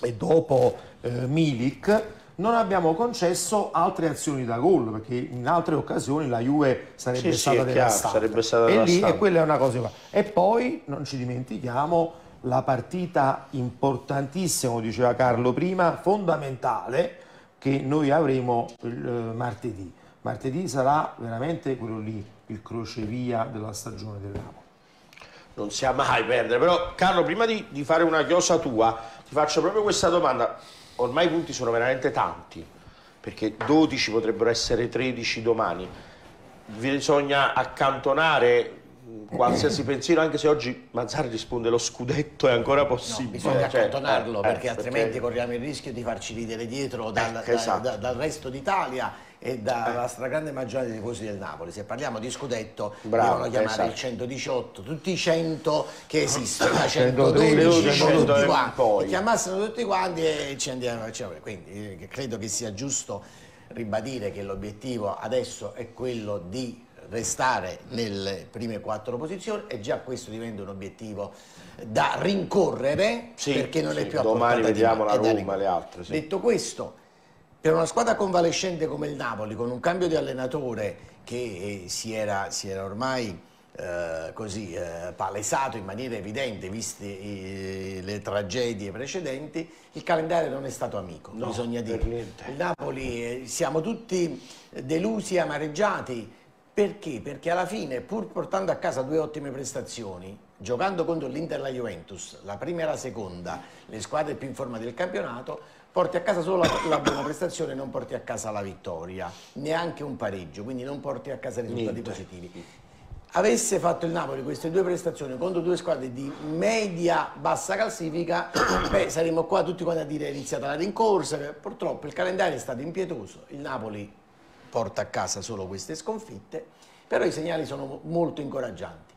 [SPEAKER 3] e dopo eh, Milik non abbiamo concesso altre azioni da gol perché in altre occasioni la Juve sarebbe
[SPEAKER 1] Sì, sì,
[SPEAKER 3] stata
[SPEAKER 1] chiaro,
[SPEAKER 3] devastata
[SPEAKER 1] sarebbe stata
[SPEAKER 3] e, lì, e quella è una cosa e poi non ci dimentichiamo la partita importantissima diceva Carlo prima fondamentale che noi avremo il eh, martedì martedì sarà veramente quello lì il crocevia della stagione del Napoli
[SPEAKER 1] non sia mai perdere. Però, Carlo, prima di, di fare una chiosa tua, ti faccio proprio questa domanda. Ormai i punti sono veramente tanti, perché 12 potrebbero essere 13 domani. Bisogna accantonare qualsiasi pensiero, anche se oggi Mazzarri risponde lo scudetto è ancora possibile.
[SPEAKER 4] Bisogna
[SPEAKER 1] Cioè,
[SPEAKER 4] accantonarlo
[SPEAKER 1] eh, eh,
[SPEAKER 4] perché altrimenti corriamo il rischio di farci ridere dietro dal,
[SPEAKER 1] Ecco, esatto.
[SPEAKER 4] da- da- dal resto d'Italia e dalla stragrande maggioranza dei tifosi del Napoli. Se parliamo di scudetto
[SPEAKER 1] Bravo,
[SPEAKER 4] devono chiamare
[SPEAKER 1] esatto.
[SPEAKER 4] il 118, tutti i 100 che esistono, da
[SPEAKER 3] 113,
[SPEAKER 4] 112
[SPEAKER 1] 100
[SPEAKER 4] tutti
[SPEAKER 1] e
[SPEAKER 4] quanti.
[SPEAKER 1] poi.
[SPEAKER 4] Chiamassero tutti quanti e ci andiamo. cioè, quindi eh, credo che sia giusto ribadire che l'obiettivo adesso è quello di restare nelle prime quattro posizioni e già questo diventa un obiettivo da rincorrere
[SPEAKER 1] Sì,
[SPEAKER 4] perché non è
[SPEAKER 1] sì,
[SPEAKER 4] più a
[SPEAKER 1] domani vediamo la
[SPEAKER 4] è
[SPEAKER 1] Roma, le altre, sì.
[SPEAKER 4] Detto questo, per una squadra convalescente come il Napoli, con un cambio di allenatore che eh, si, era, si era ormai eh, così eh, palesato in maniera evidente, viste eh, le tragedie precedenti, il calendario non è stato amico,
[SPEAKER 1] No,
[SPEAKER 4] bisogna dire. Il Napoli eh, siamo tutti delusi e amareggiati. Perché? Perché alla fine, pur portando a casa due ottime prestazioni, giocando contro l'Inter e la Juventus, la prima e la seconda, le squadre più in forma del campionato, porti a casa solo la, buona prestazione, non porti a casa la vittoria, neanche un pareggio, quindi non porti a casa risultati
[SPEAKER 1] Niente.
[SPEAKER 4] positivi. Avesse fatto il Napoli queste due prestazioni contro due squadre di media bassa classifica, beh, saremmo qua tutti quanti a dire è iniziata la rincorsa. Purtroppo il calendario è stato impietoso, il Napoli porta a casa solo queste sconfitte, però i segnali sono mo- molto incoraggianti.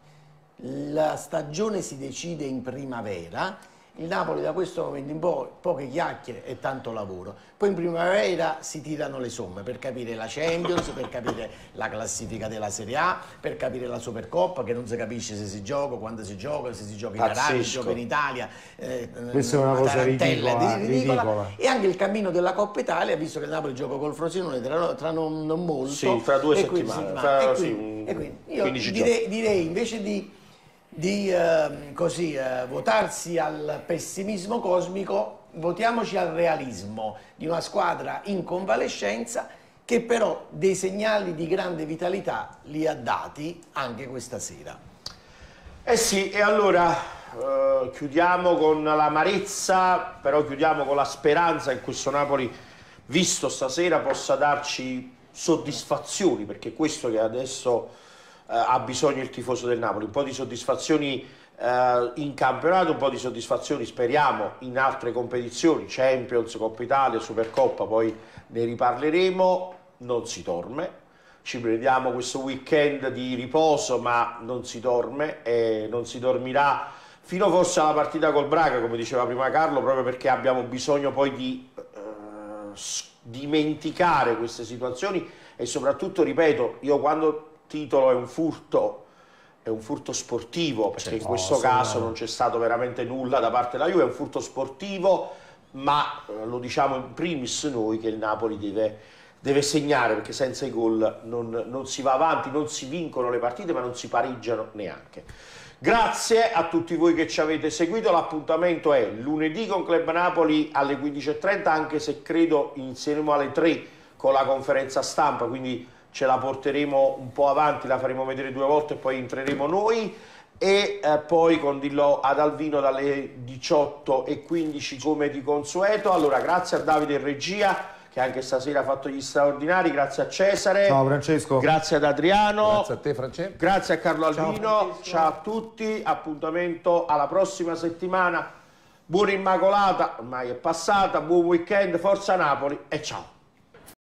[SPEAKER 4] La stagione si decide in primavera, il Napoli da questo momento in poi poche chiacchiere e tanto lavoro. Poi in primavera si tirano le somme per capire la Champions, per capire la classifica della Serie A, per capire la Supercoppa che non si capisce se si gioca, quando si gioca, se si gioca in Arabia, se si
[SPEAKER 1] Pazzesco.
[SPEAKER 4] gioca in Italia. eh,
[SPEAKER 3] Questa è una cosa ridicola,
[SPEAKER 4] di- ridicola.
[SPEAKER 3] ridicola.
[SPEAKER 4] E anche il cammino della Coppa Italia, visto che il Napoli gioca col Frosinone tra, tra non, non molto.
[SPEAKER 1] Sì, fra due
[SPEAKER 4] e
[SPEAKER 1] settimane, fra-
[SPEAKER 4] E
[SPEAKER 1] sì,
[SPEAKER 4] quindi-
[SPEAKER 1] un-
[SPEAKER 4] e quindi io
[SPEAKER 1] 15
[SPEAKER 4] direi, direi invece di, di ehm, così, eh, votarsi al pessimismo cosmico, votiamoci al realismo di una squadra in convalescenza che però dei segnali di grande vitalità li ha dati anche questa sera.
[SPEAKER 1] Eh sì, e allora eh, chiudiamo con l'amarezza, però chiudiamo con la speranza che questo Napoli, visto stasera, possa darci soddisfazioni, perché questo che adesso eh, ha bisogno il tifoso del Napoli, un po' di soddisfazioni eh, in campionato, un po' di soddisfazioni speriamo in altre competizioni, Champions, Coppa Italia, Supercoppa, poi ne riparleremo, non si dorme, ci prendiamo questo weekend di riposo ma non si dorme e non si dormirà fino forse alla partita col Braga come diceva prima Carlo proprio perché abbiamo bisogno poi di eh, dimenticare queste situazioni e soprattutto ripeto io quando titolo è un furto è un furto sportivo perché in questo caso non c'è stato veramente nulla da parte della Juve, è un furto sportivo ma eh, lo diciamo in primis noi che il Napoli deve, deve segnare perché senza i gol non, non si va avanti, non si vincono le partite ma non si pareggiano neanche. Grazie a tutti voi che ci avete seguito, l'appuntamento è lunedì con Club Napoli alle 15.30 anche se credo inizieremo alle 3 con la conferenza stampa, quindi ce la porteremo un po' avanti, la faremo vedere due volte e poi entreremo noi. E eh, poi con Dillo ad Alvino dalle 18.15 come di consueto. Allora grazie a Davide in regia che anche stasera ha fatto gli straordinari, grazie a Cesare,
[SPEAKER 3] Ciao Francesco.
[SPEAKER 1] grazie ad Adriano,
[SPEAKER 2] Grazie a te Francesco.
[SPEAKER 1] grazie a Carlo Alvino, ciao, a tutti, appuntamento alla prossima settimana, buona Immacolata, ormai è passata, buon weekend, forza Napoli. E ciao.